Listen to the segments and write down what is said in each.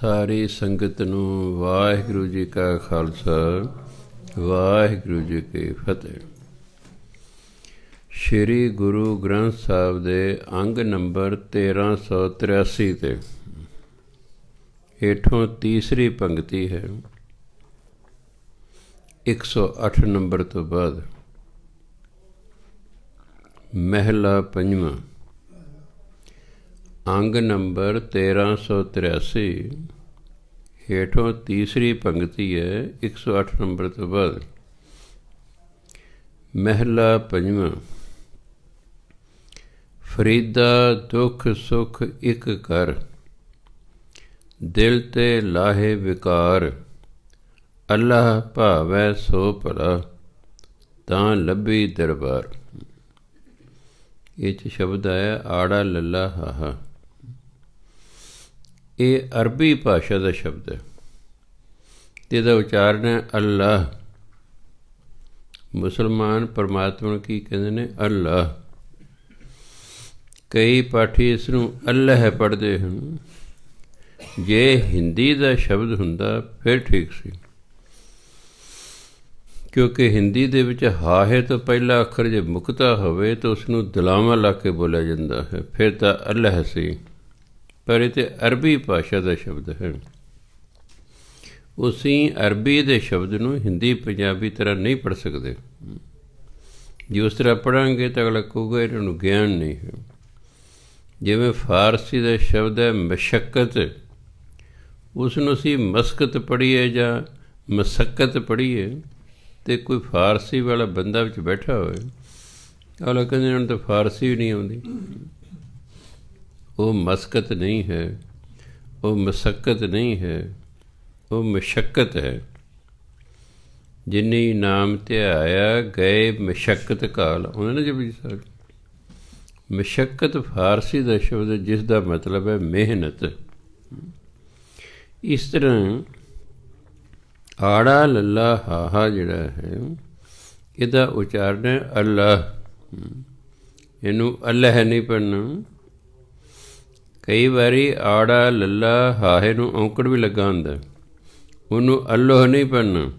ਸਾਰੀ ਸੰਗਤ ਨੂੰ ਵਾਹਿਗੁਰੂ ਜੀ ਕਾ ਖਾਲਸਾ, ਵਾਹਿਗੁਰੂ ਜੀ ਕੀ ਫਤਿਹ। ਸ਼੍ਰੀ ਗੁਰੂ ਗ੍ਰੰਥ ਸਾਹਿਬ ਦੇ ਅੰਗ ਨੰਬਰ 1383 ਤੇ ਹੇਠੋਂ ਤੀਸਰੀ ਪੰਕਤੀ ਹੈ। 108 ਨੰਬਰ ਤੋਂ ਬਾਅਦ ਮਹਿਲਾ ਪੰਜਵਾਂ। ਅੰਗ ਨੰਬਰ 1383 ਹੇਠੋਂ ਤੀਸਰੀ ਪੰਕਤੀ ਹੈ 108 ਨੰਬਰ ਤੋਂ ਬਾਅਦ। ਮਹਿਲਾ ਪੰਜਵਾਂ। ਫਰੀਦਾ ਦੁੱਖ ਸੁਖ ਇੱਕ ਕਰ। ਦਿਲ ਤੇ ਲਾਹੇ ਵਿਕਾਰ। ਅੱਲਾਹ ਭਾਵੈ ਸੋ ਭਲਾ, ਤਾਂ ਲੱਭੀ ਦਰਬਾਰ। ਇਹ ਚ ਸ਼ਬਦ ਆਇਆ, ਆੜਾ ਲੱਲਾ ਹਾਹਾ। ਇਹ ਅਰਬੀ ਭਾਸ਼ਾ ਦਾ ਸ਼ਬਦ ਹੈ। ਤੇ ਇਹਦਾ ਉਚਾਰਨ ਹੈ ਅੱਲਾਹ। ਮੁਸਲਮਾਨ ਪਰਮਾਤਮਾ ਨੂੰ ਕੀ ਕਹਿੰਦੇ ਨੇ? ਅੱਲਾਹ। ਕਈ ਪਾਠੀ ਇਸ ਨੂੰ ਅੱਲਾਹ ਪੜ੍ਹਦੇ ਹਨ। ਜੇ ਹਿੰਦੀ ਦਾ ਸ਼ਬਦ ਹੁੰਦਾ, ਫਿਰ ਠੀਕ ਸੀ। ਕਿਉਂਕਿ ਹਿੰਦੀ ਦੇ ਵਿੱਚ ਹਾਹੇ ਤੋਂ ਪਹਿਲਾ ਅੱਖਰ ਜੇ ਮੁਕਤਾ ਹੋਵੇ, ਤਾਂ ਉਸ ਨੂੰ ਦਲਾਮਾ ਲਾ ਕੇ ਬੋਲਿਆ ਜਾਂਦਾ ਹੈ। ਫਿਰ ਤਾਂ ਅੱਲਾਹ ਸੀ। ਪਰ ਇਹ ਤੇ ਅਰਬੀ ਭਾਸ਼ਾ ਦਾ ਸ਼ਬਦ ਹੈ। ਉਸੇ ਅਰਬੀ ਦੇ ਸ਼ਬਦ ਨੂੰ ਹਿੰਦੀ, ਪੰਜਾਬੀ ਤਰ੍ਹਾਂ ਨਹੀਂ ਪੜ ਸਕਦੇ। ਜੇ ਉਸ ਤਰ੍ਹਾਂ ਪੜਾਂਗੇ ਤਾਂ ਅਗਲਾ ਕਹੂਗਾ ਇਹਨਾਂ ਨੂੰ ਗਿਆਨ ਨਹੀਂ ਹੈ। ਜਿਵੇਂ ਫਾਰਸੀ ਦਾ ਸ਼ਬਦ ਹੈ ਮਸ਼ਕਤ ਉਸ ਨੂੰ ਅਸੀਂ ਮਸਕਤ ਪੜ੍ਹੀਏ ਜਾਂ ਮਸਕਤ ਪੜ੍ਹੀਏ ਤੇ ਕੋਈ ਫਾਰਸੀ ਵਾਲਾ ਬੰਦਾ ਵਿੱਚ ਬੈਠਾ ਹੋਵੇ, ਅਗਲਾ ਕਹਿੰਦੇ ਇਹਨਾਂ ਤਾਂ ਫਾਰਸੀ ਵੀ ਨਹੀਂ ਆਉਂਦੀ। ਉਹ ਮਸਕਤ ਨਹੀਂ ਹੈ, ਉਹ ਮਸਕਤ ਨਹੀਂ ਹੈ, ਉਹ ਮਸ਼ਕਤ ਹੈ। ਜਿਨੀ ਨਾਮ ਤੇ ਆਇਆ ਗਏ ਮਸ਼ਕਤ ਕਾਲ। ਉਹਨਾਂ ਨੇ ਜਪਜੀ ਸਾਹਿਬ, ਮਸ਼ਕਤ ਫਾਰਸੀ ਦਾ ਸ਼ਬਦ ਜਿਸ ਦਾ ਮਤਲਬ ਹੈ ਮਿਹਨਤ। ਇਸ ਤਰ੍ਹਾਂ ਆੜਾ ਲੱਲਾ ਹਾਹਾ ਜਿਹੜਾ ਹੈ, ਇਹਦਾ ਉਚਾਰਨ ਹੈ ਅੱਲਾਹ ਇਹਨੂੰ ਅੱਲਾਹ ਨਹੀਂ ਪੜਨਾ ਕਈ ਵਾਰੀ ਆੜਾ, ਲੱਲਾ, ਹਾਹੇ ਨੂੰ ਔਂਕੜ ਵੀ ਲੱਗਾ ਹੁੰਦਾ। ਉਹਨੂੰ ਅੱਲੋਹ ਨਹੀਂ ਪੜਨਾ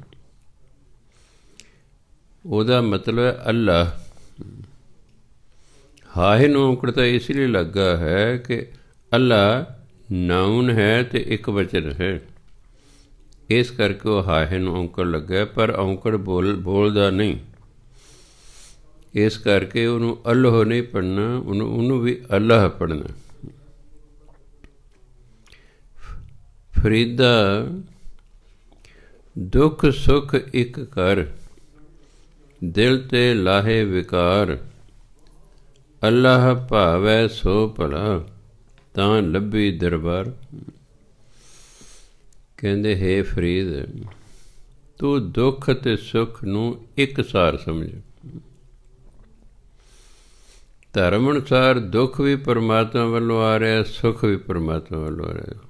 ਉਹਦਾ ਮਤਲਬ ਹੈ ਅੱਲਾਹ ਹਾਹੇ ਨੂੰ ਔਂਕੜ ਤਾਂ ਇਸ ਲਈ ਲੱਗਾ ਹੈ ਕਿ ਅੱਲਾਹ ਨਾਉਨ ਹੈ ਤੇ ਇੱਕ ਵਚਨ ਹੈ। ਇਸ ਕਰਕੇ ਉਹ ਹਾਹੇ ਨੂੰ ਔਂਕੜ ਲੱਗਾ, ਪਰ ਔਂਕੜ ਬੋਲ, ਬੋਲਦਾ ਨਹੀਂ। ਇਸ ਕਰਕੇ ਉਹਨੂੰ ਅੱਲਾਹ ਨਹੀਂ ਪੜਨਾ ਉਹਨੂੰ ਉਹਨੂੰ ਵੀ ਅੱਲਾਹ ਪੜਨਾ ਫਰੀਦਾ, ਦੁੱਖ ਸੁਖ ਇੱਕ ਕਰ, ਦਿਲ ਤੇ ਲਾਹੇ ਵਿਕਾਰ। ਅੱਲਾਹ ਭਾਵੈ ਸੋ ਭਲਾ, ਤਾਂ ਲੱਭੀ ਦਰਬਾਰ। ਕਹਿੰਦੇ, ਹੈ ਫਰੀਦ, ਤੂੰ ਦੁੱਖ ਤੇ ਸੁਖ ਨੂੰ ਇੱਕ ਸਾਰ ਸਮਝ। ਧਰਮ ਅਨੁਸਾਰ ਦੁੱਖ ਵੀ ਪਰਮਾਤਮਾ ਵੱਲੋਂ ਆ ਰਿਹਾ, ਸੁਖ ਵੀ ਪਰਮਾਤਮਾ ਵੱਲੋਂ ਆ ਰਿਹਾ।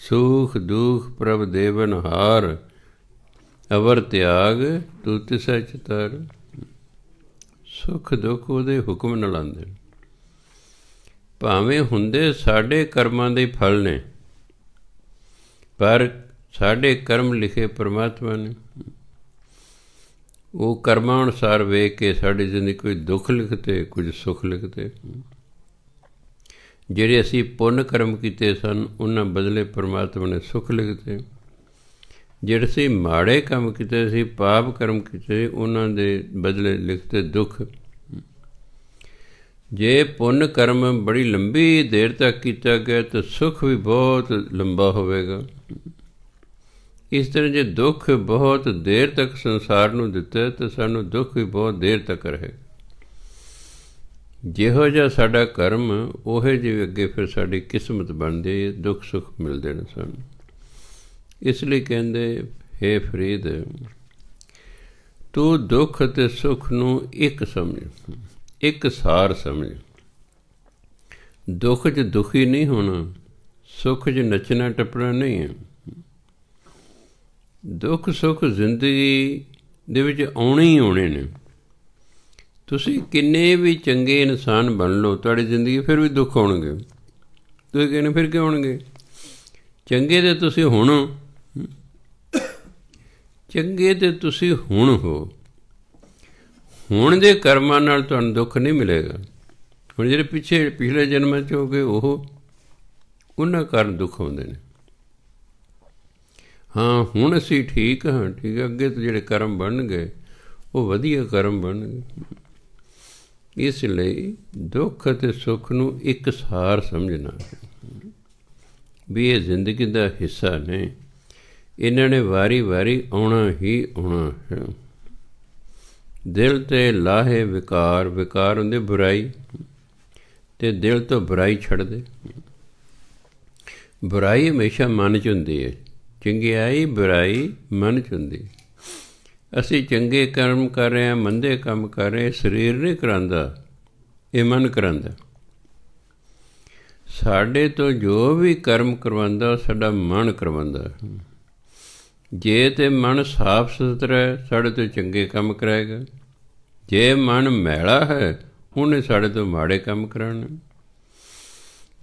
ਸੁਖ ਦੁਖ ਪ੍ਰਭ ਦੇਵਨ ਹਾਰ, ਅਵਰ ਤਿਆਗ ਤੂੰ ਤਿਸੈ ਚਤਰ। ਸੁਖ ਦੁਖ ਉਹਦੇ ਹੁਕਮ ਨਾਲ ਆਉਂਦੇ ਭਾਵੇਂ ਹੁੰਦੇ ਸਾਡੇ ਕਰਮਾਂ ਦੇ ਫਲ ਨੇ, ਪਰ ਸਾਡੇ ਕਰਮ ਲਿਖੇ ਪਰਮਾਤਮਾ ਨੇ। ਉਹ ਕਰਮਾਂ ਅਨੁਸਾਰ ਵੇਖ ਕੇ ਸਾਡੀ ਜ਼ਿੰਦਗੀ ਕੋਈ ਦੁੱਖ ਲਿਖਤੇ, ਕੁਝ ਸੁੱਖ ਲਿਖਤੇ। ਜਿਹੜੇ ਅਸੀਂ ਪੁੰਨ ਕਰਮ ਕੀਤੇ ਸਨ, ਉਹਨਾਂ ਬਦਲੇ ਪਰਮਾਤਮਾ ਨੇ ਸੁੱਖ ਲਿਖਤੇ ਜਿਹੜੇ ਸੀ ਮਾੜੇ ਕੰਮ ਕੀਤੇ ਸੀ ਪਾਪ ਕਰਮ ਕੀਤੇ, ਉਹਨਾਂ ਦੇ ਬਦਲੇ ਲਿਖਤੇ ਦੁੱਖ। ਜੇ ਪੁੰਨ ਕਰਮ ਬੜੀ ਲੰਬੀ ਦੇਰ ਤੱਕ ਕੀਤਾ ਗਿਆ, ਤਾਂ ਸੁੱਖ ਵੀ ਬਹੁਤ ਲੰਬਾ ਹੋਵੇਗਾ। ਇਸ ਤਰ੍ਹਾਂ ਜੇ ਦੁੱਖ ਬਹੁਤ ਦੇਰ ਤੱਕ ਸੰਸਾਰ ਨੂੰ ਦਿੱਤਾ, ਤਾਂ ਸਾਨੂੰ ਦੁੱਖ ਵੀ ਬਹੁਤ ਦੇਰ ਤੱਕ ਰਹੇਗਾ ਜਿਹੋ ਜਿਹਾ ਸਾਡਾ ਕਰਮ, ਉਹੇ ਜਿਹੇ ਅੱਗੇ ਫਿਰ ਸਾਡੀ ਕਿਸਮਤ ਬਣਦੀ ਹੈ ਦੁੱਖ ਸੁੱਖ ਮਿਲਦੇ ਨੇ ਸਾਨੂੰ। ਇਸ ਲਈ ਕਹਿੰਦੇ, ਹੈ ਫਰੀਦ, ਤੂੰ ਦੁੱਖ ਤੇ ਸੁੱਖ ਨੂੰ ਇੱਕ ਸਮਝ, ਇੱਕ ਸਾਰ ਸਮਝ। ਦੁੱਖ 'ਚ ਦੁਖੀ ਨਹੀਂ ਹੋਣਾ, ਸੁੱਖ 'ਚ ਨੱਚਣਾ ਟੱਪਣਾ ਨਹੀਂ ਹੈ। ਦੁੱਖ ਸੁੱਖ ਜ਼ਿੰਦਗੀ ਦੇ ਵਿੱਚ ਆਉਣੇ ਹੀ ਆਉਣੇ ਨੇ। ਤੁਸੀਂ ਕਿੰਨੇ ਵੀ ਚੰਗੇ ਇਨਸਾਨ ਬਣ ਲਓ, ਤੁਹਾਡੀ ਜ਼ਿੰਦਗੀ ਫਿਰ ਵੀ ਦੁੱਖ ਹੋਣਗੇ ਤੁਸੀਂ ਕਹਿੰਦੇ ਫਿਰ ਕਿਉਂ ਆਉਣਗੇ? ਚੰਗੇ ਤੇ ਤੁਸੀਂ ਹੁਣ ਚੰਗੇ ਤੇ ਤੁਸੀਂ ਹੁਣ ਹੋ। ਹੁਣ ਦੇ ਕਰਮਾਂ ਨਾਲ ਤੁਹਾਨੂੰ ਦੁੱਖ ਨਹੀਂ ਮਿਲੇਗਾ। ਹੁਣ ਜਿਹੜੇ ਪਿੱਛੇ, ਪਿਛਲੇ ਜਨਮਾਂ ਚ ਹੋ ਗਏ, ਉਹ ਉਹਨਾਂ ਕਾਰਨ ਦੁੱਖ ਹੁੰਦੇ ਨੇ। ਹਾਂ, ਹੁਣ ਅਸੀਂ ਠੀਕ ਹਾਂ, ਠੀਕ ਹੈ। ਅੱਗੇ ਤੋਂ ਜਿਹੜੇ ਕਰਮ ਬਣ ਗਏ ਉਹ ਵਧੀਆ ਕਰਮ ਬਣ ਗਏ ਇਸ ਲਈ ਦੁੱਖ ਅਤੇ ਸੁੱਖ ਨੂੰ ਇੱਕ ਸਾਰ ਸਮਝਣਾ ਵੀ ਇਹ ਜ਼ਿੰਦਗੀ ਦਾ ਹਿੱਸਾ ਨੇ ਇਹਨਾਂ ਨੇ ਵਾਰੀ-ਵਾਰੀ ਆਉਣਾ ਹੀ ਆਉਣਾ ਹੈ। ਦਿਲ ਤੇ ਲਾਹੇ ਵਿਕਾਰ ਵਿਕਾਰ ਹੁੰਦੇ ਬੁਰਾਈ ਤੇ ਦਿਲ ਤੋਂ ਬੁਰਾਈ ਛੱਡ ਦੇ ਬੁਰਾਈ ਹਮੇਸ਼ਾ ਮਨ ਚ ਹੁੰਦੀ ਹੈ, ਚੰਗਿਆਈ ਬੁਰਾਈ ਮਨ ਚ ਹੁੰਦੀ ਅਸੀਂ ਚੰਗੇ ਕਰਮ ਕਰ ਰਹੇ ਹਾਂ, ਮੰਦੇ ਕੰਮ ਕਰ ਰਹੇ ਸਰੀਰ ਨਹੀਂ ਕਰਾਂਦਾ ਇਹ ਮਨ ਕਰਾਂਦਾ ਸਾਡੇ ਤੋਂ ਜੋ ਵੀ ਕਰਮ ਕਰਵਾਉਂਦਾ ਸਾਡਾ ਮਨ ਕਰਵਾਉਂਦਾ। ਜੇ ਤੇ ਮਨ ਸਾਫ਼ ਸੁਥਰਾ ਹੈ, ਸਾਡੇ ਤੋਂ ਚੰਗੇ ਕੰਮ ਕਰਾਏਗਾ। ਜੇ ਮਨ ਮੈਲਾ ਹੈ, ਉਹਨੇ ਸਾਡੇ ਤੋਂ ਮਾੜੇ ਕੰਮ ਕਰਾਉਣੇ।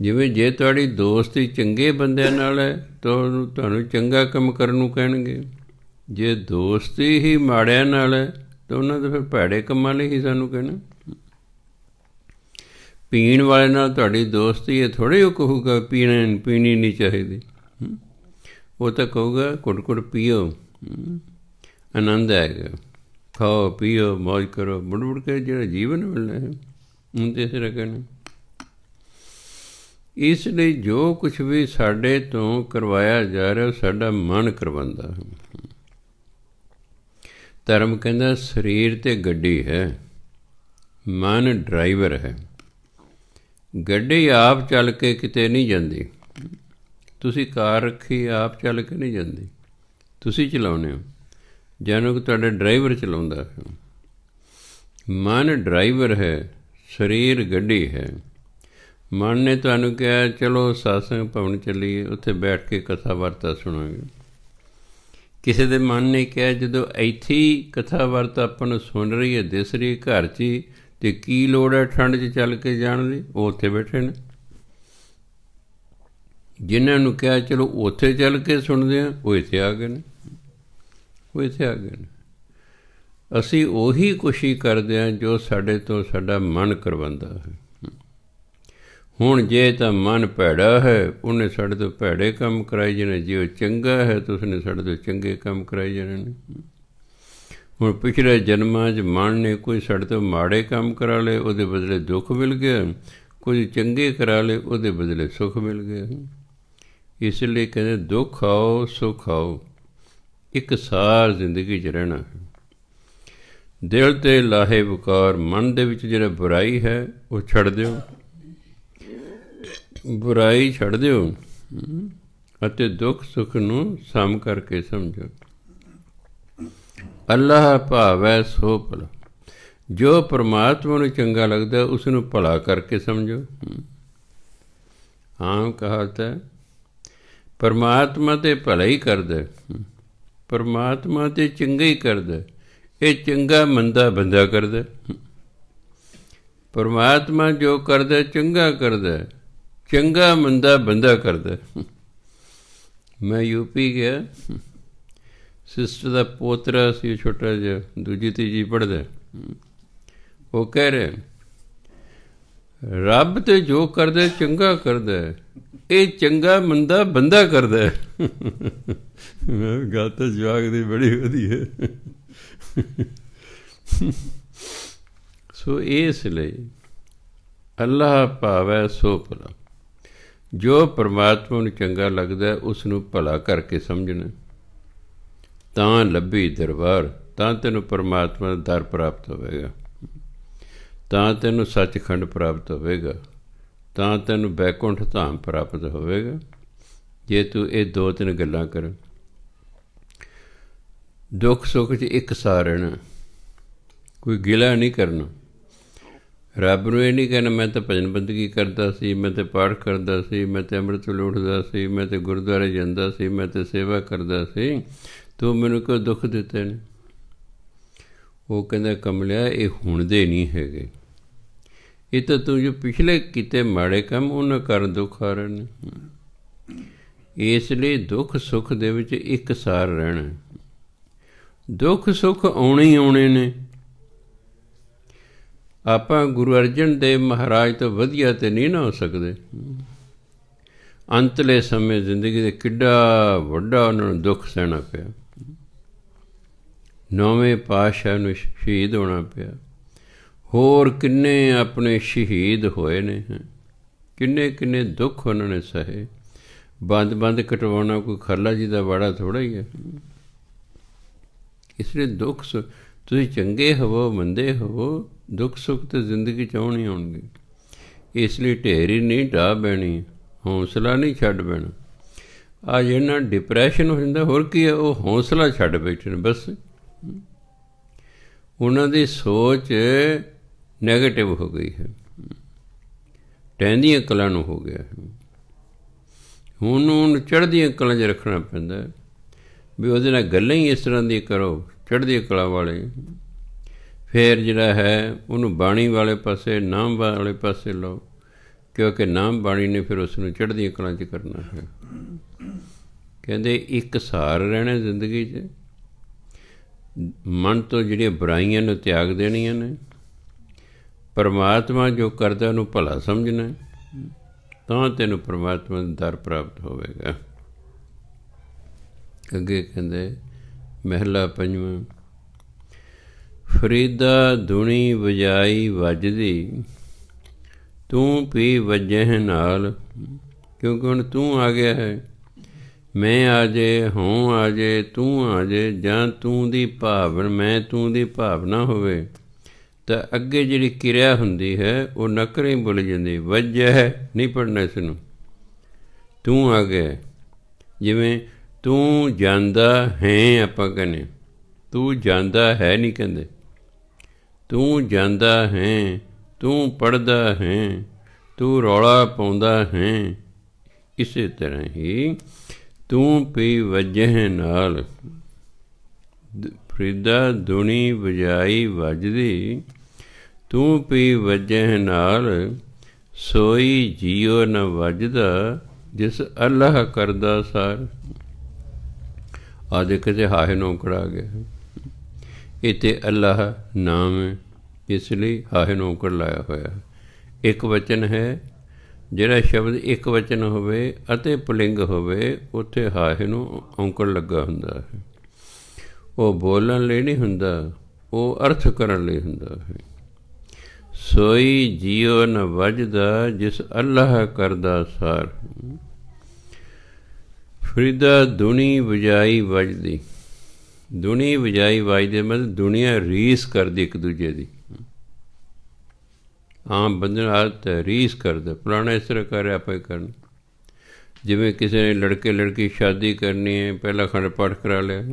ਜਿਵੇਂ ਜੇ ਤੁਹਾਡੀ ਦੋਸਤੀ ਚੰਗੇ ਬੰਦਿਆਂ ਨਾਲ ਹੈ, ਤਾਂ ਤੁਹਾਨੂੰ ਚੰਗਾ ਕੰਮ ਕਰਨ ਨੂੰ ਕਹਿਣਗੇ। ਜੇ ਦੋਸਤੀ ਹੀ ਮਾੜਿਆਂ ਨਾਲ ਹੈ, ਤਾਂ ਉਹਨਾਂ ਦੇ ਫਿਰ ਭੈੜੇ ਕੰਮਾਂ ਲਈ ਹੀ ਸਾਨੂੰ ਕਹਿਣਾ। ਪੀਣ ਵਾਲੇ ਨਾਲ ਤੁਹਾਡੀ ਦੋਸਤੀ ਇਹ ਥੋੜੇ ਉਹ ਕਹੂਗਾ, ਪੀਣਾ, ਪੀਣੀ ਨਹੀਂ ਚਾਹੀਦੀ। ਉਹ ਤਾਂ ਕਹੂਗਾ ਕੁੜ ਕੁੜ ਪੀਓ। ਆਨੰਦ ਆਏਗਾ। ਖਾਓ, ਪੀਓ ਮौज ਕਰੋ। ਮੁੜ ਮੁੜ ਕੇ ਜਿਹੜਾ ਜੀਵਨ ਮਿਲਣਾ ਹੈ ਉਹਦੇ ਸਿਰ ਕਹਿਣਾ। ਇਸ ਲਈ ਜੋ ਕੁਝ ਵੀ ਸਾਡੇ ਤੋਂ ਕਰਵਾਇਆ ਜਾ ਰਿਹਾ, ਸਾਡਾ ਮਨ ਕਰਵਾਉਂਦਾ ਹੈ। ਧਰਮ ਕਹਿੰਦਾ ਸਰੀਰ ਤੇ ਗੱਡੀ ਹੈ, ਮਨ ਡਰਾਈਵਰ ਹੈ। ਗੱਡੀ ਆਪ ਚੱਲ ਕੇ ਕਿਤੇ ਨਹੀਂ ਜਾਂਦੀ। ਤੁਸੀਂ ਕਾਰ ਰੱਖੀ ਆਪ ਚੱਲ ਕੇ ਨਹੀਂ ਜਾਂਦੀ। ਤੁਸੀਂ ਚਲਾਉਨੇ ਹੋ। ਜਾਨੋ ਕਿ ਤੁਹਾਡਾ ਡਰਾਈਵਰ ਚਲਾਉਂਦਾ ਹੈ। ਮਨ ਡਰਾਈਵਰ ਹੈ, ਸਰੀਰ ਗੱਡੀ ਹੈ। ਮਨ ਨੇ ਤੁਹਾਨੂੰ ਕਿਹਾ, ਚਲੋ ਸਾਸੰਗ ਭਵਨ ਚੱਲੀਏ, ਉੱਥੇ ਬੈਠ ਕੇ ਕਥਾ ਵਾਰਤਾ ਸੁਣਾਂਗੇ। ਕਿਸੇ ਦੇ ਮਨ ਨੇ ਕਿਹਾ, ਜਦੋਂ ਇੱਥੇ ਕਥਾ ਵਰਤ ਆਪਾਂ ਨੂੰ ਸੁਣ ਰਹੀ ਹੈ, ਦਿਸ ਰਹੀ ਘਰ 'ਚ ਤੇ ਕੀ ਲੋੜ ਹੈ ਠੰਡ 'ਚ ਚੱਲ ਕੇ ਜਾਣ ਦੀ? ਉਹ ਉੱਥੇ ਬੈਠੇ ਨੇ। ਜਿਨ੍ਹਾਂ ਨੂੰ ਕਿਹਾ, ਚਲੋ ਉੱਥੇ ਚੱਲ ਕੇ ਸੁਣਦੇ ਆ ਉਹ ਇੱਥੇ ਆ ਗਏ ਨੇ। ਉਹ ਇੱਥੇ ਆ ਗਏ ਨੇ। ਅਸੀਂ ਉਹੀ ਕੋਸ਼ਿਸ਼ ਕਰਦੇ ਆ ਜੋ ਸਾਡੇ ਤੋਂ ਸਾਡਾ ਮਨ ਕਰਵਾਉਂਦਾ ਹੈ। ਹੁਣ ਜੇ ਤਾਂ ਮਨ ਭੈੜਾ ਹੈ, ਉਹਨੇ ਸਾਡੇ ਤੋਂ ਭੈੜੇ ਕੰਮ ਕਰਾਈ ਜਨੇ ਜੇ ਉਹ ਚੰਗਾ ਹੈ ਤਾਂ ਉਸਨੇ ਸਾਡੇ ਤੋਂ ਚੰਗੇ ਕੰਮ ਕਰਾਈ ਜਨੇ ਨੇ ਹੁਣ ਪਿਛਲੇ ਜਨਮਾਂ 'ਚ ਮਨ ਨੇ ਕੋਈ ਸਾਡੇ ਤੋਂ ਮਾੜੇ ਕੰਮ ਕਰਾ ਲਏ, ਉਹਦੇ ਬਦਲੇ ਦੁੱਖ ਮਿਲ ਗਿਆ। ਕੋਈ ਚੰਗੇ ਕਰਾ ਲਏ, ਉਹਦੇ ਬਦਲੇ ਸੁੱਖ ਮਿਲ ਗਿਆ। ਇਸ ਲਈ ਕਹਿੰਦੇ, ਦੁੱਖ ਆਓ, ਸੁੱਖ ਆਓ। ਇੱਕ ਸਾਰ ਜ਼ਿੰਦਗੀ 'ਚ ਰਹਿਣਾ ਹੈ। ਦਿਲ ਤੇ ਲਾਹੇ ਵਕਾਰ ਮਨ ਦੇ ਵਿੱਚ ਜਿਹੜਾ ਬੁਰਾਈ ਹੈ, ਉਹ ਛੱਡ ਦਿਓ। ਬੁਰਾਈ ਛੱਡ ਦਿਓ। ਅਤੇ ਦੁੱਖ ਸੁੱਖ ਨੂੰ ਸਮ ਕਰਕੇ ਸਮਝੋ। ਅੱਲਾਹ ਭਾਵੈ ਸੋ ਭਲਾ। ਜੋ ਪਰਮਾਤਮਾ ਨੂੰ ਚੰਗਾ ਲੱਗਦਾ, ਉਸ ਨੂੰ ਭਲਾ ਕਰਕੇ ਸਮਝੋ। ਹਾਂ ਕਹਾਤਾ ਹੈ, ਪਰਮਾਤਮਾ ਤੇ ਭਲਾ ਹੀ ਕਰਦਾ। ਪਰਮਾਤਮਾ ਤੇ ਚੰਗਾ ਹੀ ਕਰਦਾ। ਇਹ ਚੰਗਾ ਮੰਦਾ ਬੰਦਾ ਕਰਦਾ। ਪਰਮਾਤਮਾ ਜੋ ਕਰਦਾ, ਚੰਗਾ ਕਰਦਾ। ਚੰਗਾ ਮੰਦਾ ਬੰਦਾ ਕਰਦਾ। ਮੈਂ ਯੂਪੀ ਗਿਆ। ਸਿਸਟਰ ਦਾ ਪੋਤਰਾ ਸੀ ਛੋਟਾ ਜਿਹਾ, ਦੂਜੀ ਤੀਜੀ ਪੜਦਾ ਉਹ ਕਹਿ ਰਿਹਾ, ਰੱਬ ਤੇ ਜੋ ਕਰਦਾ, ਚੰਗਾ ਕਰਦਾ ਇਹ ਚੰਗਾ ਮੰਦਾ ਬੰਦਾ ਕਰਦਾ ਮੈਂ ਗੱਲ ਤਾਂ ਜਵਾਗ ਦੀ ਬੜੀ ਵਧੀਆ ਸੋ ਇਸ ਲਈ ਅੱਲਾਹ ਭਾਵੈ ਸੋ ਭਲਾ। ਜੋ ਪਰਮਾਤਮਾ ਨੂੰ ਚੰਗਾ ਲੱਗਦਾ, ਉਸ ਨੂੰ ਭਲਾ ਕਰਕੇ ਸਮਝਣਾ। ਤਾਂ ਲੱਭੀ ਦਰਬਾਰ, ਤਾਂ ਤੈਨੂੰ ਪਰਮਾਤਮਾ ਦਾ ਦਰ ਪ੍ਰਾਪਤ ਹੋਵੇਗਾ। ਤਾਂ ਤੈਨੂੰ ਸੱਚਖੰਡ ਪ੍ਰਾਪਤ ਹੋਵੇਗਾ। ਤਾਂ ਤੈਨੂੰ ਬੈਕੁੰਠ ਧਾਮ ਪ੍ਰਾਪਤ ਹੋਵੇਗਾ। ਜੇ ਤੂੰ ਇਹ ਦੋ ਤਿੰਨ ਗੱਲਾਂ ਕਰ। ਦੁੱਖ ਸੁੱਖ 'ਚ ਇੱਕ ਸਾਰਣ ਕੋਈ ਗਿਲਾ ਨਹੀਂ ਕਰਨਾ। ਰੱਬ ਨੂੰ ਇਹ ਨਹੀਂ ਕਹਿਣਾ, ਮੈਂ ਤਾਂ ਭਜਨ ਬੰਦਗੀ ਕਰਦਾ ਸੀ, ਮੈਂ ਤੇ ਪਾਠ ਕਰਦਾ ਸੀ, ਮੈਂ ਤੇ ਅੰਮ੍ਰਿਤ ਲੋੜਦਾ ਸੀ, ਮੈਂ ਤੇ ਗੁਰਦੁਆਰੇ ਜਾਂਦਾ ਸੀ, ਮੈਂ ਤੇ ਸੇਵਾ ਕਰਦਾ ਸੀ। ਤੂੰ ਮੈਨੂੰ ਕੋਈ ਦੁੱਖ ਦਿੱਤੇ ਨੇ? ਉਹ ਕਹਿੰਦਾ, ਕਮਲਿਆ, ਇਹ ਹੁਣ ਦੇ ਨਹੀਂ ਹੈਗੇ। ਇਹ ਤਾਂ ਤੂੰ ਜੋ ਪਿਛਲੇ ਕੀਤੇ ਮਾੜੇ ਕੰਮ, ਉਹਨਾਂ ਕਾਰਨ ਦੁੱਖ ਆ ਰਹੇ ਨੇ। ਇਸ ਲਈ ਦੁੱਖ ਸੁੱਖ ਦੇ ਵਿੱਚ ਇੱਕ ਸਾਰ ਰਹਿਣਾ। ਦੁੱਖ ਸੁੱਖ ਆਉਣੇ ਹੀ ਆਉਣੇ ਨੇ। ਆਪਾਂ ਗੁਰੂ ਅਰਜਨ ਦੇਵ ਮਹਾਰਾਜ ਤੋਂ ਵਧੀਆ ਤੇ ਨਹੀਂ ਨਾ ਹੋ ਸਕਦੇ। ਅੰਤਲੇ ਸਮੇਂ ਜ਼ਿੰਦਗੀ ਦੇ ਕਿੱਡਾ ਵੱਡਾ ਉਹਨਾਂ ਨੂੰ ਦੁੱਖ ਸਹਿਣਾ ਪਿਆ। ਨੌਵੇਂ ਪਾਸ਼ਾ ਨੂੰ ਸ਼ਹੀਦ ਹੋਣਾ ਪਿਆ। ਹੋਰ ਕਿੰਨੇ ਆਪਣੇ ਸ਼ਹੀਦ ਹੋਏ ਨੇ। ਕਿੰਨੇ ਕਿੰਨੇ ਦੁੱਖ ਉਹਨਾਂ ਨੇ ਸਹੇ। ਬੰਦ ਬੰਦ ਕਟਵਾਉਣਾ ਕੋਈ ਖਰਲਾ ਜੀ ਦਾ ਬਾੜਾ ਥੋੜਾ ਹੀ ਹੈ। ਇਸ ਲਈ ਦੁੱਖ ਤੁਸੀਂ ਚੰਗੇ ਹੋਵੋ, ਮੰਦੇ ਹੋਵੋ। ਦੁੱਖ ਸੁੱਖ ਤੇ ਜ਼ਿੰਦਗੀ ਚ ਨਹੀਂ ਆਉਣਗੇ। ਇਸ ਲਈ ਢੇਰੀ ਨਹੀਂ ਢਾ ਬੈਣੀ ਹੌਸਲਾ ਨਹੀਂ ਛੱਡ ਬੈਣਾ ਆ ਜਿਹੜਾ ਡਿਪਰੈਸ਼ਨ ਹੋ ਜਾਂਦਾ, ਹੋਰ ਕੀ ਹੈ ਉਹ ਹੌਸਲਾ ਛੱਡ ਬੈਠੇ ਨੇ ਬਸ। ਉਹਨਾਂ ਦੀ ਸੋਚ 네ਗੇਟਿਵ ਹੋ ਗਈ ਹੈ। ਟੈਂਦੀਆਂ ਕਲਾਂ ਨੂੰ ਹੋ ਗਿਆ ਹੁਣ ਉਹਨੂੰ ਚੜ੍ਹਦੀਆਂ ਕਲਾਂ 'ਚ ਰੱਖਣਾ ਪੈਂਦਾ ਵੀ ਉਹਦੇ ਨਾਲ ਗੱਲਾਂ ਹੀ ਇਸ ਤਰ੍ਹਾਂ ਦੀ ਕਰੋ, ਚੜ੍ਹਦੀਆਂ ਕਲਾਂ ਵਾਲੇ। ਫਿਰ ਜਿਹੜਾ ਹੈ, ਉਹਨੂੰ ਬਾਣੀ ਵਾਲੇ ਪਾਸੇ, ਨਾਮ ਵਾਲੇ ਪਾਸੇ ਲਓ, ਕਿਉਂਕਿ ਨਾਮ ਬਾਣੀ ਨੇ ਫਿਰ ਉਸ ਨੂੰ ਚੜ੍ਹਦੀਆਂ ਕਲਾਂ 'ਚ ਕਰਨਾ ਹੈ। ਕਹਿੰਦੇ, ਇੱਕ ਸਾਰ ਰਹਿਣਾ ਜ਼ਿੰਦਗੀ 'ਚ। ਮਨ ਤੋਂ ਜਿਹੜੀਆਂ ਬੁਰਾਈਆਂ ਨੂੰ ਤਿਆਗ ਦੇਣੀਆਂ ਨੇ। ਪਰਮਾਤਮਾ ਜੋ ਕਰਦਾ, ਉਹਨੂੰ ਭਲਾ ਸਮਝਣਾ ਤਾਂ ਤੈਨੂੰ ਪਰਮਾਤਮਾ ਦਾ ਦਰ ਪ੍ਰਾਪਤ ਹੋਵੇਗਾ। ਅੱਗੇ ਕਹਿੰਦੇ, ਮਹਿਲਾ ਪੰਜਵਾਂ ਫਰੀਦਾ ਦੁਣੀ ਵਜਾਈ ਵੱਜਦੀ, ਤੂੰ ਪੀ ਵਜਹਿ ਨਾਲ, ਕਿਉਂਕਿ ਹੁਣ ਤੂੰ ਆ ਗਿਆ ਹੈ। ਮੈਂ ਆ ਜੇ ਹੂੰ ਆ ਜੇ, ਤੂੰ ਆ ਜੇ, ਜਾਂ ਤੂੰ ਦੀ ਭਾਵਨ, ਮੈਂ ਤੂੰ ਦੀ ਭਾਵਨਾ ਹੋਵੇ, ਤਾਂ ਅੱਗੇ ਜਿਹੜੀ ਕਿਰਿਆ ਹੁੰਦੀ ਹੈ, ਉਹ ਨਕਰੇ ਬੁੱਲ ਜਾਂਦੀ, ਵਜਹਿ ਨਹੀਂ ਪੜਨਾ ਇਸ ਨੂੰ। ਤੂੰ ਆ ਗਿਆ ਜਿਵੇਂ ਤੂੰ ਜਾਂਦਾ ਹੈ ਆਪਾਂ ਕਹਿੰਦੇ, ਤੂੰ ਜਾਂਦਾ ਹੈ ਨਹੀਂ ਕਹਿੰਦੇ। ਤੂੰ ਜਾਂਦਾ ਹੈ, ਤੂੰ ਪੜਦਾ ਹੈ, ਤੂੰ ਰੌਲਾ ਪਾਉਂਦਾ ਹੈ। ਇਸੇ ਤਰ੍ਹਾਂ ਹੀ ਤੂੰ ਪੀ ਵਜਹ ਨਾਲ ਫਰੀਦਾ ਦੁਨੀ ਵਜਾਈ ਵੱਜਦੀ, ਤੂੰ ਪੀ ਵਜਹ ਨਾਲ ਸੋਈ ਜੀਉ ਨ ਵੱਜਦਾ, ਜਿਸ ਅੱਲਾਹ ਕਰਦਾ ਸਾਰ। ਆ ਦੇਖ ਤੇ ਹਾਏ ਨੂੰ ਕੜਾ ਗਿਆ ਇਤੇ ਅੱਲਾਹ ਨਾਮ ਹੈ ਇਸ ਲਈ ਹਾਹੇ ਨੂੰ ਕਰ ਲਾਇਆ ਹੋਇਆ। ਇੱਕ ਵਚਨ ਹੈ, ਜਿਹੜਾ ਸ਼ਬਦ ਇੱਕ ਵਚਨ ਹੋਵੇ ਅਤੇ ਪੁਲਿੰਗ ਹੋਵੇ, ਉੱਥੇ ਹਾਹੇ ਨੂੰ ਔਂਕੜ ਲੱਗਾ ਹੁੰਦਾ ਹੈ। ਉਹ ਬੋਲਣ ਲਈ ਨਹੀਂ ਹੁੰਦਾ, ਉਹ ਅਰਥ ਕਰਨ ਲਈ ਹੁੰਦਾ ਹੈ। ਸੋਈ ਜੀਉ ਨ ਵਜਦਾ ਜਿਸ ਅੱਲਾਹ ਕਰਦਾ ਸਾਰ। ਫਰੀਦਾ ਦੁਨੀ ਵਜਾਈ ਵਜਦੀ। ਦੁਨੀ ਵਜਾਈ ਵਜਦੇ ਮਤਲਬ ਦੁਨੀਆ ਰੀਸ ਕਰਦੀ ਇੱਕ ਦੂਜੇ ਦੀ। ਆਮ ਬੰਦਨ ਆਦਤ ਰੀਸ ਕਰਦਾ। ਪੁਰਾਣਾ ਇਸ ਤਰ੍ਹਾਂ ਕਰ ਆਪਾਂ ਹੀ ਕਰਨ। ਜਿਵੇਂ ਕਿਸੇ ਨੇ ਲੜਕੇ, ਲੜਕੀ ਸ਼ਾਦੀ ਕਰਨੀ ਹੈ, ਪਹਿਲਾਂ ਖੰਡ ਪਾਠ ਕਰਾ ਲਿਆ।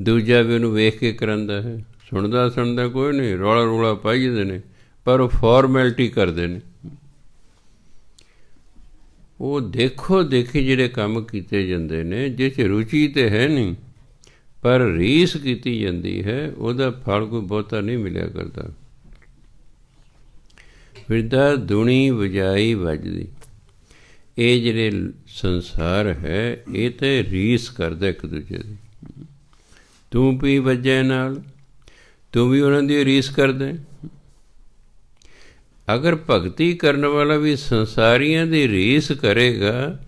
ਦੂਜਾ ਵੀ ਉਹਨੂੰ ਵੇਖ ਕੇ ਕਰਾਂਦਾ ਹੈ। ਸੁਣਦਾ ਸੁਣਦਾ ਕੋਈ ਨਹੀਂ, ਰੌਲਾ ਰੌਲਾ ਪਾਈ ਜਾਂਦੇ ਨੇ, ਪਰ ਉਹ ਫਾਰਮੈਲਿਟੀ ਕਰਦੇ ਨੇ। ਉਹ ਦੇਖੋ ਦੇਖੀ ਜਿਹੜੇ ਕੰਮ ਕੀਤੇ ਜਾਂਦੇ ਨੇ ਜਿਸ ਰੁਚੀ ਤੇ ਹੈ ਨਹੀਂ। ਪਰ ਰੀਸ ਕੀਤੀ ਜਾਂਦੀ ਹੈ, ਉਹਦਾ ਫਲ ਕੋਈ ਬਹੁਤਾ ਨਹੀਂ ਮਿਲਿਆ ਕਰਦਾ। ਫਿਰਦਾ ਦੁਣੀ ਵਜਾਈ ਵੱਜਦੀ। ਇਹ ਜਿਹੜੇ ਸੰਸਾਰ ਹੈ, ਇਹ ਤੇ ਰੀਸ ਕਰਦਾ ਇੱਕ ਦੂਜੇ ਦੀ। ਤੂੰ ਵੀ ਵਜੇ ਨਾਲ, ਤੂੰ ਵੀ ਉਹਨਾਂ ਦੀ ਰੀਸ ਕਰਦਾ। ਅਗਰ ਭਗਤੀ ਕਰਨ ਵਾਲਾ ਵੀ ਸੰਸਾਰੀਆਂ ਦੀ ਰੀਸ ਕਰੇਗਾ,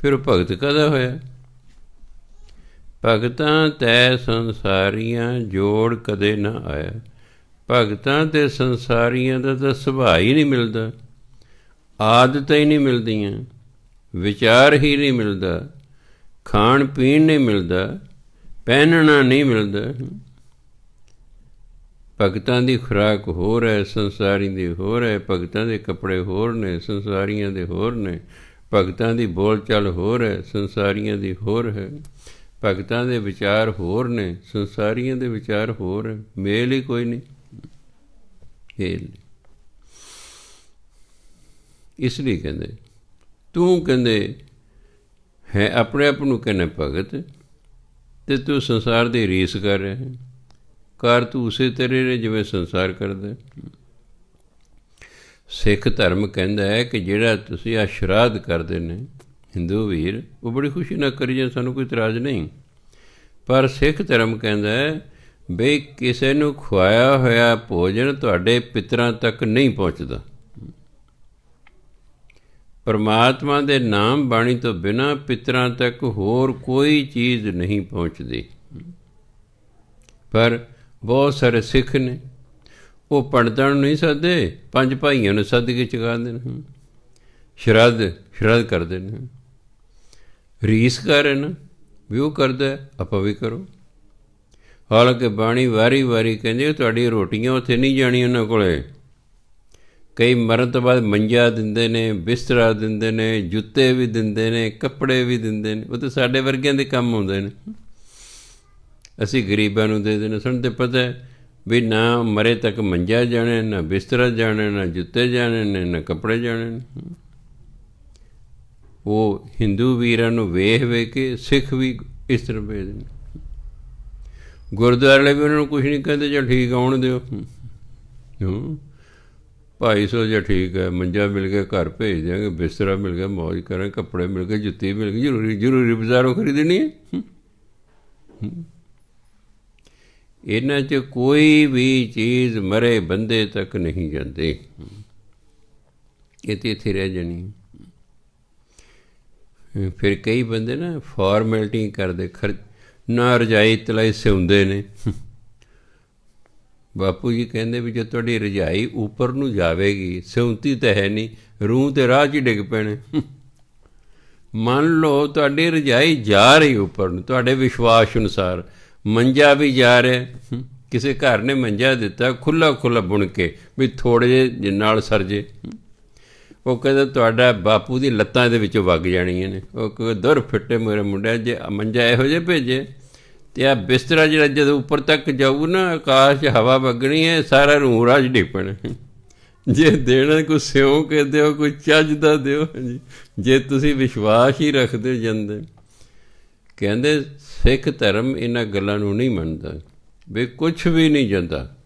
ਫਿਰ ਭਗਤ ਕਦਾ ਹੋਇਆ? ਭਗਤਾਂ ਤੈ ਸੰਸਾਰੀਆਂ ਜੋੜ ਕਦੇ ਨਾ ਆਇਆ। ਭਗਤਾਂ ਤੇ ਸੰਸਾਰੀਆਂ ਦਾ ਤਾਂ ਸੁਭਾਅ ਹੀ ਨਹੀਂ ਮਿਲਦਾ। ਆਦਤਾਂ ਹੀ ਨਹੀਂ ਮਿਲਦੀਆਂ। ਵਿਚਾਰ ਹੀ ਨਹੀਂ ਮਿਲਦਾ। ਖਾਣ ਪੀਣ ਨਹੀਂ ਮਿਲਦਾ। ਪਹਿਨਣਾ ਨਹੀਂ ਮਿਲਦਾ। ਭਗਤਾਂ ਦੀ ਖੁਰਾਕ ਹੋਰ ਹੈ, ਸੰਸਾਰੀ ਦੀ ਹੋਰ ਹੈ, ਭਗਤਾਂ ਦੇ ਕੱਪੜੇ ਹੋਰ ਨੇ, ਸੰਸਾਰੀਆਂ ਦੇ ਹੋਰ ਨੇ, ਭਗਤਾਂ ਦੀ ਬੋਲਚਾਲ ਹੋਰ ਹੈ, ਸੰਸਾਰੀਆਂ ਦੀ ਹੋਰ ਹੈ। ਭਗਤਾਂ ਦੇ ਵਿਚਾਰ ਹੋਰ ਨੇ, ਸੰਸਾਰੀਆਂ ਦੇ ਵਿਚਾਰ ਹੋਰ ਹੈ। ਮੇਲ ਹੀ ਕੋਈ ਨਹੀਂ। ਖੇਲ ਇਸ ਲਈ ਕਹਿੰਦੇ, ਤੂੰ ਕਹਿੰਦੇ, ਹੈ ਆਪਣੇ ਆਪ ਨੂੰ ਕਹਿੰਦੇ ਭਗਤ, ਤੇ ਤੂੰ ਸੰਸਾਰ ਦੀ ਰੀਸ ਕਰ ਰਿਹਾ ਹੈ। ਕਰ ਤੂੰ ਉਸੇ ਤਰ੍ਹਾਂ ਨੇ ਜਿਵੇਂ ਸੰਸਾਰ ਕਰਦਾ ਸਿੱਖ ਧਰਮ ਕਹਿੰਦਾ ਹੈ ਕਿ ਜਿਹੜਾ ਤੁਸੀਂ ਆ ਸ਼ਰਾਧ ਕਰਦੇ ਨੇ ਹਿੰਦੂ ਵੀਰ, ਉਹ ਬੜੀ ਖੁਸ਼ੀ ਨਾਲ ਕਰੀ ਜਾਂ ਸਾਨੂੰ ਕੋਈ ਇਤਰਾਜ਼ ਨਹੀਂ। ਪਰ ਸਿੱਖ ਧਰਮ ਕਹਿੰਦਾ ਹੈ, ਬਈ ਕਿਸੇ ਨੂੰ ਖਵਾਇਆ ਹੋਇਆ ਭੋਜਨ ਤੁਹਾਡੇ ਪਿਤਰਾਂ ਤੱਕ ਨਹੀਂ ਪਹੁੰਚਦਾ। ਪਰਮਾਤਮਾ ਦੇ ਨਾਮ ਬਾਣੀ ਤੋਂ ਬਿਨਾ ਪਿਤਰਾਂ ਤੱਕ ਹੋਰ ਕੋਈ ਚੀਜ਼ ਨਹੀਂ ਪਹੁੰਚਦੀ। ਪਰ ਬਹੁਤ ਸਾਰੇ ਸਿੱਖ ਨੇ, ਉਹ ਪੰਡਤਾਂ ਨੂੰ ਨਹੀਂ ਸੱਦੇ ਪੰਜ ਭਾਈਆਂ ਨੂੰ ਸੱਦ ਕੇ ਚਗਾ ਦੇਣ ਸ਼ਰਦ ਸ਼ਰਦ ਕਰਦੇ ਨੇ। ਰੀਸ ਕਰਨ ਵੀ ਉਹ ਕਰਦਾ ਆਪਾਂ ਵੀ ਕਰੋ। ਹਾਲਾਂਕਿ ਬਾਣੀ ਵਾਰੀ ਵਾਰੀ ਕਹਿੰਦੇ ਤੁਹਾਡੀ ਰੋਟੀਆਂ ਉੱਥੇ ਨਹੀਂ ਜਾਣੀਆਂ ਉਹਨਾਂ ਕੋਲੇ। ਕਈ ਮਰਨ ਤੋਂ ਬਾਅਦ ਮੰਜਾ ਦਿੰਦੇ ਨੇ, ਬਿਸਤਰਾ ਦਿੰਦੇ ਨੇ, ਜੁੱਤੇ ਵੀ ਦਿੰਦੇ ਨੇ, ਕੱਪੜੇ ਵੀ ਦਿੰਦੇ ਨੇ, ਉਹ ਤਾਂ ਸਾਡੇ ਵਰਗਿਆਂ ਦੇ ਕੰਮ ਆਉਂਦੇ ਨੇ। ਅਸੀਂ ਗਰੀਬਾਂ ਨੂੰ ਦੇ ਦੇਣੇ ਸਾਨੂੰ ਤੇ ਪਤਾ ਹੈ ਵੀ ਨਾ ਮਰੇ ਤੱਕ ਮੰਜਾ ਜਾਣੇ, ਨਾ ਬਿਸਤਰਾ ਜਾਣੇ, ਨਾ ਜੁੱਤੇ ਜਾਣੇ ਨੇ, ਨਾ ਕੱਪੜੇ ਜਾਣੇ ਨੇ। ਉਹ ਹਿੰਦੂ ਵੀਰਾਂ ਨੂੰ ਵੇਖ ਵੇਖ ਕੇ ਸਿੱਖ ਵੀ ਇਸ ਤਰ੍ਹਾਂ ਭੇਜਦੇ ਨੇ ਗੁਰਦੁਆਰੇ ਵੀ ਉਹਨਾਂ ਨੂੰ ਕੁਝ ਨਹੀਂ ਕਹਿੰਦੇ ਜਾਂ ਠੀਕ ਆਉਣ ਦਿਓ। ਹੂੰ। ਭਾਈ ਸੋ ਜੇ ਠੀਕ ਹੈ ਮੰਜਾ ਮਿਲ ਗਿਆ, ਘਰ ਭੇਜ ਦਿਆਂਗੇ, ਬਿਸਤਰਾ ਮਿਲ ਗਿਆ, ਮੌਜ ਕਰਾਂ ਕੱਪੜੇ ਮਿਲ ਗਏ, ਜੁੱਤੀ ਮਿਲ ਗਈ, ਜ਼ਰੂਰੀ ਜ਼ਰੂਰੀ ਬਾਜ਼ਾਰੋਂ ਖਰੀਦਣੀ ਹੈ। ਇਹਨਾਂ 'ਚ ਕੋਈ ਵੀ ਚੀਜ਼ ਮਰੇ ਬੰਦੇ ਤੱਕ ਨਹੀਂ ਜਾਂਦੀ। ਇਹ ਤੇ ਇੱਥੇ ਰਹਿ ਜਾਣੀ ਫਿਰ ਕਈ ਬੰਦੇ ਨਾ ਫਾਰਮੈਲਿਟੀ ਕਰਦੇ ਖਰਚ ਨਾ ਰਜਾਈ ਤਲਾਈ ਸਿਉਂਦੇ ਨੇ। ਬਾਪੂ ਜੀ ਕਹਿੰਦੇ ਵੀ ਜੇ ਤੁਹਾਡੀ ਰਜਾਈ ਉੱਪਰ ਨੂੰ ਜਾਵੇਗੀ, ਸਿਉਂਤੀ ਤਾਂ ਹੈ ਨਹੀਂ, ਰੂਹ ਤੇ ਰਾਹ 'ਚ ਡਿੱਗ ਪੈਣੇ। ਮੰਨ ਲਓ ਤੁਹਾਡੀ ਰਜਾਈ ਜਾ ਰਹੀ ਉੱਪਰ ਨੂੰ, ਤੁਹਾਡੇ ਵਿਸ਼ਵਾਸ ਅਨੁਸਾਰ ਮੰਜਾ ਵੀ ਜਾ ਰਿਹਾ। ਕਿਸੇ ਘਰ ਨੇ ਮੰਜਾ ਦਿੱਤਾ ਖੁੱਲਾ ਖੁੱਲਾ ਬੁਣ ਕੇ, ਵੀ ਥੋੜੇ ਜਿਹੇ ਨਾਲ ਸਰਜੇ ਉਹ ਕਹਿੰਦਾ ਤੁਹਾਡਾ ਬਾਪੂ ਦੀ ਲੱਤਾਂ ਦੇ ਵਿੱਚੋਂ ਵਗ ਜਾਣੀਆਂ ਨੇ। ਉਹ ਕਹਿੰਦਾ, ਦੁਰ ਫਿੱਟੇ ਮੇਰੇ ਮੁੰਡਿਆ ਜੇ ਮੰਜਾ ਇਹੋ ਜੇ ਭੇਜੇ। ਤੇ ਆ ਬਿਸਤਰਾ ਜਿਹੜਾ ਜਦੋਂ ਉੱਪਰ ਤੱਕ ਜਾਊ ਨਾ, ਆਕਾਸ਼ ਹਵਾ ਵਗਣੀ ਹੈ, ਸਾਰਾ ਰੂਹ ਰਾਜ ਡਿੱਪਣ। ਜੇ ਦੇਣਾ ਕੋਈ ਸਿਉਂ ਕੇ ਦਿਓ, ਕੋਈ ਚੱਜ ਦਾ ਦਿਓ ਜੀ ਜੇ ਤੁਸੀਂ ਵਿਸ਼ਵਾਸ ਹੀ ਰੱਖਦੇ ਜਾਂਦੇ। ਕਹਿੰਦੇ, ਸਿੱਖ ਧਰਮ ਇਹਨਾਂ ਗੱਲਾਂ ਨੂੰ ਨਹੀਂ ਮੰਨਦਾ। ਵੀ ਕੁਝ ਵੀ ਨਹੀਂ ਜਾਂਦਾ।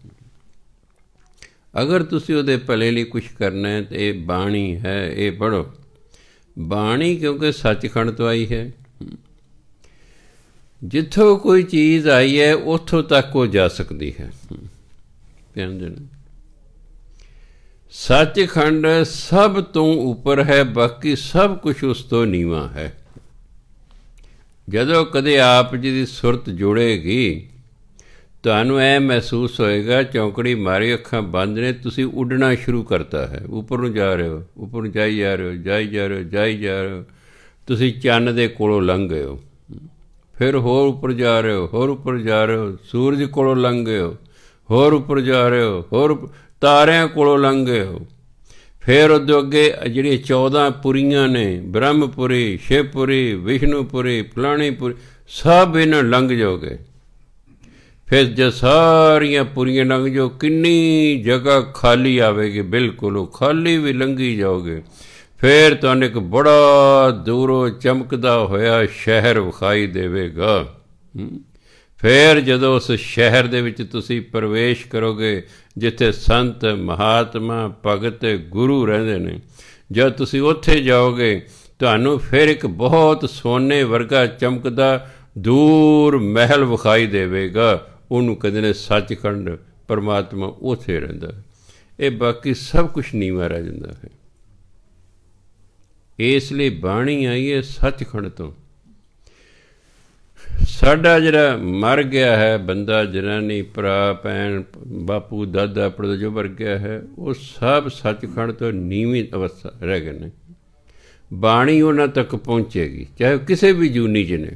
ਅਗਰ ਤੁਸੀਂ ਉਹਦੇ ਭਲੇ ਲਈ ਕੁਝ ਕਰਨਾ ਹੈ ਤੇ ਇਹ ਬਾਣੀ ਹੈ, ਇਹ ਪੜੋ ਬਾਣੀ ਕਿਉਂਕਿ ਸੱਚਖੰਡ ਤੋਂ ਆਈ ਹੈ। ਜਿੱਥੋਂ ਕੋਈ ਚੀਜ਼ ਆਈ ਹੈ, ਉੱਥੋਂ ਤੱਕ ਉਹ ਜਾ ਸਕਦੀ ਹੈ। ਧਿਆਨ ਸੱਚਖੰਡ ਸਭ ਤੋਂ ਉੱਪਰ ਹੈ, ਬਾਕੀ ਸਭ ਕੁਝ ਉਸ ਤੋਂ ਨੀਵਾ ਹੈ। ਜਦੋਂ ਕਦੇ ਆਪ ਜੀ ਦੀ ਸੁਰਤ ਜੁੜੇਗੀ ਤੁਹਾਨੂੰ ਐ ਮਹਿਸੂਸ ਹੋਏਗਾ, ਚੌਂਕੜੀ ਮਾਰੀ ਅੱਖਾਂ ਬੰਦ ਨੇ, ਤੁਸੀਂ ਉੱਡਣਾ ਸ਼ੁਰੂ ਕਰਤਾ ਹੈ। ਉੱਪਰ ਨੂੰ ਜਾ ਰਹੇ ਹੋ, ਉੱਪਰ ਨੂੰ ਜਾਈ ਜਾ ਰਹੇ ਹੋ, ਜਾਈ ਜਾ ਰਹੇ ਹੋ, ਜਾਈ ਜਾ ਰਹੇ ਹੋ। ਤੁਸੀਂ ਚੰਨ ਦੇ ਕੋਲੋਂ ਲੰਘ ਗਏ ਹੋ। ਫਿਰ ਹੋਰ ਉੱਪਰ ਜਾ ਰਹੇ ਹੋ, ਹੋਰ ਉੱਪਰ ਜਾ ਰਹੇ ਹੋ, ਸੂਰਜ ਕੋਲੋਂ ਲੰਘ ਗਏ ਹੋ, ਹੋਰ ਉੱਪਰ ਜਾ ਰਹੇ ਹੋ, ਹੋਰ ਤਾਰਿਆਂ ਕੋਲੋਂ ਲੰਘ ਗਏ ਹੋ। ਫਿਰ ਉਦੋਂ ਅੱਗੇ ਜਿਹੜੀਆਂ 14 ਪੁਰੀਆਂ ਨੇ, ਬ੍ਰਹਮਪੁਰੀ, ਸ਼ਿਵਪੁਰੀ, ਵਿਸ਼ਨੂਪੁਰੀ, ਫਲਾਣੀਪੁਰੀ, ਸਭ ਇਹਨਾਂ ਲੰਘ ਜਾਓਗੇ। ਫਿਰ ਜੇ ਸਾਰੀਆਂ ਪੁਰੀਆਂ ਲੰਘ ਜਾਓ, ਕਿੰਨੀ ਜਗ੍ਹਾ ਖਾਲੀ ਆਵੇਗੀ, ਬਿਲਕੁਲ ਉਹ ਖਾਲੀ ਵੀ ਲੰਘੀ ਜਾਓਗੇ। ਫਿਰ ਤੁਹਾਨੂੰ ਇੱਕ ਬੜਾ ਦੂਰੋਂ ਚਮਕਦਾ ਹੋਇਆ ਸ਼ਹਿਰ ਵਿਖਾਈ ਦੇਵੇਗਾ। ਫਿਰ ਜਦੋਂ ਉਸ ਸ਼ਹਿਰ ਦੇ ਵਿੱਚ ਤੁਸੀਂ ਪ੍ਰਵੇਸ਼ ਕਰੋਗੇ, ਜਿੱਥੇ ਸੰਤ, ਮਹਾਤਮਾ, ਭਗਤ, ਗੁਰੂ ਰਹਿੰਦੇ ਨੇ, ਜਦ ਤੁਸੀਂ ਉੱਥੇ ਜਾਓਗੇ, ਤੁਹਾਨੂੰ ਫਿਰ ਇੱਕ ਬਹੁਤ ਸੋਨੇ ਵਰਗਾ ਚਮਕਦਾ ਦੂਰ ਮਹਿਲ ਵਿਖਾਈ ਦੇਵੇਗਾ। ਉਹਨੂੰ ਕਹਿੰਦੇ ਨੇ ਸੱਚਖੰਡ ਪਰਮਾਤਮਾ ਉੱਥੇ ਰਹਿੰਦਾ। ਇਹ ਬਾਕੀ ਸਭ ਕੁਝ ਨੀਵਾਂ ਰਹਿ ਜਾਂਦਾ ਹੈ। ਇਸ ਲਈ ਬਾਣੀ ਆਈ ਹੈ ਸੱਚਖੰਡ ਤੋਂ। ਸਾਡਾ ਜਿਹੜਾ ਮਰ ਗਿਆ ਹੈ, ਬੰਦਾ, ਜਨਾਨੀ, ਭਰਾ, ਭੈਣ, ਬਾਪੂ, ਦਾਦਾ, ਪੜਦਾ ਜੋ ਮਰ ਗਿਆ ਹੈ, ਉਹ ਸਭ ਸੱਚਖੰਡ ਤੋਂ ਨੀਵੀਂ ਅਵਸਥਾ ਰਹਿ ਗਏ ਨੇ। ਬਾਣੀ ਉਹਨਾਂ ਤੱਕ ਪਹੁੰਚੇਗੀ, ਚਾਹੇ ਕਿਸੇ ਵੀ ਜੂਨੀ ਚ ਨੇ।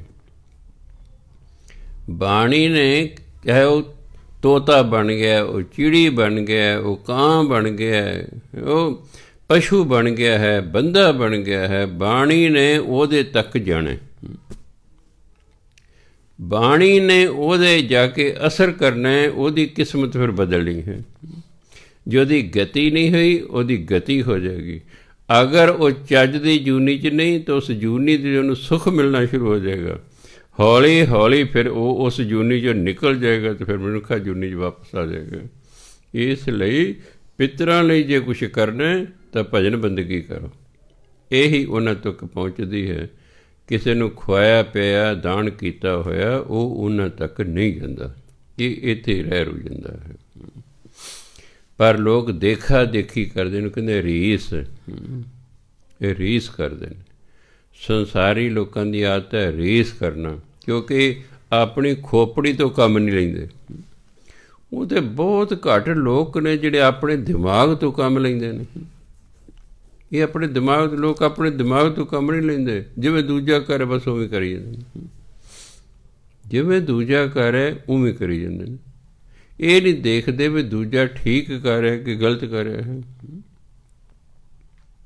ਬਾਣੀ ਨੇ ਚਾਹੇ ਉਹ ਤੋਤਾ ਬਣ ਗਿਆ, ਉਹ ਚਿੜੀ ਬਣ ਗਿਆ, ਉਹ ਕਾਂ ਬਣ ਗਿਆ, ਉਹ ਪਸ਼ੂ ਬਣ ਗਿਆ ਹੈ, ਬੰਦਾ ਬਣ ਗਿਆ ਹੈ, ਬਾਣੀ ਨੇ ਉਹਦੇ ਤੱਕ ਜਾਣਾ। ਬਾਣੀ ਨੇ ਉਹਦੇ ਜਾ ਕੇ ਅਸਰ ਕਰਨਾ ਉਹਦੀ ਕਿਸਮਤ ਫਿਰ ਬਦਲਣੀ ਹੈ। ਜਿਹਦੀ ਗਤੀ ਨਹੀਂ ਹੋਈ, ਉਹਦੀ ਗਤੀ ਹੋ ਜਾਏਗੀ। ਅਗਰ ਉਹ ਚੱਜ ਦੀ ਜੂਨੀ ਚ ਨਹੀਂ, ਤਾਂ ਉਸ ਜੂਨੀ ਦੇ ਉਹਨੂੰ ਸੁਖ ਮਿਲਣਾ ਸ਼ੁਰੂ ਹੋ ਜਾਏਗਾ। ਹੌਲੀ ਹੌਲੀ ਫਿਰ ਉਹ ਉਸ ਜੂਨੀ ਚੋਂ ਨਿਕਲ ਜਾਏਗਾ ਤੇ ਫਿਰ ਮਨੁੱਖਾ ਜੂਨੀ 'ਚ ਵਾਪਸ ਆ ਜਾਏਗਾ। ਇਸ ਲਈ ਪਿਤਰਾਂ ਲਈ ਜੇ ਕੁਝ ਕਰਨਾ ਤਾਂ ਭਜਨ ਬੰਦਗੀ ਕਰੋ। ਇਹੀ ਉਹਨਾਂ ਤੱਕ ਪਹੁੰਚਦੀ ਹੈ। ਕਿਸੇ ਨੂੰ ਖਵਾਇਆ ਪਿਆ, ਦਾਨ ਕੀਤਾ ਹੋਇਆ, ਉਹ ਉਹਨਾਂ ਤੱਕ ਨਹੀਂ ਜਾਂਦਾ। ਇਹ ਇੱਥੇ ਰਹਿ ਰੂ ਜਾਂਦਾ ਹੈ। ਪਰ ਲੋਕ ਦੇਖਾ ਦੇਖੀ ਕਰਦੇ ਨੇ, ਕਹਿੰਦੇ, ਰੀਸ ਇਹ ਰੀਸ ਕਰਦੇ ਨੇ। ਸੰਸਾਰੀ ਲੋਕਾਂ ਦੀ ਆਦਤ ਹੈ ਰੇਸ ਕਰਨਾ, ਕਿਉਂਕਿ ਆਪਣੀ ਖੋਪੜੀ ਤੋਂ ਕੰਮ ਨਹੀਂ ਲੈਂਦੇ। ਉਹ ਤੇ ਬਹੁਤ ਘੱਟ ਲੋਕ ਨੇ ਜਿਹੜੇ ਆਪਣੇ ਦਿਮਾਗ ਤੋਂ ਕੰਮ ਲੈਂਦੇ ਨੇ। ਇਹ ਆਪਣੇ ਦਿਮਾਗ ਦੇ ਲੋਕ ਆਪਣੇ ਦਿਮਾਗ ਤੋਂ ਕੰਮ ਨਹੀਂ ਲੈਂਦੇ। ਜਿਵੇਂ ਦੂਜਾ ਕਰੇ ਬਸ ਉਵੇਂ ਕਰੀ ਜਾਂਦੇ ਨੇ। ਜਿਵੇਂ ਦੂਜਾ ਕਰੇ ਉਵੇਂ ਕਰੀ ਜਾਂਦੇ ਨੇ। ਇਹ ਨਹੀਂ ਦੇਖਦੇ ਵੀ ਦੂਜਾ ਠੀਕ ਕਰ ਰਿਹਾ ਕਿ ਗਲਤ ਕਰ ਰਿਹਾ। ਹੈ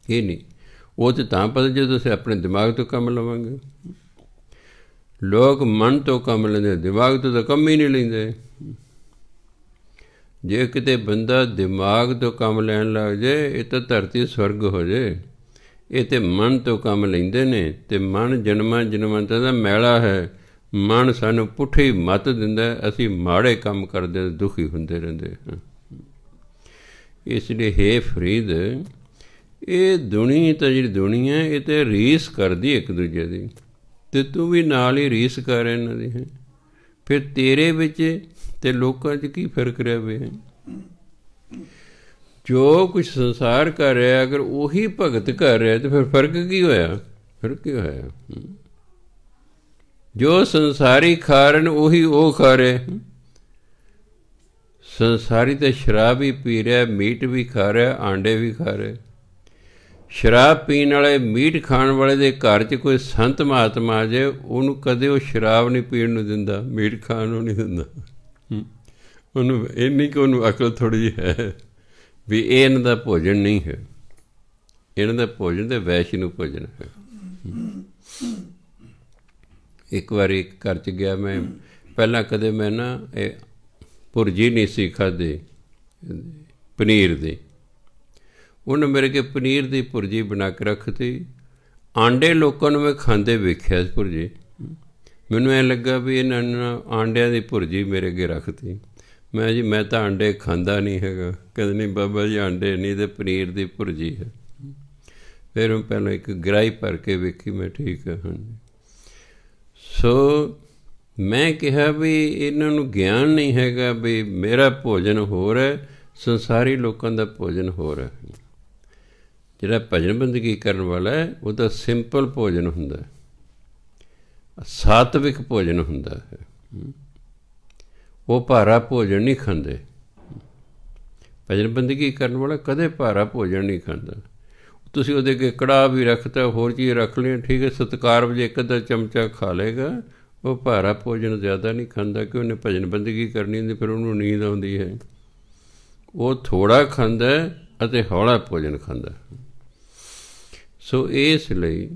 ਇਹ ਨਹੀਂ। ਉਹ ਤੇ ਤਾਂ ਪਤਾ ਜੇ ਤੁਸੀਂ ਆਪਣੇ ਦਿਮਾਗ ਤੋਂ ਕੰਮ ਲਵਾਂਗੇ। ਲੋਕ ਮਨ ਤੋਂ ਕੰਮ ਲੈਂਦੇ, ਦਿਮਾਗ ਤੋਂ ਤਾਂ ਕੰਮ ਹੀ ਨਹੀਂ ਲੈਂਦੇ। ਜੇ ਕਿਤੇ ਬੰਦਾ ਦਿਮਾਗ ਤੋਂ ਕੰਮ ਲੈਣ ਲੱਗ ਜਾਏ ਇਹ ਤਾਂ ਧਰਤੀ ਸਵਰਗ ਹੋ ਜਾਏ ਇਹ ਤੇ ਮਨ ਤੋਂ ਕੰਮ ਲੈਂਦੇ ਨੇ ਤੇ ਮਨ ਜਨਮਾਂ ਜਨਮਾਂ ਦਾ ਮੈਲਾ ਹੈ। ਮਨ ਸਾਨੂੰ ਪੁੱਠੀ ਮਤ ਦਿੰਦਾ, ਅਸੀਂ ਮਾੜੇ ਕੰਮ ਕਰਦੇ, ਦੁਖੀ ਹੁੰਦੇ ਰਹਿੰਦੇ ਹਾਂ। ਇਸ ਲਈ ਹੈ ਫਰੀਦ ਇਹ ਦੁਨੀ ਤਾਂ ਜਿਹੜੀ ਦੁਨੀਆ ਇਹ ਤੇ ਰੀਸ ਕਰਦੀ ਇੱਕ ਦੂਜੇ ਦੀ। ਤੇ ਤੂੰ ਵੀ ਨਾਲ ਹੀ ਰੀਸ ਕਰ ਇਹਨਾਂ ਦੀ ਹੈ। ਫਿਰ ਤੇਰੇ ਵਿੱਚ ਤੇ ਲੋਕਾਂ 'ਚ ਕੀ ਫ਼ਰਕ ਰਹਿ ਵੇ ਜੋ ਕੁਝ ਸੰਸਾਰ ਕਰ ਰਿਹਾ, ਅਗਰ ਉਹੀ ਭਗਤ ਕਰ ਰਿਹਾ, ਤੇ ਫਿਰ ਫ਼ਰਕ ਕੀ ਹੋਇਆ? ਫ਼ਰਕ ਕੀ ਹੋਇਆ? ਜੋ ਸੰਸਾਰੀ ਖਾਰਨ ਉਹੀ ਉਹ ਖਾ ਰਿਹਾ ਸੰਸਾਰੀ ਤੇ ਸ਼ਰਾਬ ਵੀ ਪੀ ਰਿਹਾ, ਮੀਟ ਵੀ ਖਾ ਰਿਹਾ, ਆਂਡੇ ਵੀ ਖਾ ਰਿਹਾ। ਸ਼ਰਾਬ ਪੀਣ ਵਾਲੇ ਮੀਟ ਖਾਣ ਵਾਲੇ ਦੇ ਘਰ 'ਚ ਕੋਈ ਸੰਤ ਮਹਾਤਮਾ ਜੇ ਉਹਨੂੰ ਕਦੇ ਉਹ ਸ਼ਰਾਬ ਨਹੀਂ ਪੀਣ ਨੂੰ ਦਿੰਦਾ ਮੀਟ ਖਾਣ ਨੂੰ ਨਹੀਂ ਦਿੰਦਾ। ਉਹਨੂੰ ਇੰਨੀ ਕਿ ਉਹਨੂੰ ਅਕਲ ਥੋੜੀ ਜਿਹੀ ਹੈ ਵੀ ਇਹ ਇਹਨਾਂ ਦਾ ਭੋਜਨ ਨਹੀਂ ਹੈ। ਇਹਨਾਂ ਦਾ ਭੋਜਨ ਤੇ ਵੈਸ਼ਨੂ ਭੋਜਨ ਹੈ। ਇੱਕ ਵਾਰੀ ਘਰ ਚ ਗਿਆ ਮੈਂ ਪਹਿਲਾਂ ਕਦੇ ਮੈਂ ਨਾ ਇਹ ਪੁਰਜੀ ਨਹੀਂ ਸੀ ਖਾਦੇ ਪਨੀਰ ਦੇ। ਉਹਨੇ ਮੇਰੇ ਕੇ ਪਨੀਰ ਦੀ ਭੁਰਜੀ ਬਣਾ ਕੇ ਰੱਖਤੀ। ਆਂਡੇ ਲੋਕਾਂ ਨੂੰ ਮੈਂ ਖਾਂਦੇ ਵੇਖਿਆ ਇਸ ਭੁਰਜੀ। ਮੈਨੂੰ ਐ ਲੱਗਾ ਵੀ ਇਹਨਾਂ ਨੇ ਆਂਡਿਆਂ ਦੀ ਭੁਰਜੀ ਮੇਰੇ ਅੱਗੇ ਰੱਖਤੀ। ਮੈਂ ਜੀ, ਮੈਂ ਤਾਂ ਆਂਡੇ ਖਾਂਦਾ ਨਹੀਂ ਹੈਗਾ। ਕਹਿੰਦੇ ਨਹੀਂ ਬਾਬਾ ਜੀ, ਆਂਡੇ ਨਹੀਂ ਤੇ ਪਨੀਰ ਦੀ ਭੁਰਜੀ ਹੈ। ਫਿਰ ਉਹ ਪਹਿਲਾਂ ਇੱਕ ਗਰਾਈ ਭਰ ਕੇ ਵੇਖੀ, ਮੈਂ ਠੀਕ ਹਾਂ, ਹਾਂਜੀ। ਸੋ ਮੈਂ ਕਿਹਾ ਵੀ ਇਹਨਾਂ ਨੂੰ ਗਿਆਨ ਨਹੀਂ ਹੈਗਾ ਵੀ ਮੇਰਾ ਭੋਜਨ ਹੋਰ ਹੈ, ਸੰਸਾਰੀ ਲੋਕਾਂ ਦਾ ਭੋਜਨ ਹੋਰ ਹੈ। ਜਿਹੜਾ ਭਜਨ ਬੰਦਗੀ ਕਰਨ ਵਾਲਾ ਹੈ ਉਹ ਤਾਂ ਸਿੰਪਲ ਭੋਜਨ ਹੁੰਦਾ ਹੈ। ਸਾਤਵਿਕ ਭੋਜਨ ਹੁੰਦਾ ਹੈ। ਉਹ ਭਾਰਾ ਭੋਜਨ ਨਹੀਂ ਖਾਂਦੇ। ਭਜਨ ਬੰਦਗੀ ਕਰਨ ਵਾਲਾ ਕਦੇ ਭਾਰਾ ਭੋਜਨ ਨਹੀਂ ਖਾਂਦਾ। ਤੁਸੀਂ ਉਹਦੇ ਅੱਗੇ ਕੜਾ ਵੀ ਰੱਖਤਾ, ਹੋਰ ਚੀਜ਼ ਰੱਖ ਲਈ ਠੀਕ ਹੈ, ਸਤਕਾਰ ਵਜੇ ਇੱਕ ਅੱਧਾ ਚਮਚਾ ਖਾ ਲੇਗਾ ਉਹ ਭਾਰਾ ਭੋਜਨ ਜ਼ਿਆਦਾ ਨਹੀਂ ਖਾਂਦਾ ਕਿ ਉਹਨੇ ਭਜਨ ਬੰਦਗੀ ਕਰਨੀ ਹੁੰਦੀ, ਫਿਰ ਉਹਨੂੰ ਨੀਂਦ ਆਉਂਦੀ ਹੈ। ਉਹ ਥੋੜਾ ਖਾਂਦਾ ਅਤੇ ਹੌਲਾ ਭੋਜਨ ਖਾਂਦਾ ਸੋ ਇਸ ਲਈ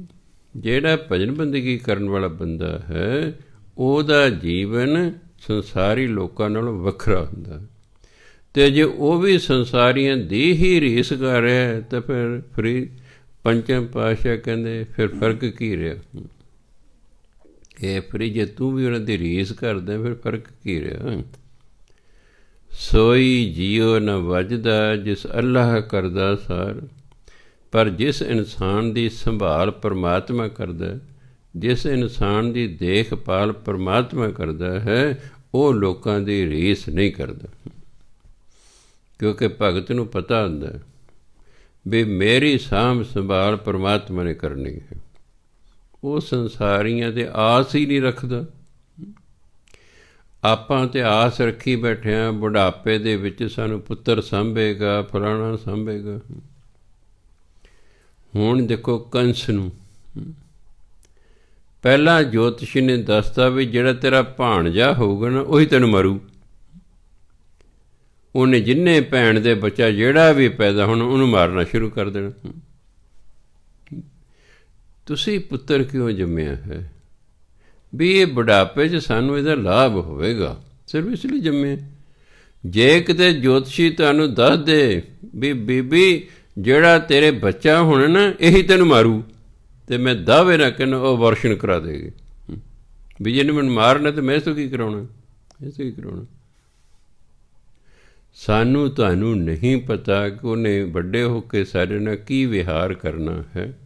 ਜਿਹੜਾ ਭਜਨ ਬੰਦਗੀ ਕਰਨ ਵਾਲਾ ਬੰਦਾ ਹੈ, ਉਹਦਾ ਜੀਵਨ ਸੰਸਾਰੀ ਲੋਕਾਂ ਨਾਲੋਂ ਵੱਖਰਾ ਹੁੰਦਾ। ਤੇ ਜੇ ਉਹ ਵੀ ਸੰਸਾਰੀਆਂ ਦੀ ਹੀ ਰੀਸ ਕਰ ਰਿਹਾ ਤਾਂ ਫਿਰ ਫਰੀ ਪੰਚਮ ਪਾਸ਼ਾ ਕਹਿੰਦੇ, ਫਿਰ ਫ਼ਰਕ ਕੀ ਰਿਹਾ? ਇਹ ਫਰੀ ਜੇ ਤੂੰ ਵੀ ਉਹਨਾਂ ਦੀ ਰੀਸ ਕਰਦਾ, ਫਿਰ ਫ਼ਰਕ ਕੀ ਰਿਹਾ? ਸੋਈ ਜੀਉ ਨ ਵਜਦਾ, ਜਿਸ ਅੱਲਾਹ ਕਰਦਾ ਸਾਰ। ਪਰ ਜਿਸ ਇਨਸਾਨ ਦੀ ਸੰਭਾਲ ਪਰਮਾਤਮਾ ਕਰਦਾ ਜਿਸ ਇਨਸਾਨ ਦੀ ਦੇਖਭਾਲ ਪਰਮਾਤਮਾ ਕਰਦਾ ਹੈ, ਉਹ ਲੋਕਾਂ ਦੀ ਰੀਸ ਨਹੀਂ ਕਰਦਾ। ਕਿਉਂਕਿ ਭਗਤ ਨੂੰ ਪਤਾ ਹੁੰਦਾ ਵੀ ਮੇਰੀ ਸਾਂਭ ਸੰਭਾਲ ਪਰਮਾਤਮਾ ਨੇ ਕਰਨੀ ਹੈ। ਉਹ ਸੰਸਾਰੀਆਂ ਤੇ ਆਸ ਹੀ ਨਹੀਂ ਰੱਖਦਾ। ਆਪਾਂ ਤੇ ਆਸ ਰੱਖੀ ਬੈਠੇ ਆ ਬੁਢਾਪੇ ਦੇ ਵਿੱਚ ਸਾਨੂੰ ਪੁੱਤਰ ਸੰਭੇਗਾ, ਫਲਾਣਾ ਸੰਭੇਗਾ। ਹੁਣ ਦੇਖੋ ਕੰਸ ਨੂੰ। ਪਹਿਲਾਂ ਜੋਤਸ਼ੀ ਨੇ ਦੱਸਤਾ ਵੀ ਜਿਹੜਾ ਤੇਰਾ ਭਾਣਜਾ ਹੋਊਗਾ ਨਾ, ਉਹੀ ਤੈਨੂੰ ਮਰੂ। ਉਹਨੇ ਜਿੰਨੇ ਭੈਣ ਦੇ ਬੱਚਾ ਜਿਹੜਾ ਵੀ ਪੈਦਾ ਹੋਣਾ, ਉਹਨੂੰ ਮਾਰਨਾ ਸ਼ੁਰੂ ਕਰ ਦੇਣਾ। ਤੁਸੀਂ ਪੁੱਤਰ ਕਿਉਂ ਜੰਮਿਆ ਹੈ? ਵੀ ਇਹ ਬੁਢਾਪੇ 'ਚ ਸਾਨੂੰ ਇਹਦਾ ਲਾਭ ਹੋਵੇਗਾ। ਸਿਰਫ ਇਸ ਲਈ ਜੰਮੇ। ਜੇ ਕਿਤੇ ਜੋਤਸ਼ੀ ਤੁਹਾਨੂੰ ਦੱਸ ਦੇ ਵੀ ਬੀਬੀ ਜਿਹੜਾ ਤੇਰੇ ਬੱਚਾ ਹੋਣਾ ਨਾ, ਇਹੀ ਤੈਨੂੰ ਮਾਰੂ। ਤੇ ਮੈਂ ਦਾਅਵੇ ਨਾ ਕਰਨ ਉਹ ਵਰਸ਼ਨ ਕਰਾ ਦੇਗੀ। ਵੀ ਜੇ ਮੈਨੂੰ ਮਾਰਨਾ ਤੇ ਮੈਂ ਇਸ ਤੋਂ ਕੀ ਕਰਾਉਣਾ? ਇਸ ਤੋਂ ਕੀ ਕਰਾਉਣਾ? ਸਾਨੂੰ ਤੁਹਾਨੂੰ ਨਹੀਂ ਪਤਾ ਕਿ ਉਹਨੇ ਵੱਡੇ ਹੋ ਕੇ ਸਾਡੇ ਨਾਲ ਕੀ ਵਿਹਾਰ ਕਰਨਾ ਹੈ।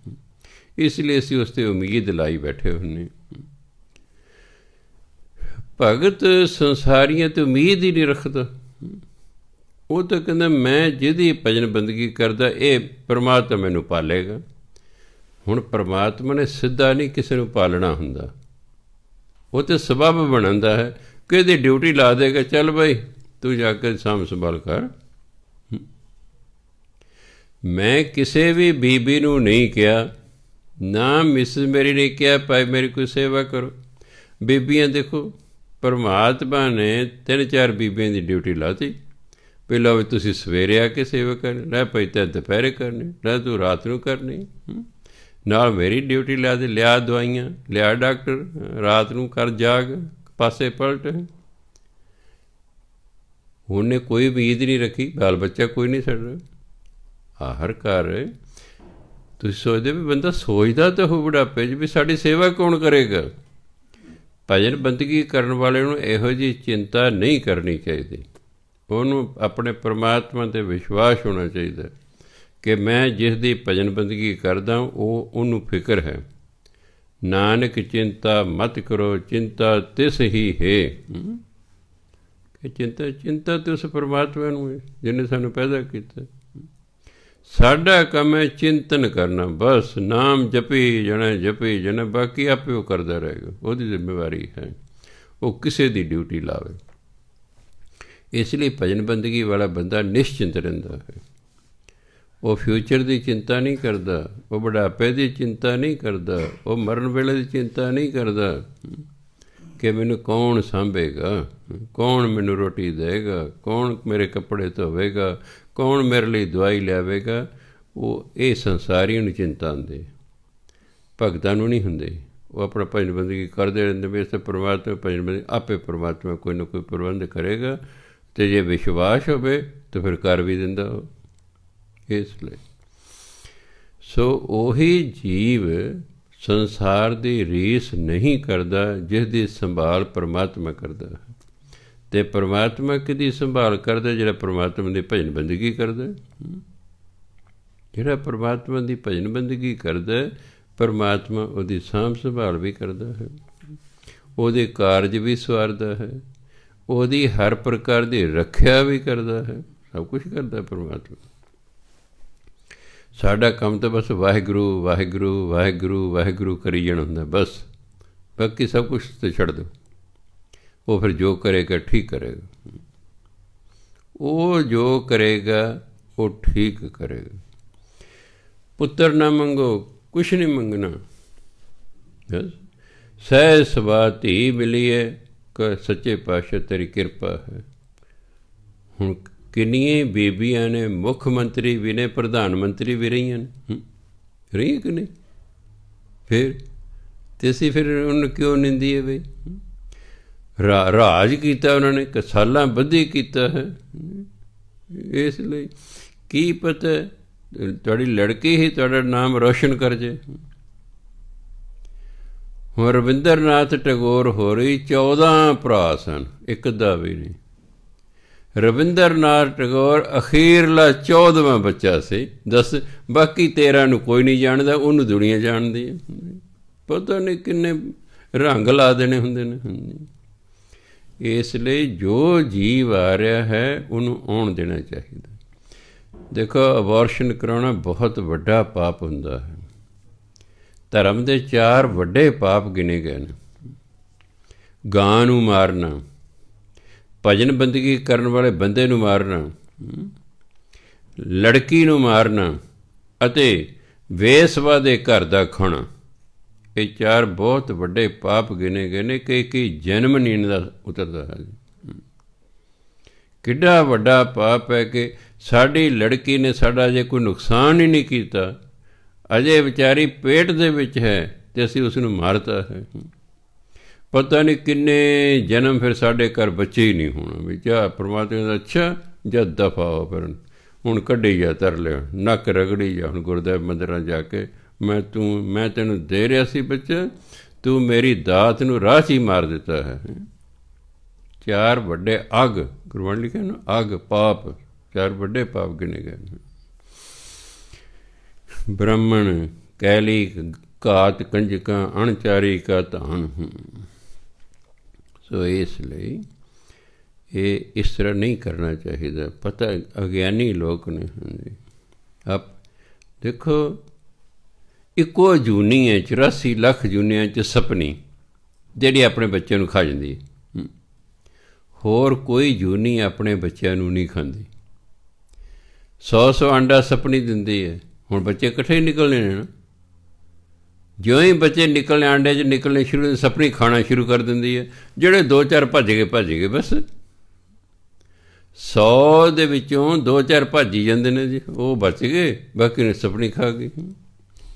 ਇਸ ਲਈ ਅਸੀਂ ਉਸ ਤੇ ਉਮੀਦ ਲਾਈ ਬੈਠੇ ਹੁੰਨੇ ਭਗਤ ਸੰਸਾਰੀਆਂ ਤੇ ਉਮੀਦ ਹੀ ਨਹੀਂ ਰੱਖਦਾ। ਉਹ ਤਾਂ ਕਹਿੰਦਾ, ਮੈਂ ਜਿਹਦੀ ਭਜਨ ਬੰਦਗੀ ਕਰਦਾ, ਇਹ ਪ੍ਰਮਾਤਮਾ ਮੈਨੂੰ ਪਾਲੇਗਾ। ਹੁਣ ਪ੍ਰਮਾਤਮਾ ਨੇ ਸਿੱਧਾ ਨਹੀਂ ਕਿਸੇ ਨੂੰ ਪਾਲਣਾ ਹੁੰਦਾ। ਉਹ ਤੇ ਸਬਬ ਬਣਦਾ ਹੈ ਕਿ ਇਹਦੀ ਡਿਊਟੀ ਲਾ ਦੇਗਾ, ਚੱਲ ਭਾਈ ਤੂੰ ਜਾ ਕੇ ਸਾਂਭ ਸੰਭਾਲ ਕਰ। ਮੈਂ ਕਿਸੇ ਵੀ ਬੀਬੀ ਨੂੰ ਨਹੀਂ ਕਿਹਾ, ਨਾ ਮਿਸ ਮੇਰੀ ਨੇ ਕਿਹਾ, ਭਾਈ ਮੇਰੀ ਕੋਈ ਸੇਵਾ ਕਰੋ। ਬੀਬੀਆਂ ਦੇਖੋ, ਪਰਮਾਤਮਾ ਨੇ ਤਿੰਨ ਚਾਰ ਬੀਬੀਆਂ ਦੀ ਡਿਊਟੀ ਲਾਤੀ। ਪਹਿਲਾਂ ਵੀ ਤੁਸੀਂ ਸਵੇਰੇ ਆ ਕੇ ਸੇਵਾ ਕਰਨੀ ਰਹਿ ਪਈ ਤੇ ਦੁਪਹਿਰੇ ਕਰਨੀ ਰਹਿ ਤੂੰ ਰਾਤ ਨੂੰ ਕਰਨੀ। ਨਾਲ ਮੇਰੀ ਡਿਊਟੀ ਲਾ ਦੇ, ਲਿਆ ਦਵਾਈਆਂ, ਲਿਆ ਡਾਕਟਰ, ਰਾਤ ਨੂੰ ਕਰ ਜਾਗ, ਪਾਸੇ ਪਲਟ। ਉਹਨੇ ਕੋਈ ਉਮੀਦ ਨਹੀਂ ਰੱਖੀ, ਬਾਲ ਬੱਚਾ ਕੋਈ ਨਹੀਂ ਛੱਡ ਰਿਹਾ। ਆਹਰ ਕਰ ਤੁਸੀਂ ਸੋਚਦੇ ਵੀ ਬੰਦਾ ਸੋਚਦਾ ਤਾਂ ਹੋ ਬੁਢਾਪੇ 'ਚ ਵੀ ਸਾਡੀ ਸੇਵਾ ਕੌਣ ਕਰੇਗਾ? ਭਜਨ ਬੰਦਗੀ ਕਰਨ ਵਾਲੇ ਨੂੰ ਇਹੋ ਜੀ ਚਿੰਤਾ ਨਹੀਂ ਕਰਨੀ ਚਾਹੀਦੀ। ਉਹਨੂੰ ਆਪਣੇ ਪਰਮਾਤਮਾ ਤੇ ਵਿਸ਼ਵਾਸ ਹੋਣਾ ਚਾਹੀਦਾ ਕਿ ਮੈਂ ਜਿਸ ਦੀ ਭਜਨ ਬੰਦਗੀ ਕਰਦਾ ਉਹ ਉਹਨੂੰ ਫਿਕਰ ਹੈ। ਨਾਨਕ ਚਿੰਤਾ ਮਤ ਕਰੋ, ਚਿੰਤਾ ਤਿਸ ਹੀ ਹੈ। ਕਿ ਚਿੰਤਾ ਚਿੰਤਾ ਤੇ ਉਸ ਪਰਮਾਤਮਾ ਨੂੰ ਹੈ, ਜਿਹਨੇ ਸਾਨੂੰ ਪੈਦਾ ਕੀਤਾ। ਸਾਡਾ ਕੰਮ ਹੈ ਚਿੰਤਨ ਕਰਨਾ, ਬਸ ਨਾਮ ਜਪੀ ਜਣੇ ਜਪੀ ਜਣੇ, ਬਾਕੀ ਆਪੇ ਉਹ ਕਰਦਾ ਰਹੇਗਾ। ਉਹਦੀ ਜ਼ਿੰਮੇਵਾਰੀ ਹੈ, ਉਹ ਕਿਸੇ ਦੀ ਡਿਊਟੀ ਲਾਵੇ। ਇਸ ਲਈ ਭਜਨ ਬੰਦਗੀ ਵਾਲਾ ਬੰਦਾ ਨਿਸ਼ਚਿੰਤ ਰਹਿੰਦਾ ਹੈ। ਉਹ ਫਿਊਚਰ ਦੀ ਚਿੰਤਾ ਨਹੀਂ ਕਰਦਾ, ਉਹ ਬੁਢਾਪੇ ਦੀ ਚਿੰਤਾ ਨਹੀਂ ਕਰਦਾ, ਉਹ ਮਰਨ ਵੇਲੇ ਦੀ ਚਿੰਤਾ ਨਹੀਂ ਕਰਦਾ ਕਿ ਮੈਨੂੰ ਕੌਣ ਸੰਭੇਗਾ, ਕੌਣ ਮੈਨੂੰ ਰੋਟੀ ਦੇਵੇਗਾ, ਕੌਣ ਮੇਰੇ ਕੱਪੜੇ ਧੋਵੇਗਾ, ਕੌਣ ਮੇਰੇ ਲਈ ਦਵਾਈ ਲਿਆਵੇਗਾ, ਉਹ ਇਹ ਸੰਸਾਰੀਆਂ ਨੂੰ ਚਿੰਤਾ ਹੁੰਦੀ ਭਗਤਾਂ ਨੂੰ ਨਹੀਂ ਹੁੰਦੇ। ਉਹ ਆਪਣਾ ਭਜਨ ਬੰਦਗੀ ਕਰਦੇ ਰਹਿੰਦੇ ਵੀ ਇਸ ਪਰਮਾਤਮਾ, ਭਜਨ ਬੰਦਗੀ ਆਪੇ ਪਰਮਾਤਮਾ ਕੋਈ ਨਾ ਕੋਈ ਪ੍ਰਬੰਧ ਕਰੇਗਾ। ਤੇ ਜੇ ਵਿਸ਼ਵਾਸ ਹੋਵੇ ਤਾਂ ਫਿਰ ਕਰ ਵੀ ਦਿੰਦਾ ਉਹ। ਇਸ ਲਈ। ਸੋ ਉਹੀ ਜੀਵ ਸੰਸਾਰ ਦੀ ਰੀਸ ਨਹੀਂ ਕਰਦਾ, ਜਿਸ ਦੀ ਸੰਭਾਲ ਪਰਮਾਤਮਾ ਕਰਦਾ ਹੈ। ਤੇ ਪਰਮਾਤਮਾ ਕਿਦੀ ਸੰਭਾਲ ਕਰਦਾ, ਜਿਹੜਾ ਪਰਮਾਤਮਾ ਦੀ ਭਜਨ ਬੰਦਗੀ ਕਰਦਾ? ਜਿਹੜਾ ਪਰਮਾਤਮਾ ਦੀ ਭਜਨ ਬੰਦਗੀ ਕਰਦਾ, ਪਰਮਾਤਮਾ ਉਹਦੀ ਸਾਂਭ ਸੰਭਾਲ ਵੀ ਕਰਦਾ ਹੈ। ਉਹਦੇ ਕਾਰਜ ਵੀ ਸਵਾਰਦਾ ਹੈ। ਉਹਦੀ ਹਰ ਪ੍ਰਕਾਰ ਦੀ ਰੱਖਿਆ ਵੀ ਕਰਦਾ ਹੈ, ਸਭ ਕੁਝ ਕਰਦਾ ਪਰਮਾਤਮਾ। ਸਾਡਾ ਕੰਮ ਤਾਂ ਬਸ ਵਾਹਿਗੁਰੂ ਵਾਹਿਗੁਰੂ ਵਾਹਿਗੁਰੂ ਵਾਹਿਗੁਰੂ ਕਰੀ ਜਾਣਾ ਹੁੰਦਾ, ਬਸ। ਬਾਕੀ ਸਭ ਕੁਝ ਤੇ ਛੱਡ ਦਿਓ ਉਹ ਫਿਰ ਜੋ ਕਰੇਗਾ ਠੀਕ ਕਰੇਗਾ। ਉਹ ਜੋ ਕਰੇਗਾ, ਉਹ ਠੀਕ ਕਰੇਗਾ। ਪੁੱਤਰ ਨਾ ਮੰਗੋ, ਕੁਛ ਨਹੀਂ ਮੰਗਣਾ। ਬਸ। ਸਹਿ ਸਵਾ ਧੀ ਮਿਲੀਏ ਕਿ ਸੱਚੇ ਪਾਤਸ਼ਾਹ ਤੇਰੀ ਕਿਰਪਾ ਹੈ। ਹੁਣ ਕਿੰਨੀਆਂ ਬੀਬੀਆਂ ਨੇ, ਮੁੱਖ ਮੰਤਰੀ ਵੀ ਨੇ, ਪ੍ਰਧਾਨ ਮੰਤਰੀ ਵੀ ਰਹੀਆਂ ਨੇ। ਰਹੀ ਕਿ ਨਹੀਂ? ਫਿਰ ਤੇ ਅਸੀਂ ਫਿਰ ਉਹਨੂੰ ਕਿਉਂ ਨਿੰਦੀ ਹੈ ਬਈ ਰਾਜ ਕੀਤਾ ਉਹਨਾਂ ਨੇ ਕਸਾਲਾਂ ਸਾਲਾਂ ਬੱਧੀ ਕੀਤਾ ਹੈ। ਇਸ ਲਈ ਕੀ ਪਤਾ, ਤੁਹਾਡੀ ਲੜਕੀ ਹੀ ਤੁਹਾਡਾ ਨਾਮ ਰੋਸ਼ਨ ਕਰ ਜੇ। ਹੁਣ ਰਵਿੰਦਰਨਾਥ ਟੈਗੋਰ ਹੋ ਰਹੀ 14 ਭਰਾ ਸਨ, ਇੱਕ ਦਾ ਵੀ ਨਹੀਂ। ਰਵਿੰਦਰਨਾਥ ਟੈਗੋਰ ਅਖੀਰਲਾ 14ਵਾਂ ਬੱਚਾ ਸੀ। ਦੱਸ, ਬਾਕੀ 13 ਨੂੰ ਕੋਈ ਨਹੀਂ ਜਾਣਦਾ, ਉਹਨੂੰ ਦੁਨੀਆ ਜਾਣਦੀ ਹੈ। ਪਤਾ ਨਹੀਂ ਕਿੰਨੇ ਰੰਗ ਲਾ ਦੇਣੇ ਹੁੰਦੇ ਨੇ। ਇਸ ਲਈ ਜੋ ਜੀਵ ਆ ਰਿਹਾ ਹੈ, ਉਹਨੂੰ ਆਉਣ ਦੇਣਾ ਚਾਹੀਦਾ। ਦੇਖੋ ਅਬੋਰਸ਼ਨ ਕਰਾਉਣਾ ਬਹੁਤ ਵੱਡਾ ਪਾਪ ਹੁੰਦਾ ਹੈ। ਧਰਮ ਦੇ ਚਾਰ ਵੱਡੇ ਪਾਪ ਗਿਣੇ ਗਏ ਨੇ। ਗਾਂ ਨੂੰ ਮਾਰਨਾ, ਭਜਨ ਬੰਦਗੀ ਕਰਨ ਵਾਲੇ ਬੰਦੇ ਨੂੰ ਮਾਰਨਾ, ਲੜਕੀ ਨੂੰ ਮਾਰਨਾ ਅਤੇ ਵੇਸਵਾ ਦੇ ਘਰ ਦਾ ਖਾਣਾ, ਇਹ ਚਾਰ ਬਹੁਤ ਵੱਡੇ ਪਾਪ ਗਿਨੇ ਗਏ ਨੇ ਕਿ ਕਿ ਜਨਮ ਨੀਂਦ ਦਾ ਉਤਰਦਾ ਹੈ। ਕਿੱਡਾ ਵੱਡਾ ਪਾਪ ਹੈ ਕਿ ਸਾਡੀ ਲੜਕੀ ਨੇ ਸਾਡਾ ਜੇ ਕੋਈ ਨੁਕਸਾਨ ਹੀ ਨਹੀਂ ਕੀਤਾ ਅਜੇ ਵਿਚਾਰੀ ਪੇਟ ਦੇ ਵਿੱਚ ਹੈ ਤੇ ਅਸੀਂ ਉਸ ਨੂੰ ਮਾਰਤਾ ਹੈ। ਪਤਾ ਨਹੀਂ ਕਿੰਨੇ ਜਨਮ ਫਿਰ ਸਾਡੇ ਘਰ ਬੱਚੇ ਹੀ ਨਹੀਂ ਹੋਣਾ। ਵੀ ਜਾ ਪ੍ਰਮਾਤਮਾ ਦਾ ਅੱਛਾ ਜਦ ਦਫਾ ਹੋ ਫਿਰ। ਹੁਣ ਕੱਢੀ ਜਾ ਤਰ ਲਿਆ, ਨੱਕ ਰਗੜੀ ਜਾ, ਹੁਣ ਗੁਰਦੇਵ ਮੰਦਰਾਂ ਜਾ ਕੇ ਮੈਂ ਤੂੰ, ਮੈਂ ਤੈਨੂੰ ਦੇ ਰਿਹਾ ਸੀ ਬੱਚਾ, ਤੂੰ ਮੇਰੀ ਦਾਤ ਨੂੰ ਰਾਹ ਹੀ ਮਾਰ ਦਿੱਤਾ ਹੈ। ਚਾਰ ਵੱਡੇ ਅਗ, ਗੁਰਬਾਣੀ ਲਿਖਿਆ ਨਾ, ਅਗ, ਪਾਪ, ਚਾਰ ਵੱਡੇ ਪਾਪ ਗਿਣੇ ਗਏ। ਬ੍ਰਾਹਮਣ, ਕੈਲੀ, ਘਾਤ, ਕੰਜਕਾਂ, ਅਣਚਾਰੀ ਕਾ ਧਾਨ ਸੋ ਇਸ ਲਈ ਇਹ ਇਸ ਤਰ੍ਹਾਂ ਨਹੀਂ ਕਰਨਾ ਚਾਹੀਦਾ। ਪਤਾ ਅਗਿਆਨੀ ਲੋਕ ਨੇ, ਹਾਂਜੀ। ਆਪ ਦੇਖੋ, ਇੱਕੋ ਜੂਨੀ ਹੈ 84 ਲੱਖ ਜੂਨੀਆਂ ਚ ਸਪਨੀ, ਜਿਹੜੀ ਆਪਣੇ ਬੱਚੇ ਨੂੰ ਖਾ ਜਾਂਦੀ ਹੈ। ਹੋਰ ਕੋਈ ਜੂਨੀ ਆਪਣੇ ਬੱਚਿਆਂ ਨੂੰ ਨਹੀਂ ਖਾਂਦੀ। 100 100 ਅੰਡਾ ਸਪਨੀ ਦਿੰਦੀ ਹੈ। ਹੁਣ ਬੱਚੇ ਇਕੱਠੇ ਨਿਕਲਣੇ ਨੇ ਨਾ। ਜਿਉਂ ਹੀ ਬੱਚੇ ਨਿਕਲਣੇ, ਆਂਡੇ 'ਚ ਨਿਕਲਣੇ ਸ਼ੁਰੂ ਸਪਨੀ ਖਾਣਾ ਸ਼ੁਰੂ ਕਰ ਦਿੰਦੀ ਹੈ। ਜਿਹੜੇ ਦੋ ਚਾਰ ਭੱਜ ਗਏ ਭੱਜ ਗਏ ਬਸ। 100 ਦੇ ਵਿੱਚੋਂ ਦੋ ਚਾਰ ਭੱਜੀ ਜਾਂਦੇ ਨੇ ਜੀ। ਉਹ ਬਚ ਗਏ, ਬਾਕੀ ਨੇ ਸਪਨੀ ਖਾ ਗਏ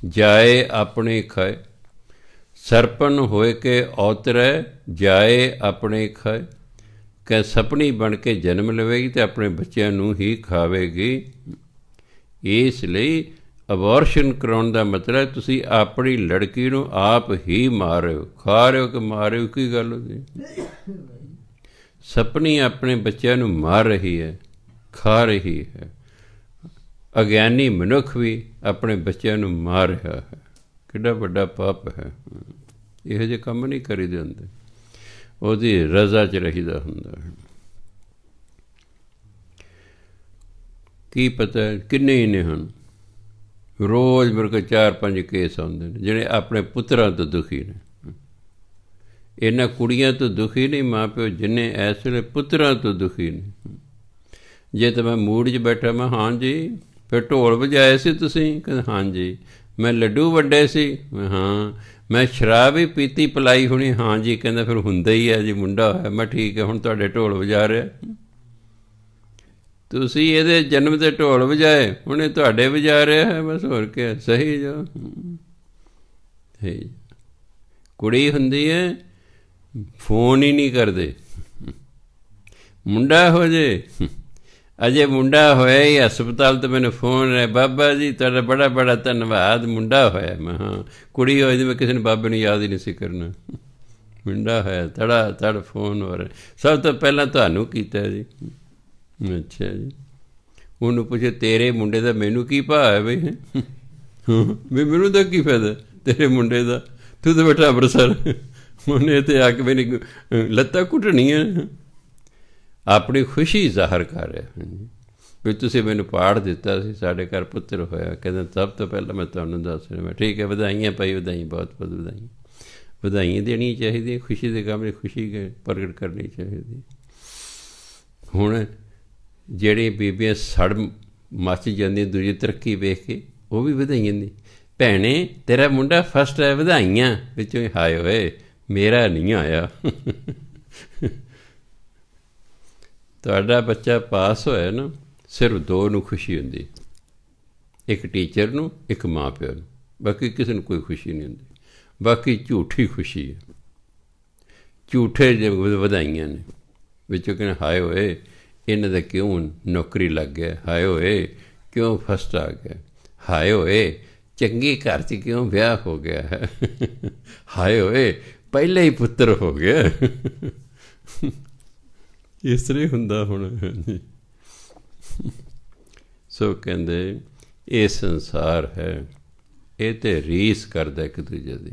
ਜਾਏ ਆਪਣੇ ਖਾਏ। ਸਰਪਨ ਹੋਏ ਕੇ ਔਤਰੈ, ਜਾਏ ਆਪਣੇ ਖਾਏ। ਕਿ ਸਪਨੀ ਬਣ ਕੇ ਜਨਮ ਲਵੇਗੀ ਤੇ ਆਪਣੇ ਬੱਚਿਆਂ ਨੂੰ ਹੀ ਖਾਵੇਗੀ। ਇਸ ਲਈ ਅਬੋਰਸ਼ਨ ਕਰਾਉਣ ਦਾ ਮਤਲਬ ਤੁਸੀਂ ਆਪਣੀ ਲੜਕੀ ਨੂੰ ਆਪ ਹੀ ਮਾਰ ਰਹੇ ਹੋ। ਖਾ ਰਹੇ ਹੋ ਕਿ ਮਾਰ ਰਹੇ ਹੋ? ਕੀ ਗੱਲ ਹੁੰਦੀ ਸਪਨੀ ਆਪਣੇ ਬੱਚਿਆਂ ਨੂੰ ਮਾਰ ਰਹੀ ਹੈ, ਖਾ ਰਹੀ ਹੈ। ਅਗਿਆਨੀ ਮਨੁੱਖ ਵੀ ਆਪਣੇ ਬੱਚਿਆਂ ਨੂੰ ਮਾਰ ਰਿਹਾ ਹੈ। ਕਿੰਨਾ ਵੱਡਾ ਪਾਪ ਹੈ। ਇਹੋ ਜਿਹੇ ਕੰਮ ਨਹੀਂ ਕਰੀਦੇ ਹੁੰਦੇ। ਉਹਦੀ ਰਜ਼ਾ 'ਚ ਰਹੀਦਾ ਹੁੰਦਾ ਹੈ। ਕੀ ਪਤਾ ਕਿੰਨੇ ਹੀ ਨੇ ਹਨ ਰੋਜ਼ ਮੇਰੇ ਕੋਲ ਚਾਰ ਪੰਜ ਕੇਸ ਆਉਂਦੇ ਨੇ, ਜਿਹੜੇ ਆਪਣੇ ਪੁੱਤਰਾਂ ਤੋਂ ਦੁਖੀ ਨੇ। ਇਹਨਾਂ ਕੁੜੀਆਂ ਤੋਂ ਦੁਖੀ ਨਹੀਂ, ਮਾਪਿਓ ਜਿੰਨੇ ਵੇਲੇ ਪੁੱਤਰਾਂ ਤੋਂ ਦੁਖੀ ਨੇ। ਜੇ ਤਾਂ ਮੈਂ ਮੂਡ 'ਚ ਬੈਠਾ, ਮੈਂ ਹਾਂ ਜੀ, ਫਿਰ ਢੋਲ ਵਜਾਏ ਸੀ ਤੁਸੀਂ? ਕਹਿੰਦੇ, ਹਾਂ ਜੀ। ਮੈਂ ਲੱਡੂ ਵੱਡੇ ਸੀ? ਹਾਂ। ਮੈਂ ਸ਼ਰਾਬ ਵੀ ਪੀਤੀ, ਪਲਾਈ ਹੋਣੀ, ਹਾਂ ਜੀ। ਕਹਿੰਦਾ, ਫਿਰ ਹੁੰਦਾ ਹੀ ਹੈ ਜੀ, ਮੁੰਡਾ ਹੋਇਆ। ਮੈਂ ਠੀਕ ਹੈ, ਹੁਣ ਤੁਹਾਡੇ ਢੋਲ ਵਜਾ ਰਿਹਾ। ਤੁਸੀਂ ਇਹਦੇ ਜਨਮ ਤੇ ਢੋਲ ਵਜਾਏ, ਹੁਣ ਇਹ ਤੁਹਾਡੇ ਵਜਾ ਰਿਹਾ ਹੈ, ਬਸ ਹੋਰ ਕੀ ਸਹੀ ਜੋ। ਹੈ ਕੁੜੀ ਹੁੰਦੀ ਹੈ, ਫੋਨ ਹੀ ਨਹੀਂ ਕਰਦੇ। ਮੁੰਡਾ ਹੋ ਜੇ। ਅਜੇ ਮੁੰਡਾ ਹੋਇਆ ਹੀ, ਹਸਪਤਾਲ ਤੋਂ ਮੈਨੂੰ ਫੋਨ ਹੈ, ਬਾਬਾ ਜੀ, ਤੁਹਾਡਾ ਬੜਾ ਬੜਾ ਧੰਨਵਾਦ, ਮੁੰਡਾ ਹੋਇਆ। ਮੈਂ ਹਾਂ, ਕੁੜੀ ਹੋਈ ਤੇ ਮੈਂ ਕਿਸੇ ਨੇ ਬਾਬੇ ਨੂੰ ਯਾਦ ਹੀ ਨਹੀਂ ਸੀ ਕਰਨਾ। ਮੁੰਡਾ ਹੋਇਆ, ਤੜਾ, ਤੜ ਫੋਨ ਹੋ ਰਿਹਾ। ਸਭ ਤੋਂ ਪਹਿਲਾਂ ਤੁਹਾਨੂੰ ਕੀਤਾ ਜੀ। ਅੱਛਾ ਜੀ। ਉਹਨੂੰ ਪੁੱਛੇ, ਤੇਰੇ ਮੁੰਡੇ ਦਾ ਮੈਨੂੰ ਕੀ ਭਾਅ ਹੈ ਬਈ? ਵੀ ਮੈਨੂੰ ਤਾਂ ਕੀ ਫਾਇਦਾ ਤੇਰੇ ਮੁੰਡੇ ਦਾ? ਤੂੰ ਤਾਂ ਬੈਠਾ ਅੰਮ੍ਰਿਤਸਰ। ਉਹਨੇ ਤੇ ਆ ਕੇ ਮੈਨੂੰ ਲੱਤਾਂ ਕੁੱਟਣੀਆਂ ਆਪਣੀ ਖੁਸ਼ੀ ਜ਼ਾਹਰ ਕਰ ਰਿਹਾ ਵੀ ਤੁਸੀਂ ਮੈਨੂੰ ਪਾੜ ਦਿੱਤਾ ਸੀ, ਸਾਡੇ ਘਰ ਪੁੱਤਰ ਹੋਇਆ। ਕਹਿੰਦਾ, ਸਭ ਤੋਂ ਪਹਿਲਾਂ ਮੈਂ ਤੁਹਾਨੂੰ ਦੱਸ ਰਿਹਾ, ਮੈਂ ਠੀਕ ਹੈ, ਵਧਾਈਆਂ ਭਾਈ ਵਧਾਈ ਬਹੁਤ ਬਹੁਤ ਵਧਾਈਆਂ। ਵਧਾਈਆਂ ਦੇਣੀ ਚਾਹੀਦੀ ਖੁਸ਼ੀ ਦੇ ਕੰਮ ਖੁਸ਼ੀ ਪ੍ਰਗਟ ਕਰਨੀ ਚਾਹੀਦੀ। ਹੁਣ ਜਿਹੜੇ ਬੀਬੀਆਂ ਸੜ ਮੱਚ ਜਾਂਦੀਆਂ ਦੂਜੀ ਤਰੱਕੀ ਵੇਖ ਕੇ, ਉਹ ਵੀ ਵਧਾਈਆਂ ਦੀ ਭੈਣੇ, ਤੇਰਾ ਮੁੰਡਾ ਫਸਟ ਹੈ ਵਧਾਈਆਂ, ਵਿੱਚੋਂ ਹਾਏ ਹੋਏ ਮੇਰਾ ਨਹੀਂ ਆਇਆ। ਤੁਹਾਡਾ ਬੱਚਾ ਪਾਸ ਹੋਇਆ ਨਾ, ਸਿਰਫ ਦੋ ਨੂੰ ਖੁਸ਼ੀ ਹੁੰਦੀ। ਇੱਕ ਟੀਚਰ ਨੂੰ, ਇੱਕ ਮਾਪਿਆਂ ਨੂੰ। ਬਾਕੀ ਕਿਸੇ ਨੂੰ ਕੋਈ ਖੁਸ਼ੀ ਨਹੀਂ ਹੁੰਦੀ। ਬਾਕੀ ਝੂਠੀ ਖੁਸ਼ੀ ਹੈ। ਝੂਠੇ ਜੇ ਵਧਾਈਆਂ ਨੇ। ਵਿੱਚੋਂ ਕਹਿੰਦੇ, ਹਾਏ ਹੋਏ ਇਹਨਾਂ ਦਾ ਕਿਉਂ ਨੌਕਰੀ ਲੱਗ ਗਿਆ ਹਾਏ ਹੋਏ ਕਿਉਂ ਫਸਟ ਆ ਗਿਆ ਹਾਏ ਹੋਏ ਚੰਗੀ ਘਰ 'ਚ ਕਿਉਂ ਵਿਆਹ ਹੋ ਗਿਆ? ਹੈ ਹਾਏ ਹੋਏ ਪਹਿਲੇ ਹੀ ਪੁੱਤਰ ਹੋ ਗਿਆ। ਇਸ ਤਰ੍ਹਾਂ ਹੁੰਦਾ ਹੁਣ। ਸੋ ਕਹਿੰਦੇ, ਇਹ ਸੰਸਾਰ ਹੈ, ਇਹ ਤੇ ਰੀਸ ਕਰਦਾ ਇੱਕ ਦੂਜੇ ਦੀ।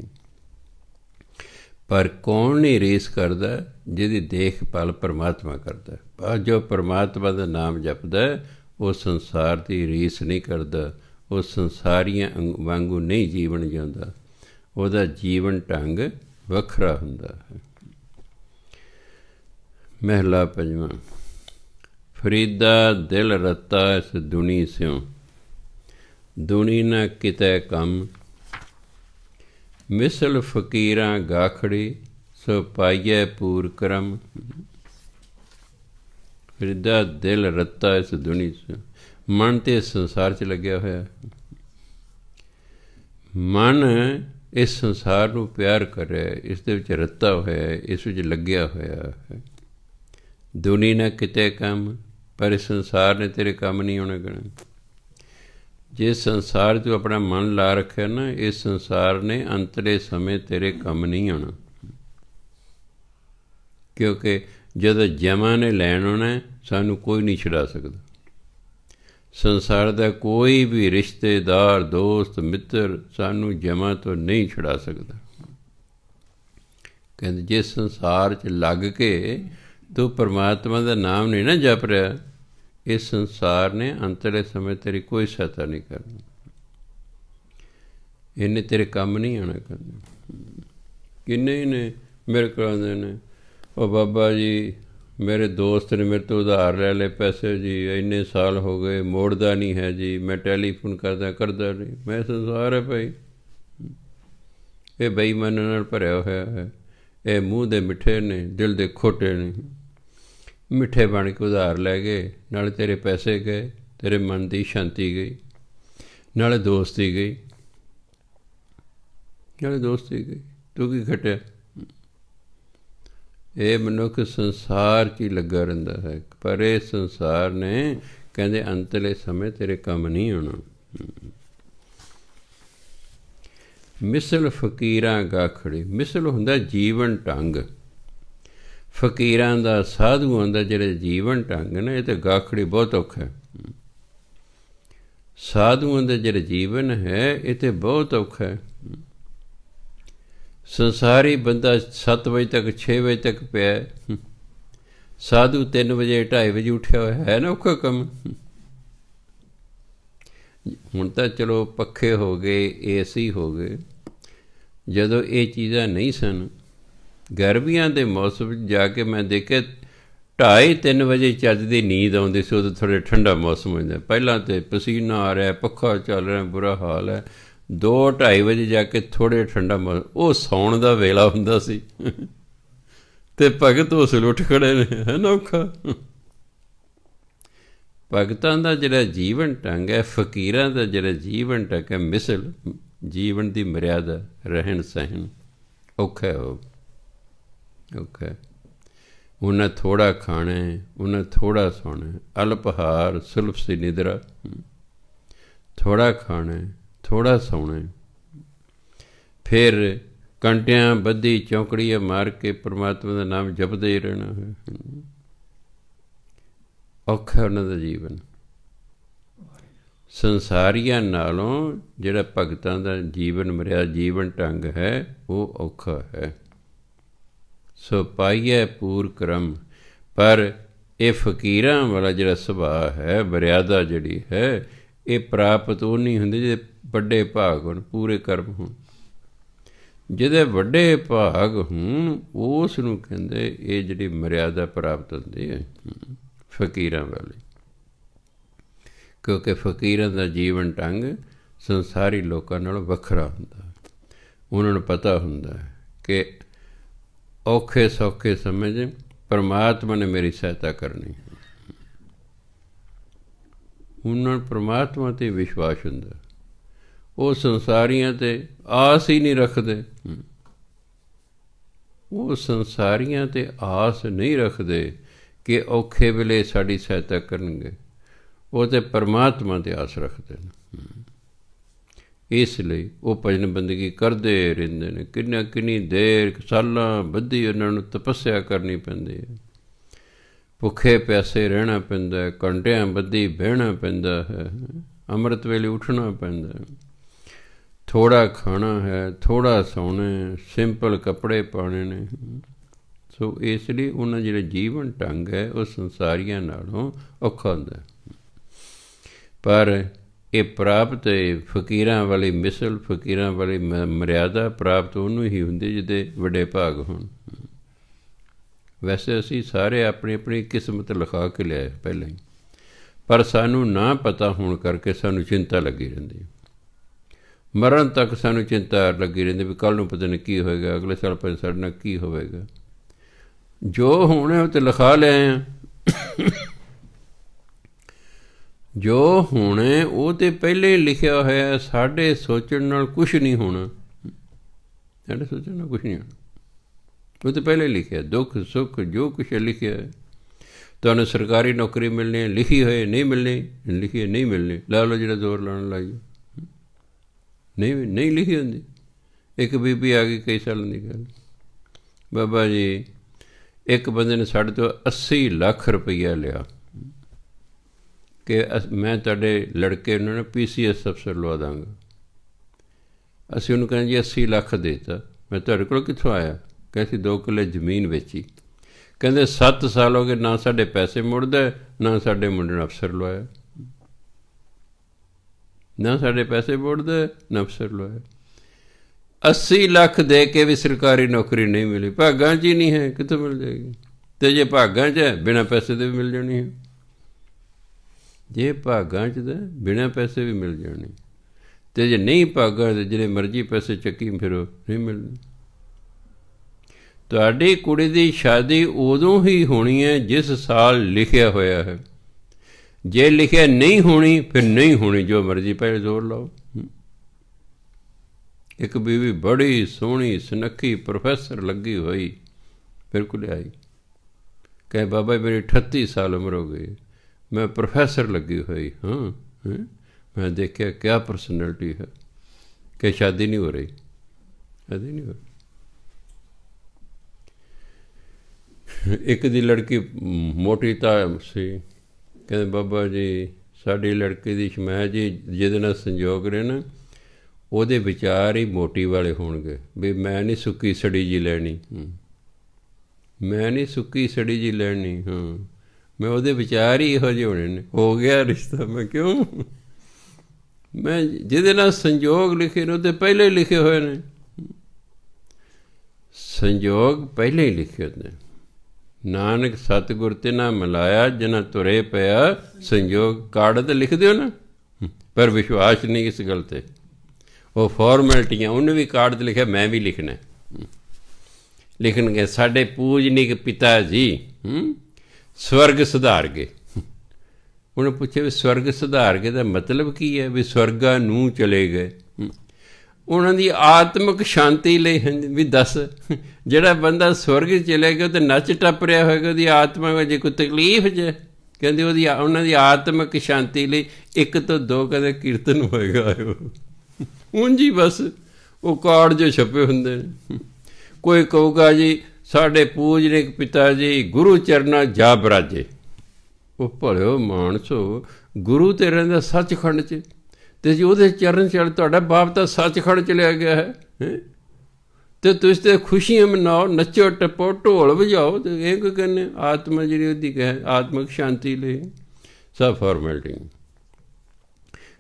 ਪਰ ਕੌਣ ਨਹੀਂ ਰੇਸ ਕਰਦਾ ਜਿਹਦੀ ਦੇਖਭਾਲ ਪਰਮਾਤਮਾ ਕਰਦਾ? ਪਰ ਜੋ ਪਰਮਾਤਮਾ ਦਾ ਨਾਮ ਜਪਦਾ, ਉਹ ਸੰਸਾਰ ਦੀ ਰੀਸ ਨਹੀਂ ਕਰਦਾ। ਉਹ ਸੰਸਾਰੀਆਂ ਵਾਂਗੂ ਨਹੀਂ ਜੀਵਨ ਜਿਉਂਦਾ। ਉਹਦਾ ਜੀਵਨ ਢੰਗ ਵੱਖਰਾ ਹੁੰਦਾ ਹੈ। ਮਹਿਲਾ ਪੰਜਵਾਂ, ਫਰੀਦਾ ਦਿਲ ਰਤਾ ਇਸ ਦੁਨੀ ਸਿਉ। ਦੁਨੀ ਨਾ ਕਿਤੇ ਕੰਮ ਮਿਸਲ ਫਕੀਰਾਂ ਗਾਖੜੀ, ਸੋ ਪਾਈਏ ਪੂਰ ਕਰਮ। ਫਰੀਦਾ ਦਿਲ ਰੱਤਾ ਇਸ ਦੁਨੀ ਸਿਉ ਮਨ ਤੇ ਸੰਸਾਰ 'ਚ ਲੱਗਿਆ ਹੋਇਆ। ਮਨ ਇਸ ਸੰਸਾਰ ਨੂੰ ਪਿਆਰ ਕਰ ਰਿਹਾ ਹੈ, ਇਸ ਦੇ ਵਿੱਚ ਰੱਤਾ ਹੋਇਆ ਹੈ, ਇਸ ਵਿੱਚ ਲੱਗਿਆ ਹੋਇਆ ਹੈ। ਦੁਨੀ ਨਾ ਕਿਤੇ ਕੰਮ, ਪਰ ਇਸ ਸੰਸਾਰ ਨੇ ਤੇਰੇ ਕੰਮ ਨਹੀਂ ਹੋਣੇ ਗਣਾ। ਜੇ ਸੰਸਾਰ ਤੂੰ ਆਪਣਾ ਮਨ ਲਾ ਰੱਖਿਆ ਨਾ ਇਸ ਸੰਸਾਰ ਨੇ ਅੰਤਰੇ ਸਮੇਂ ਤੇਰੇ ਕੰਮ ਨਹੀਂ ਆਉਣਾ। ਕਿਉਂਕਿ ਜਦੋਂ ਜਮਾ ਨੇ ਲੈਣ ਆਉਣਾ, ਸਾਨੂੰ ਕੋਈ ਨਹੀਂ ਛਡਾ ਸਕਦਾ। ਸੰਸਾਰ ਦਾ ਕੋਈ ਵੀ ਰਿਸ਼ਤੇਦਾਰ, ਦੋਸਤ, ਮਿੱਤਰ ਸਾਨੂੰ ਜਮਾ ਤੋਂ ਨਹੀਂ ਛੁਡਾ ਸਕਦਾ। ਕਹਿੰਦੇ, ਜੇ ਸੰਸਾਰ 'ਚ ਲੱਗ ਕੇ ਤੂੰ ਪਰਮਾਤਮਾ ਦਾ ਨਾਮ ਨਹੀਂ ਨਾ ਜਪ ਰਿਹਾ ਇਸ ਸੰਸਾਰ ਨੇ ਅੰਤਲੇ ਸਮੇਂ ਤੇਰੀ ਕੋਈ ਸਹਾਇਤਾ ਨਹੀਂ ਕਰਨੀ। ਇਹਨੇ ਤੇਰੇ ਕੰਮ ਨਹੀਂ ਆਣਾ ਕਰਨਾ। ਕਿੰਨੇ ਹੀ ਨੇ ਮੇਰੇ ਕੋਲ ਨੇ, ਉਹ ਬਾਬਾ ਜੀ, ਮੇਰੇ ਦੋਸਤ ਨੇ ਮੇਰੇ ਤੋਂ ਉਧਾਰ ਲੈ ਲਏ ਪੈਸੇ ਜੀ, ਇੰਨੇ ਸਾਲ ਹੋ ਗਏ, ਮੋੜਦਾ ਨਹੀਂ ਹੈ ਜੀ, ਮੈਂ ਟੈਲੀਫੋਨ ਕਰਦਾ ਕਰਦਾ ਨਹੀਂ। ਮੈਂ ਸੰਸਾਰ ਹੈ ਭਾਈ। ਇਹ ਬੇਈਮਾਨ ਨਾਲ ਭਰਿਆ ਹੋਇਆ ਹੈ। ਇਹ ਮੂੰਹ ਦੇ ਮਿੱਠੇ ਨੇ, ਦਿਲ ਦੇ ਖੋਟੇ ਨੇ। ਮਿੱਠੇ ਬਣ ਕੇ ਉਧਾਰ ਲੈ ਗਏ, ਨਾਲੇ ਤੇਰੇ ਪੈਸੇ ਗਏ, ਤੇਰੇ ਮਨ ਦੀ ਸ਼ਾਂਤੀ ਗਈ, ਨਾਲੇ ਦੋਸਤੀ ਗਈ। ਨਾਲੇ ਦੋਸਤੀ ਗਈ, ਤੂੰ ਕੀ ਘਟਿਆ ਇਹ ਮਨੁੱਖ ਸੰਸਾਰ 'ਚ ਹੀ ਲੱਗਾ ਰਹਿੰਦਾ ਹੈ, ਪਰ ਇਹ ਸੰਸਾਰ ਨੇ ਕਹਿੰਦੇ ਅੰਤਲੇ ਸਮੇਂ ਤੇਰੇ ਕੰਮ ਨਹੀਂ ਆਉਣਾ। ਮਿਸਲ ਫਕੀਰਾਂ ਗਾਖੜੀ, ਮਿਸਲ ਹੁੰਦਾ ਜੀਵਨ ਢੰਗ। ਫਕੀਰਾਂ ਦਾ ਸਾਧੂਆਂ ਦਾ ਜਿਹੜੇ ਜੀਵਨ ਢੰਗ ਨੇ, ਇਹ ਤੇ ਗਾਖੜੀ ਬਹੁਤ ਔਖਾ ਹੈ। ਸਾਧੂਆਂ ਦਾ ਜਿਹੜਾ ਜੀਵਨ ਹੈ, ਇਹ ਤੇ ਬਹੁਤ ਔਖਾ ਹੈ। ਸੰਸਾਰੀ ਬੰਦਾ 7 ਵਜੇ ਤੱਕ 6 ਵਜੇ ਤੱਕ ਪਿਆ ਸਾਧੂ 3 ਵਜੇ 2:30 ਵਜੇ ਉੱਠਿਆ ਹੋਇਆ ਹੈ ਨਾ ਔਖਾ ਕੰਮ। ਹੁਣ ਤਾਂ ਚਲੋ ਪੱਖੇ ਹੋ ਗਏ, ਏਸੀ ਹੋ ਗਏ। ਜਦੋਂ ਇਹ ਚੀਜ਼ਾਂ ਨਹੀਂ ਸਨ ਗਰਮੀਆਂ ਦੇ ਮੌਸਮ ਵਿੱਚ ਜਾ ਕੇ ਮੈਂ ਦੇਖਿਆ 2:30 ਵਜੇ ਚੱਜ ਦੀ ਨੀਂਦ ਆਉਂਦੀ ਸੀ, ਉਦੋਂ ਥੋੜੇ ਠੰਡਾ ਮੌਸਮ ਹੋ ਜਾਂਦਾ। ਪਹਿਲਾਂ ਤੇ ਪਸੀਨਾ ਆ ਰਿਹਾ, ਪੱਖਾ ਚੱਲ ਰਿਹਾ, ਬੁਰਾ ਹਾਲ ਹੈ। 2:30 ਵਜੇ ਜਾ ਕੇ ਥੋੜੇ ਠੰਡਾ ਮੌਸਮ, ਉਹ ਸੌਣ ਦਾ ਵੇਲਾ ਹੁੰਦਾ ਸੀ। ਤੇ ਭਗਤ ਉਸ ਲੁੱਟ ਖੜੇ ਨੇ, ਹੈ ਨਾ ਔਖਾ? ਭਗਤਾਂ ਦਾ ਜਿਹੜਾ ਜੀਵਨ ਢੰਗ ਹੈ, ਫਕੀਰਾਂ ਦਾ ਜਿਹੜਾ ਜੀਵਨ ਢੰਗ ਹੈ, ਮਿਸਲ ਜੀਵਨ ਦੀ ਮਰਿਆਦਾ, ਰਹਿਣ ਸਹਿਣ, ਔਖਾ ਹੋ ਔਖਾ ਉਹਨਾਂ ਥੋੜਾ ਖਾਣਾ ਉਹਨਾਂ ਥੋੜਾ ਸੋਣਾ ਅਲਪਹਾਰ, ਸੁਲਫ ਸੀ ਨਿਦਰਾ। ਥੋੜਾ ਖਾਣਾ ਥੋੜਾ ਸੌਣਾ ਫਿਰ ਕੰਟਿਆਂ ਬੱਧੀ ਚੌਂਕੜੀਆਂ ਮਾਰ ਕੇ ਪ੍ਰਮਾਤਮਾ ਦਾ ਨਾਮ ਜਪਦੇ ਹੀ ਰਹਿਣਾ ਹੈ। ਔਖਾ ਉਹਨਾਂ ਦਾ ਜੀਵਨ। ਸੰਸਾਰੀਆਂ ਨਾਲੋਂ ਜਿਹੜਾ ਭਗਤਾਂ ਦਾ ਜੀਵਨ ਮਰਿਆ, ਜੀਵਨ ਢੰਗ ਹੈ, ਉਹ ਔਖਾ ਹੈ। ਸੋ ਪਾਈਏ ਪੂਰ ਕਰਮ। ਪਰ ਇਹ ਫਕੀਰਾਂ ਵਾਲਾ ਜਿਹੜਾ ਸੁਭਾਅ ਹੈ ਬਰਿਆਦਾ ਜਿਹੜੀ ਹੈ, ਇਹ ਪ੍ਰਾਪਤ ਉਹ ਨਹੀਂ ਹੁੰਦੀ ਜਿਹਦੇ ਵੱਡੇ ਭਾਗ ਹੋਣ, ਪੂਰੇ ਕਰਮ ਹੋਣ। ਜਿਹਦੇ ਵੱਡੇ ਭਾਗ ਹੋਣ, ਉਸ ਨੂੰ ਕਹਿੰਦੇ ਇਹ ਜਿਹੜੀ ਮਰਿਆਦਾ ਪ੍ਰਾਪਤ ਹੁੰਦੀ ਹੈ, ਫਕੀਰਾਂ ਵਾਲੀ। ਕਿਉਂਕਿ ਫਕੀਰਾਂ ਦਾ ਜੀਵਨ ਢੰਗ ਸੰਸਾਰੀ ਲੋਕਾਂ ਨਾਲੋਂ ਵੱਖਰਾ ਹੁੰਦਾ। ਉਹਨਾਂ ਨੂੰ ਪਤਾ ਹੁੰਦਾ ਕਿ ਔਖੇ ਸੌਖੇ ਸਮਝ ਪਰਮਾਤਮਾ ਨੇ ਮੇਰੀ ਸਹਾਇਤਾ ਕਰਨੀ ਉਹਨਾਂ ਨੂੰ ਪਰਮਾਤਮਾ ਤੇ ਵਿਸ਼ਵਾਸ ਹੁੰਦਾ ਉਹ ਸੰਸਾਰੀਆਂ ਤੇ ਆਸ ਹੀ ਨਹੀਂ ਰੱਖਦੇ। ਉਹ ਸੰਸਾਰੀਆਂ ਤੇ ਆਸ ਨਹੀਂ ਰੱਖਦੇ ਕਿ ਔਖੇ ਵੇਲੇ ਸਾਡੀ ਸਹਾਇਤਾ ਕਰਨਗੇ। ਉਹ ਤੇ ਪਰਮਾਤਮਾ ਤੇ ਆਸ ਰੱਖਦੇ ਨੇ। ਇਸ ਲਈ ਉਹ ਭਜਨ ਬੰਦਗੀ ਕਰਦੇ ਰਹਿੰਦੇ ਨੇ। ਕਿੰਨਾ ਕਿੰਨੀ ਦੇਰ, ਸਾਲਾਂ ਬੱਧੀ ਉਹਨਾਂ ਨੂੰ ਤਪੱਸਿਆ ਕਰਨੀ ਪੈਂਦੀ ਹੈ। ਭੁੱਖੇ ਪਿਆਸੇ ਰਹਿਣਾ ਪੈਂਦਾ ਹੈ, ਘੰਟਿਆਂ ਬੱਧੀ ਬਹਿਣਾ ਪੈਂਦਾ ਹੈ, ਅੰਮ੍ਰਿਤ ਵੇਲੇ ਉੱਠਣਾ ਪੈਂਦਾ ਹੈ। ਥੋੜਾ ਖਾਣਾ ਹੈ ਥੋੜਾ ਸੌਣਾ ਸਿੰਪਲ ਕੱਪੜੇ ਪਾਣੇ ਨੇ। ਸੋ ਇਸ ਲਈ ਉਹਨਾਂ ਜਿਹੜਾ ਜੀਵਨ ਢੰਗ ਹੈ, ਉਹ ਸੰਸਾਰੀਆਂ ਨਾਲੋਂ ਔਖਾ ਹੁੰਦਾ ਪਰ ਇਹ ਪ੍ਰਾਪਤ ਫਕੀਰਾਂ ਵਾਲੀ ਮਿਸਲ, ਫਕੀਰਾਂ ਵਾਲੀ ਮਰਿਆਦਾ ਪ੍ਰਾਪਤ ਉਹਨੂੰ ਹੀ ਹੁੰਦੀ ਜਿਹਦੇ ਵੱਡੇ ਭਾਗ ਹੋਣ। ਵੈਸੇ ਅਸੀਂ ਸਾਰੇ ਆਪਣੀ ਆਪਣੀ ਕਿਸਮਤ ਲਿਖਾ ਕੇ ਲਿਆਏ ਪਹਿਲਾਂ ਹੀ। ਪਰ ਸਾਨੂੰ ਨਾ ਪਤਾ ਹੋਣ ਕਰਕੇ ਸਾਨੂੰ ਚਿੰਤਾ ਲੱਗੀ ਰਹਿੰਦੀ। ਮਰਨ ਤੱਕ ਸਾਨੂੰ ਚਿੰਤਾ ਲੱਗੀ ਰਹਿੰਦੀ ਵੀ ਕੱਲ ਨੂੰ ਪਤਾ ਨਹੀਂ ਕੀ ਹੋਏਗਾ, ਅਗਲੇ ਸਾਲ ਪਤਾ ਸਾਡੇ ਨਾਲ ਕੀ ਹੋਵੇਗਾ। ਜੋ ਹੋਣਾ ਉਹ ਤੇ ਲਿਖਾ ਲਿਆਏ ਆ। ਜੋ ਹੋਣੇ ਉਹ ਤੇ ਪਹਿਲੇ ਲਿਖਿਆ ਹੋਇਆ ਸਾਡੇ ਸੋਚਣ ਨਾਲ ਕੁਝ ਨਹੀਂ ਹੋਣਾ। ਸਾਡੇ ਸੋਚਣ ਨਾਲ ਕੁਝ ਨਹੀਂ ਹੋਣਾ। ਉਹ ਤੇ ਪਹਿਲੇ ਲਿਖਿਆ, ਦੁੱਖ, ਸੁੱਖ, ਜੋ ਕੁਝ ਲਿਖਿਆ ਹੈ। ਤੁਹਾਨੂੰ ਸਰਕਾਰੀ ਨੌਕਰੀ ਮਿਲਣੀ ਹੈ, ਲਿਖੀ ਹੋਏ ਨਹੀਂ ਮਿਲਣੀ, ਲਿਖੀ ਨਹੀਂ ਮਿਲਣੀ। ਲਾ ਲਓ ਜਿਹੜਾ ਜ਼ੋਰ ਲਾਉਣ ਲਾਈ ਨਹੀਂ ਨਹੀਂ ਲਿਖੀ ਹੁੰਦੀ। ਇੱਕ ਬੀਬੀ ਆ ਗਈ ਕਈ ਸਾਲਾਂ ਦੀ ਗੱਲ। ਬਾਬਾ ਜੀ, ਇੱਕ ਬੰਦੇ ਨੇ ਸਾਡੇ ਤੋਂ 80 ਲੱਖ ਰੁਪਈਆ ਲਿਆ। ਕਿ ਮੈਂ ਤੁਹਾਡੇ ਲੜਕੇ ਨੂੰ ਨਾ ਪੀਸੀਐਸ ਅਫਸਰ ਲਵਾ ਦਾਂਗਾ। ਅਸੀਂ ਉਹਨੂੰ ਕਹਿੰਦੇ ਜੀ 80 ਲੱਖ ਦੇਤਾ। ਮੈਂ ਤੁਹਾਡੇ ਕੋਲ ਕਿੱਥੋਂ ਆਇਆ? ਕਹਿੰਦੇ ਦੋ ਕਿੱਲੇ ਜ਼ਮੀਨ ਵੇਚੀ। ਕਹਿੰਦੇ 7 ਸਾਲ ਹੋ ਗਏ ਨਾ ਸਾਡੇ ਪੈਸੇ ਮੁੜਦਾ, ਨਾ ਸਾਡੇ ਮੁੰਡੇ ਨੂੰ ਅਫਸਰ ਲਵਾਇਆ। ਨਾ ਸਾਡੇ ਪੈਸੇ ਮੁੜਦਾ, ਨਾ ਅਫਸਰ ਲਵਾਇਆ। 80 ਲੱਖ ਦੇ ਕੇ ਵੀ ਸਰਕਾਰੀ ਨੌਕਰੀ ਨਹੀਂ ਮਿਲੀ। ਭਾਗਾਂ 'ਚ ਹੀ ਨਹੀਂ ਹੈ, ਕਿੱਥੋਂ ਮਿਲ ਜਾਏਗੀ? ਤੇ ਜੇ ਭਾਗਾਂ 'ਚ ਹੈ, ਬਿਨਾਂ ਪੈਸੇ ਦੇ ਵੀ ਮਿਲ ਜਾਣੀ ਹੈ। ਜੇ ਭਾਗਾਂ 'ਚ ਤਾਂ ਬਿਨਾਂ ਪੈਸੇ ਵੀ ਮਿਲ ਜਾਣੇ। ਤੇ ਜੇ ਨਹੀਂ ਭਾਗਾਂ ਦੇ ਜਿਹੜੇ ਮਰਜ਼ੀ ਪੈਸੇ ਚੱਕੀ ਫਿਰੋ ਨਹੀਂ ਮਿਲਣੇ ਤੁਹਾਡੀ ਕੁੜੀ ਦੀ ਸ਼ਾਦੀ ਉਦੋਂ ਹੀ ਹੋਣੀ ਹੈ ਜਿਸ ਸਾਲ ਲਿਖਿਆ ਹੋਇਆ ਹੈ। ਜੇ ਲਿਖਿਆ ਨਹੀਂ ਹੋਣੀ, ਫਿਰ ਨਹੀਂ ਹੋਣੀ, ਜੋ ਮਰਜ਼ੀ ਪਹਿਲੇ ਜ਼ੋਰ ਲਾਓ। ਇੱਕ ਬੀਵੀ ਬੜੀ ਸੋਹਣੀ, ਸੁਨੱਖੀ ਪ੍ਰੋਫੈਸਰ ਲੱਗੀ ਹੋਈ, ਬਿਲਕੁਲ ਆਈ। ਕਹੇ, ਬਾਬਾ ਮੇਰੀ 38 ਸਾਲ ਉਮਰ ਹੋ ਗਈ ਮੈਂ ਪ੍ਰੋਫੈਸਰ ਲੱਗੀ ਹੋਈ, ਹਾਂ ਮੈਂ ਦੇਖਿਆ ਕਿਆ ਪਰਸਨੈਲਿਟੀ ਹੈ। ਕਿ ਸ਼ਾਦੀ ਨਹੀਂ ਹੋ ਰਹੀ। ਸ਼ਾਦੀ ਨਹੀਂ ਹੋ ਰਹੀ। ਇੱਕ ਦੀ ਲੜਕੀ ਮੋਟੀ ਤਾਂ ਸੀ। ਕਹਿੰਦੇ, ਬਾਬਾ ਜੀ, ਸਾਡੀ ਲੜਕੀ ਦੀ ਸ਼ਮੈ ਜੀ, ਜਿਹਦੇ ਨਾਲ ਸੰਜੋਗ ਰਹੇ ਨਾ, ਉਹਦੇ ਵਿਚਾਰ ਹੀ ਮੋਟੀ ਵਾਲੇ ਹੋਣਗੇ। ਵੀ ਮੈਂ ਨਹੀਂ ਸੁੱਕੀ ਸੜੀ ਜੀ ਲੈਣੀ। ਮੈਂ ਨਹੀਂ ਸੁੱਕੀ ਸੜੀ ਜੀ ਲੈਣੀ, ਹਾਂ। ਮੈਂ ਉਹਦੇ ਵਿਚਾਰ ਹੀ ਇਹੋ ਜਿਹੇ ਹੋਣੇ ਨੇ। ਹੋ ਗਿਆ ਰਿਸ਼ਤਾ, ਮੈਂ ਕਿਉਂ? ਮੈਂ ਜਿਹਦੇ ਨਾਲ ਸੰਜੋਗ ਲਿਖੇ ਨੇ ਉਹਦੇ ਪਹਿਲੇ ਲਿਖੇ ਹੋਏ ਨੇ। ਸੰਜੋਗ ਪਹਿਲੇ ਹੀ ਲਿਖੇ ਹੁੰਦੇ ਨਾਨਕ ਸਤਗੁਰ ਤੇ ਨਾ ਮਿਲਾਇਆ ਜਿਨਾ ਤੁਰੇ ਪਿਆ, ਸੰਜੋਗ ਕਾਰਡ ਤੇ ਲਿਖ ਦਿਓ ਨਾ। ਪਰ ਵਿਸ਼ਵਾਸ ਨਹੀਂ ਇਸ ਗੱਲ ਤੇ। ਉਹ ਫਾਰਮੈਲਟੀਆਂ, ਉਹਨੇ ਵੀ ਕਾਰਡ ਤੇ ਲਿਖਿਆ, ਮੈਂ ਵੀ ਲਿਖਣਾ। ਲਿਖਣਗੇ, ਸਾਡੇ ਪੂਜਨੀਕ ਪਿਤਾ ਜੀ ਸਵਰਗ ਸੁਧਾਰ ਗਏ। ਉਹਨੇ ਪੁੱਛਿਆ ਵੀ ਸਵਰਗ ਸੁਧਾਰ ਗਏ ਦਾ ਮਤਲਬ ਕੀ ਹੈ ਵੀ ਸਵਰਗਾ ਨੂੰ ਚਲੇ ਗਏ? ਉਹਨਾਂ ਦੀ ਆਤਮਿਕ ਸ਼ਾਂਤੀ ਲਈ ਵੀ ਦੱਸ, ਜਿਹੜਾ ਬੰਦਾ ਸਵਰਗ ਚਲੇ ਗਿਆ ਤੇ ਨੱਚ ਟੱਪ ਰਿਹਾ ਹੋਏਗਾ, ਉਹਦੀ ਆਤਮਾ ਵਿੱਚ ਜੇ ਕੋਈ ਤਕਲੀਫ ਜੇ ਕਹਿੰਦੇ ਉਹਦੀ ਉਹਨਾਂ ਦੀ ਆਤਮਿਕ ਸ਼ਾਂਤੀ ਲਈ ਇੱਕ ਤੋਂ ਦੋ ਕਦੇ ਕੀਰਤਨ ਹੋਏਗਾ। ਉਂਝ ਬਸ, ਉਹ ਕਾਰਡ ਜੋ ਛਪੇ ਹੁੰਦੇ ਨੇ। ਕੋਈ ਕਹੂਗਾ ਜੀ ਸਾਡੇ ਪੂਜਨਿਕ ਪਿਤਾ ਜੀ, ਗੁਰੂ ਚਰਨਾ ਜਾ ਬਰਾਜੇ ਉਹ ਭਲਿਓ ਮਾਨਸੋ, ਗੁਰੂ ਤੇ ਰਹਿੰਦਾ ਸੱਚਖੰਡ 'ਚ। ਤੇ ਜੀ ਉਹਦੇ ਚਰਨ ਚੜ ਤੁਹਾਡਾ ਬਾਪ ਤਾਂ ਸੱਚਖੰਡ 'ਚ ਲਿਆ ਗਿਆ ਹੈ ਤੇ ਤੁਸੀਂ ਤੇ ਖੁਸ਼ੀਆਂ ਮਨਾਓ, ਨੱਚੋ, ਟੱਪੋ, ਢੋਲ ਵਜਾਓ, ਤੇ ਇਹ ਕੋ ਕਹਿੰਦੇ? ਆਤਮਾ ਜਿਹੜੀ ਉਹਦੀ ਕਹੇ, ਆਤਮਿਕ ਸ਼ਾਂਤੀ ਲਈ। ਸਭ ਫਾਰਮੈਲਿਟੀ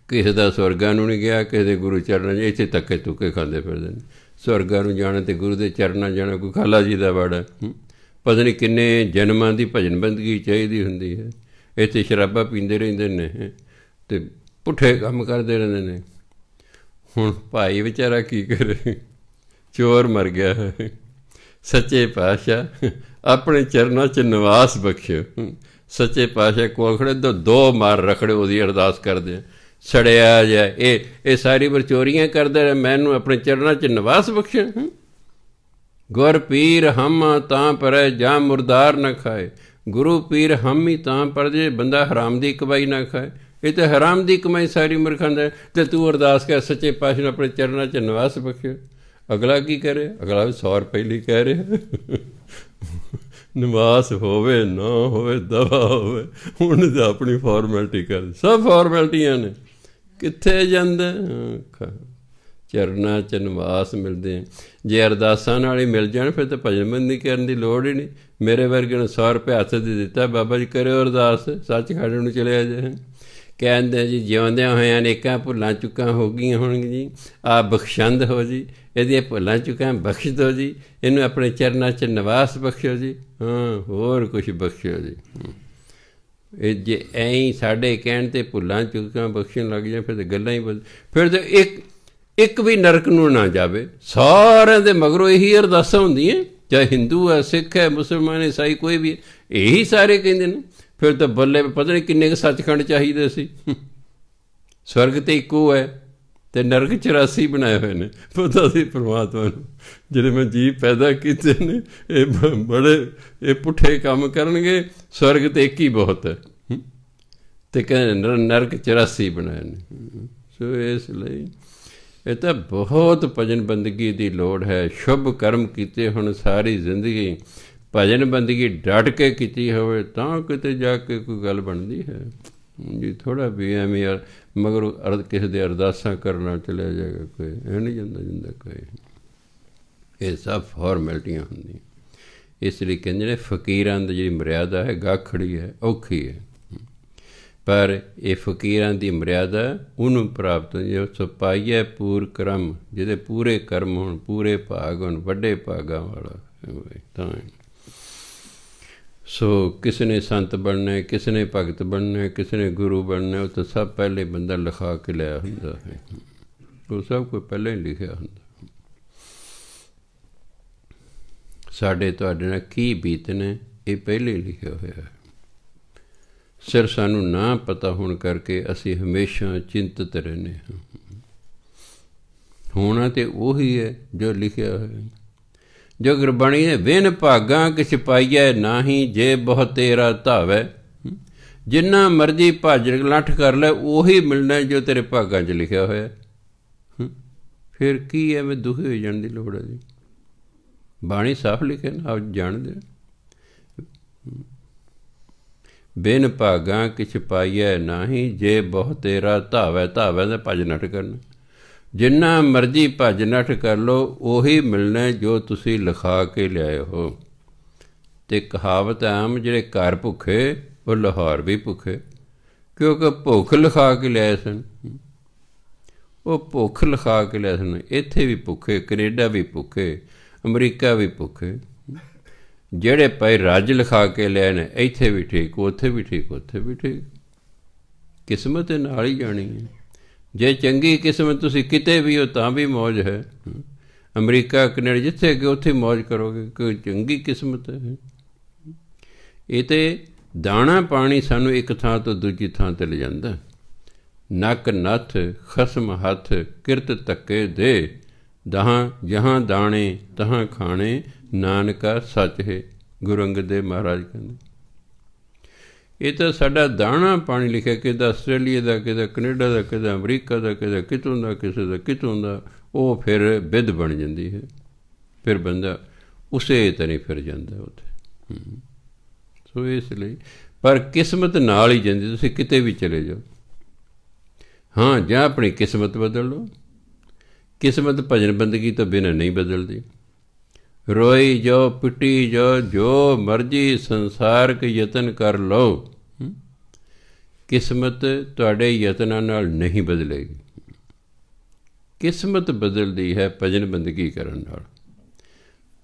ਕਿਸੇ ਦਾ ਸਵਰਗਾਂ ਨੂੰ ਨਹੀਂ ਗਿਆ, ਕਿਸੇ ਦੇ ਗੁਰੂ ਚਰਨਾਂ 'ਚ, ਇੱਥੇ ਤੱਕੇ ਤੁੱਕੇ ਖਾਂਦੇ ਫਿਰਦੇ ਨੇ। ਸਵਰਗਾਂ ਨੂੰ ਜਾਣਾ ਤੇ ਗੁਰੂ ਦੇ ਚਰਨਾਂ ਜਾਣਾ, ਕੋਈ ਖਾਲਾ ਜੀ ਦਾ ਵੜ। ਪਤਾ ਨਹੀਂ ਕਿੰਨੇ ਜਨਮਾਂ ਦੀ ਭਜਨ ਬੰਦਗੀ ਚਾਹੀਦੀ ਹੁੰਦੀ ਹੈ। ਇੱਥੇ ਸ਼ਰਾਬਾਂ ਪੀਂਦੇ ਰਹਿੰਦੇ ਨੇ ਤੇ ਪੁੱਠੇ ਕੰਮ ਕਰਦੇ ਰਹਿੰਦੇ ਨੇ। ਹੁਣ ਭਾਈ ਵਿਚਾਰਾ ਕੀ ਕਰੇ? ਚੋਰ ਮਰ ਗਿਆ। ਹੈ ਸੱਚੇ ਪਾਤਸ਼ਾਹ, ਆਪਣੇ ਚਰਨਾਂ 'ਚ ਨਿਵਾਸ ਬਖਸ਼ਿਓ। ਸੱਚੇ ਪਾਤਸ਼ਾਹ ਕੋਖੜੇ ਤੋਂ ਦੋ ਮਾਰ ਰਖੜੇ ਉਹਦੀ ਅਰਦਾਸ ਕਰਦੇ ਸੜਿਆ ਜਾ ਇਹ ਇਹ ਸਾਰੀ ਵਰ ਚੋਰੀਆਂ ਕਰਦਾ ਰਿਹਾ, ਮੈਨੂੰ ਆਪਣੇ ਚਰਨਾਂ 'ਚ ਨਿਵਾਸ ਬਖਸ਼ੇ। ਗੁਰ ਪੀਰ ਹਮ ਤਾਂ ਪਰੈ, ਜਾਂ ਮੁਰਦਾਰ ਨਾ ਖਾਏ। ਗੁਰੂ ਪੀਰ ਹਮ ਹੀ ਤਾਂ ਪਰ, ਜੇ ਬੰਦਾ ਹਰਾਮ ਦੀ ਕਮਾਈ ਨਾ ਖਾਏ। ਇਹ ਤੇ ਹਰਾਮ ਦੀ ਕਮਾਈ ਸਾਰੀ ਉਮਰ ਖਾਂਦਾ ਤੇ ਤੂੰ ਅਰਦਾਸ ਕਰ, ਸੱਚੇ ਪਾਤਸ਼ਾਹ ਆਪਣੇ ਚਰਨਾਂ 'ਚ ਨਿਵਾਸ ਬਖਸ਼ੇ। ਅਗਲਾ ਕੀ ਕਰੇ ਅਗਲਾ 100 ਰੁਪਏ ਲਈ ਕਹਿ ਰਿਹਾ। ਨਿਵਾਸ ਹੋਵੇ, ਨਾ ਹੋਵੇ, ਦਵਾ ਹੋਵੇ। ਹੁਣ ਤਾਂ ਆਪਣੀ ਫਾਰਮੈਲਿਟੀ ਕਰ ਸਭ ਫਾਰਮੈਲਿਟੀਆਂ ਨੇ। ਕਿੱਥੇ ਜਾਂਦਾ? ਚਰਨਾ ਚ ਨਿਵਾਸ ਮਿਲਦੇ ਜੇ ਅਰਦਾਸਾਂ ਨਾਲ ਹੀ ਮਿਲ ਜਾਣ, ਫਿਰ ਤਾਂ ਭਜਨ ਬੰਦੀ ਕਰਨ ਦੀ ਲੋੜ ਹੀ ਨਹੀਂ। ਮੇਰੇ ਵਰਗੇ ਨੂੰ 100 ਰੁਪਏ ਹੱਥ ਦੇ ਦਿੱਤਾ, ਬਾਬਾ ਜੀ ਕਰਿਓ ਅਰਦਾਸ ਸੱਚ ਖੜੇ ਨੂੰ ਚਲੇ ਜਾਏ ਕਹਿੰਦੇ ਜੀ, ਜਿਉਂਦਿਆਂ ਹੋਇਆਂ ਅਨੇਕਾਂ ਭੁੱਲਾਂ ਚੁੱਕਾਂ ਹੋ ਗਈਆਂ ਹੋਣਗੀਆਂ ਜੀ। ਆ ਬਖਸ਼ੰਦ ਹੋ ਜੀ, ਇਹਦੀਆਂ ਭੁੱਲਾਂ ਚੁੱਕਾਂ ਬਖਸ਼ ਦਿਓ ਜੀ। ਇਹਨੂੰ ਆਪਣੇ ਚਰਨਾਂ 'ਚ ਨਿਵਾਸ ਬਖਸ਼ੋ ਜੀ। ਹਾਂ, ਹੋਰ ਕੁਝ ਬਖਸ਼ੋ ਜੀ। ਇਹ ਜੇ ਐਂ ਸਾਡੇ ਕਹਿਣ ਤੇ ਭੁੱਲਾਂ ਚੁੱਕਾਂ ਬਖਸ਼ਣ ਲੱਗ ਜਾਂ ਫਿਰ ਤੇ ਗੱਲਾਂ ਹੀ ਫਿਰ ਤੇ ਇੱਕ ਇੱਕ ਵੀ ਨਰਕ ਨੂੰ ਨਾ ਜਾਵੇ। ਸਾਰਿਆਂ ਦੇ ਮਗਰੋਂ ਇਹੀ ਅਰਦਾਸਾਂ ਹੁੰਦੀਆਂ। ਚਾਹੇ ਹਿੰਦੂ ਹੈ, ਸਿੱਖ ਹੈ, ਮੁਸਲਮਾਨ ਹੈ ਸਾਈ ਕੋਈ ਵੀ ਇਹੀ ਸਾਰੇ ਕਹਿੰਦੇ ਨੇ। ਫਿਰ ਤਾਂ ਬੱਲੇ, ਪਤਾ ਨਹੀਂ ਕਿੰਨੇ ਕੁ ਸੱਚਖੰਡ ਚਾਹੀਦੇ ਸੀ। ਸਵਰਗ ਤੇ ਇੱਕੋ ਹੈ। ਤੇ ਨਰਕ 84 ਬਣਾਏ ਹੋਏ ਨੇ। ਪਤਾ ਸੀ ਪ੍ਰਮਾਤਮਾ ਨੂੰ, ਜਿਹੜੇ ਮੈਂ ਜੀ ਪੈਦਾ ਕੀਤੇ ਨੇ, ਇਹ ਬੜੇ, ਇਹ ਪੁੱਠੇ ਕੰਮ ਕਰਨਗੇ, ਸਵਰਗ ਤੇ ਇੱਕ ਹੀ ਬਹੁਤ ਹੈ। ਤੇ ਕਹਿੰਦੇ ਨਰਕ 84 ਬਣਾਏ ਨੇ। ਸੋ ਇਸ ਲਈ ਇਹ ਤਾਂ ਬਹੁਤ ਭਜਨ ਬੰਦਗੀ ਦੀ ਲੋੜ ਹੈ। ਸ਼ੁਭ ਕਰਮ ਕੀਤੇ ਹੁਣ ਸਾਰੀ ਜ਼ਿੰਦਗੀ। ਭਜਨ ਬੰਦਗੀ ਡਟ ਕੇ ਕੀਤੀ ਹੋਵੇ, ਤਾਂ ਕਿਤੇ ਜਾ ਕੇ ਕੋਈ ਗੱਲ ਬਣਦੀ ਹੈ। ਜੀ ਥੋੜਾ ਵੀ ਐਵੇਂ ਯਾਰ ਮਗਰ ਅਰਦ ਕਿਸੇ ਦੇ ਅਰਦਾਸਾਂ ਕਰਨਾ ਚਲਿਆ ਜਾਏਗਾ ਕੋਈ। ਇਹ ਨਹੀਂ ਜਾਂਦਾ ਜਿੰਦਾ ਕੋਈ। ਇਹ ਸਭ ਫਾਰਮੈਲਟੀਆਂ ਹੁੰਦੀਆਂ। ਇਸ ਲਈ ਕਹਿੰਦੇ ਨੇ, ਫਕੀਰਾਂ ਦੀ ਜਿਹੜੀ ਮਰਿਆਦਾ ਹੈ, ਗਾਖੜੀ ਹੈ, ਔਖੀ ਹੈ। ਪਰ ਇਹ ਫਕੀਰਾਂ ਦੀ ਮਰਿਆਦਾ, ਉਹਨੂੰ ਪ੍ਰਾਪਤ ਜੋ ਸਪਾਈਏ ਪੂਰ ਕਰਮ, ਜਿਹਦੇ ਪੂਰੇ ਕਰਮ ਹੋਣ, ਪੂਰੇ ਭਾਗ ਹੋਣ, ਵੱਡੇ ਭਾਗਾਂ ਵਾਲਾ। ਤਾਂ ਸੋ ਕਿਸ ਨੇ ਸੰਤ ਬਣਨਾ ਹੈ, ਕਿਸ ਨੇ ਭਗਤ ਬਣਨਾ ਹੈ, ਕਿਸ ਨੇ ਗੁਰੂ ਬਣਨਾ ਉਹ ਤਾਂ ਸਭ ਪਹਿਲੇ ਬੰਦਾ ਲਿਖਾ ਕੇ ਲਿਆ ਹੁੰਦਾ ਹੈ। ਉਹ ਸਭ ਕੋਈ ਪਹਿਲਾਂ ਹੀ ਲਿਖਿਆ ਹੁੰਦਾ ਸਾਡੇ ਤੁਹਾਡੇ ਨਾਲ ਕੀ ਬੀਤਨੇ ਇਹ ਪਹਿਲੇ ਹੀ ਲਿਖਿਆ ਹੋਇਆ ਹੈ। ਸਿਰ ਸਾਨੂੰ ਨਾ ਪਤਾ ਹੋਣ ਕਰਕੇ ਅਸੀਂ ਹਮੇਸ਼ਾ ਚਿੰਤਤ ਰਹਿੰਦੇ ਹਾਂ। ਹੋਣਾ ਤੇ ਉਹੀ ਹੈ ਜੋ ਲਿਖਿਆ ਹੋਇਆ ਹੈ। ਜੋ ਗੁਰਬਾਣੀ ਨੇ ਵੇਨ ਭਾਗਾਂ ਕਿਛ ਪਾਈਐ ਨਾਹੀ ਜੇ ਬਹੁ ਤੇਰਾ ਧਾਵੈ। ਜਿੰਨਾ ਮਰਜ਼ੀ ਭੱਜ ਲੱਠ ਕਰ ਲੈ, ਉਹੀ ਮਿਲਣਾ ਜੋ ਤੇਰੇ ਭਾਗਾਂ 'ਚ ਲਿਖਿਆ ਹੋਇਆ। ਫਿਰ ਕੀ ਐਵੇਂ ਦੁਖੀ ਹੋ ਜਾਣ ਦੀ ਲੋੜ ਹੈ ਜੀ? ਬਾਣੀ ਸਾਫ਼ ਲਿਖੇ ਨਾ, ਆਪ ਜਾਣਦੇ ਬਿਨ ਭਾਗਾਂ ਕਿਛ ਪਾਈਐ ਨਾਹੀ, ਜੇ ਬਹੁ ਤੇਰਾ ਧਾਵੈ ਧਾਵੈ ਦਾ ਭਜ ਨਟ ਕਰਨਾ। ਜਿੰਨਾ ਮਰਜ਼ੀ ਭੱਜ ਨੱਠ ਕਰ ਲੋ ਉਹੀ ਮਿਲਣਾ ਜੋ ਤੁਸੀਂ ਲਿਖਾ ਕੇ ਲਿਆਏ ਹੋ। ਤੇ ਕਹਾਵਤ ਆਮ ਜਿਹੜੇ ਘਰ ਭੁੱਖੇ, ਉਹ ਲਾਹੌਰ ਵੀ ਭੁੱਖੇ। ਕਿਉਂਕਿ ਭੁੱਖ ਲਿਖਾ ਕੇ ਲਿਆਏ ਸਨ। ਉਹ ਭੁੱਖ ਲਿਖਾ ਕੇ ਲਿਆਏ ਸਨ। ਇੱਥੇ ਵੀ ਭੁੱਖੇ, ਕੈਨੇਡਾ ਵੀ ਭੁੱਖੇ, ਅਮਰੀਕਾ ਵੀ ਭੁੱਖੇ। ਜਿਹੜੇ ਪਏ ਰਾਜ ਲਿਖਾ ਕੇ ਲਿਆਏ ਨੇ, ਇੱਥੇ ਵੀ ਠੀਕ, ਉੱਥੇ ਵੀ ਠੀਕ, ਉੱਥੇ ਵੀ ਠੀਕ। ਕਿਸਮਤ ਨਾਲ ਹੀ ਜਾਣੀ ਹੈ। ਜੇ ਚੰਗੀ ਕਿਸਮਤ ਤੁਸੀਂ ਕਿਤੇ ਵੀ ਹੋ ਤਾਂ ਵੀ ਮौज ਹੈ। ਅਮਰੀਕਾ ਕੈਨੇਡਾ ਜਿੱਥੇ ਗਏ ਉੱਥੇ ਮौज ਕਰੋਗੇ, ਕੋਈ ਚੰਗੀ ਕਿਸਮਤ ਹੈ। ਇਹ ਤੇ ਦਾਣਾ ਪਾਣੀ ਸਾਨੂੰ ਇੱਕ ਥਾਂ ਤੋਂ ਦੂਜੀ ਥਾਂ ਤੇ ਲੈ ਜਾਂਦਾ। ਨੱਕ ਨੱਥ, ਖਸਮ ਹੱਥ, ਕਿਰਤ ਤੱਕੇ ਦੇ। ਦਹਾਂ ਜਹਾਂ ਦਾਣੇ, ਤਹਾਂ ਖਾਣੇ, ਨਾਨਕਾ ਸੱਚ ਹੈ, ਗੁਰੂ ਅੰਗਦ ਦੇਵ ਮਹਾਰਾਜ ਕਹਿੰਦੇ। ਇਹ ਤਾਂ ਸਾਡਾ ਦਾਣਾ ਪਾਣੀ ਲਿਖਿਆ ਕਿਦਾ ਆਸਟ੍ਰੇਲੀਆ ਦਾ ਕਿਦਾ ਕੈਨੇਡਾ ਦਾ ਕਿਦਾ ਅਮਰੀਕਾ ਦਾ ਕਿਦਾ ਕਿਤੋਂ ਦਾ, ਕਿਸੇ ਦਾ ਕਿਤੋਂ ਦਾ, ਉਹ ਫਿਰ ਵਿਦ ਬਣ ਜਾਂਦੀ ਹੈ। ਫਿਰ ਬੰਦਾ ਉਸੇ ਤਰ੍ਹਾਂ ਫਿਰ ਜਾਂਦਾ ਉੱਥੇ। ਸੋ ਇਸ ਲਈ, ਪਰ ਕਿਸਮਤ ਨਾਲ ਹੀ ਜਾਂਦੀ, ਤੁਸੀਂ ਕਿਤੇ ਵੀ ਚਲੇ ਜਾਓ। ਹਾਂ, ਜਾਂ ਆਪਣੀ ਕਿਸਮਤ ਬਦਲ ਲਓ। ਕਿਸਮਤ ਭਜਨ ਬੰਦਗੀ ਤੋਂ ਬਿਨਾਂ ਨਹੀਂ ਬਦਲਦੀ। ਰੋਈ ਜੋ ਪਿੱਟੀ ਜੋ ਜੋ ਮਰਜ਼ੀ ਸੰਸਾਰਕ ਯਤਨ ਕਰ ਲਓ, ਕਿਸਮਤ ਤੁਹਾਡੇ ਯਤਨਾਂ ਨਾਲ ਨਹੀਂ ਬਦਲੇਗੀ। ਕਿਸਮਤ ਬਦਲਦੀ ਹੈ ਭਜਨ ਬੰਦਗੀ ਕਰਨ ਨਾਲ।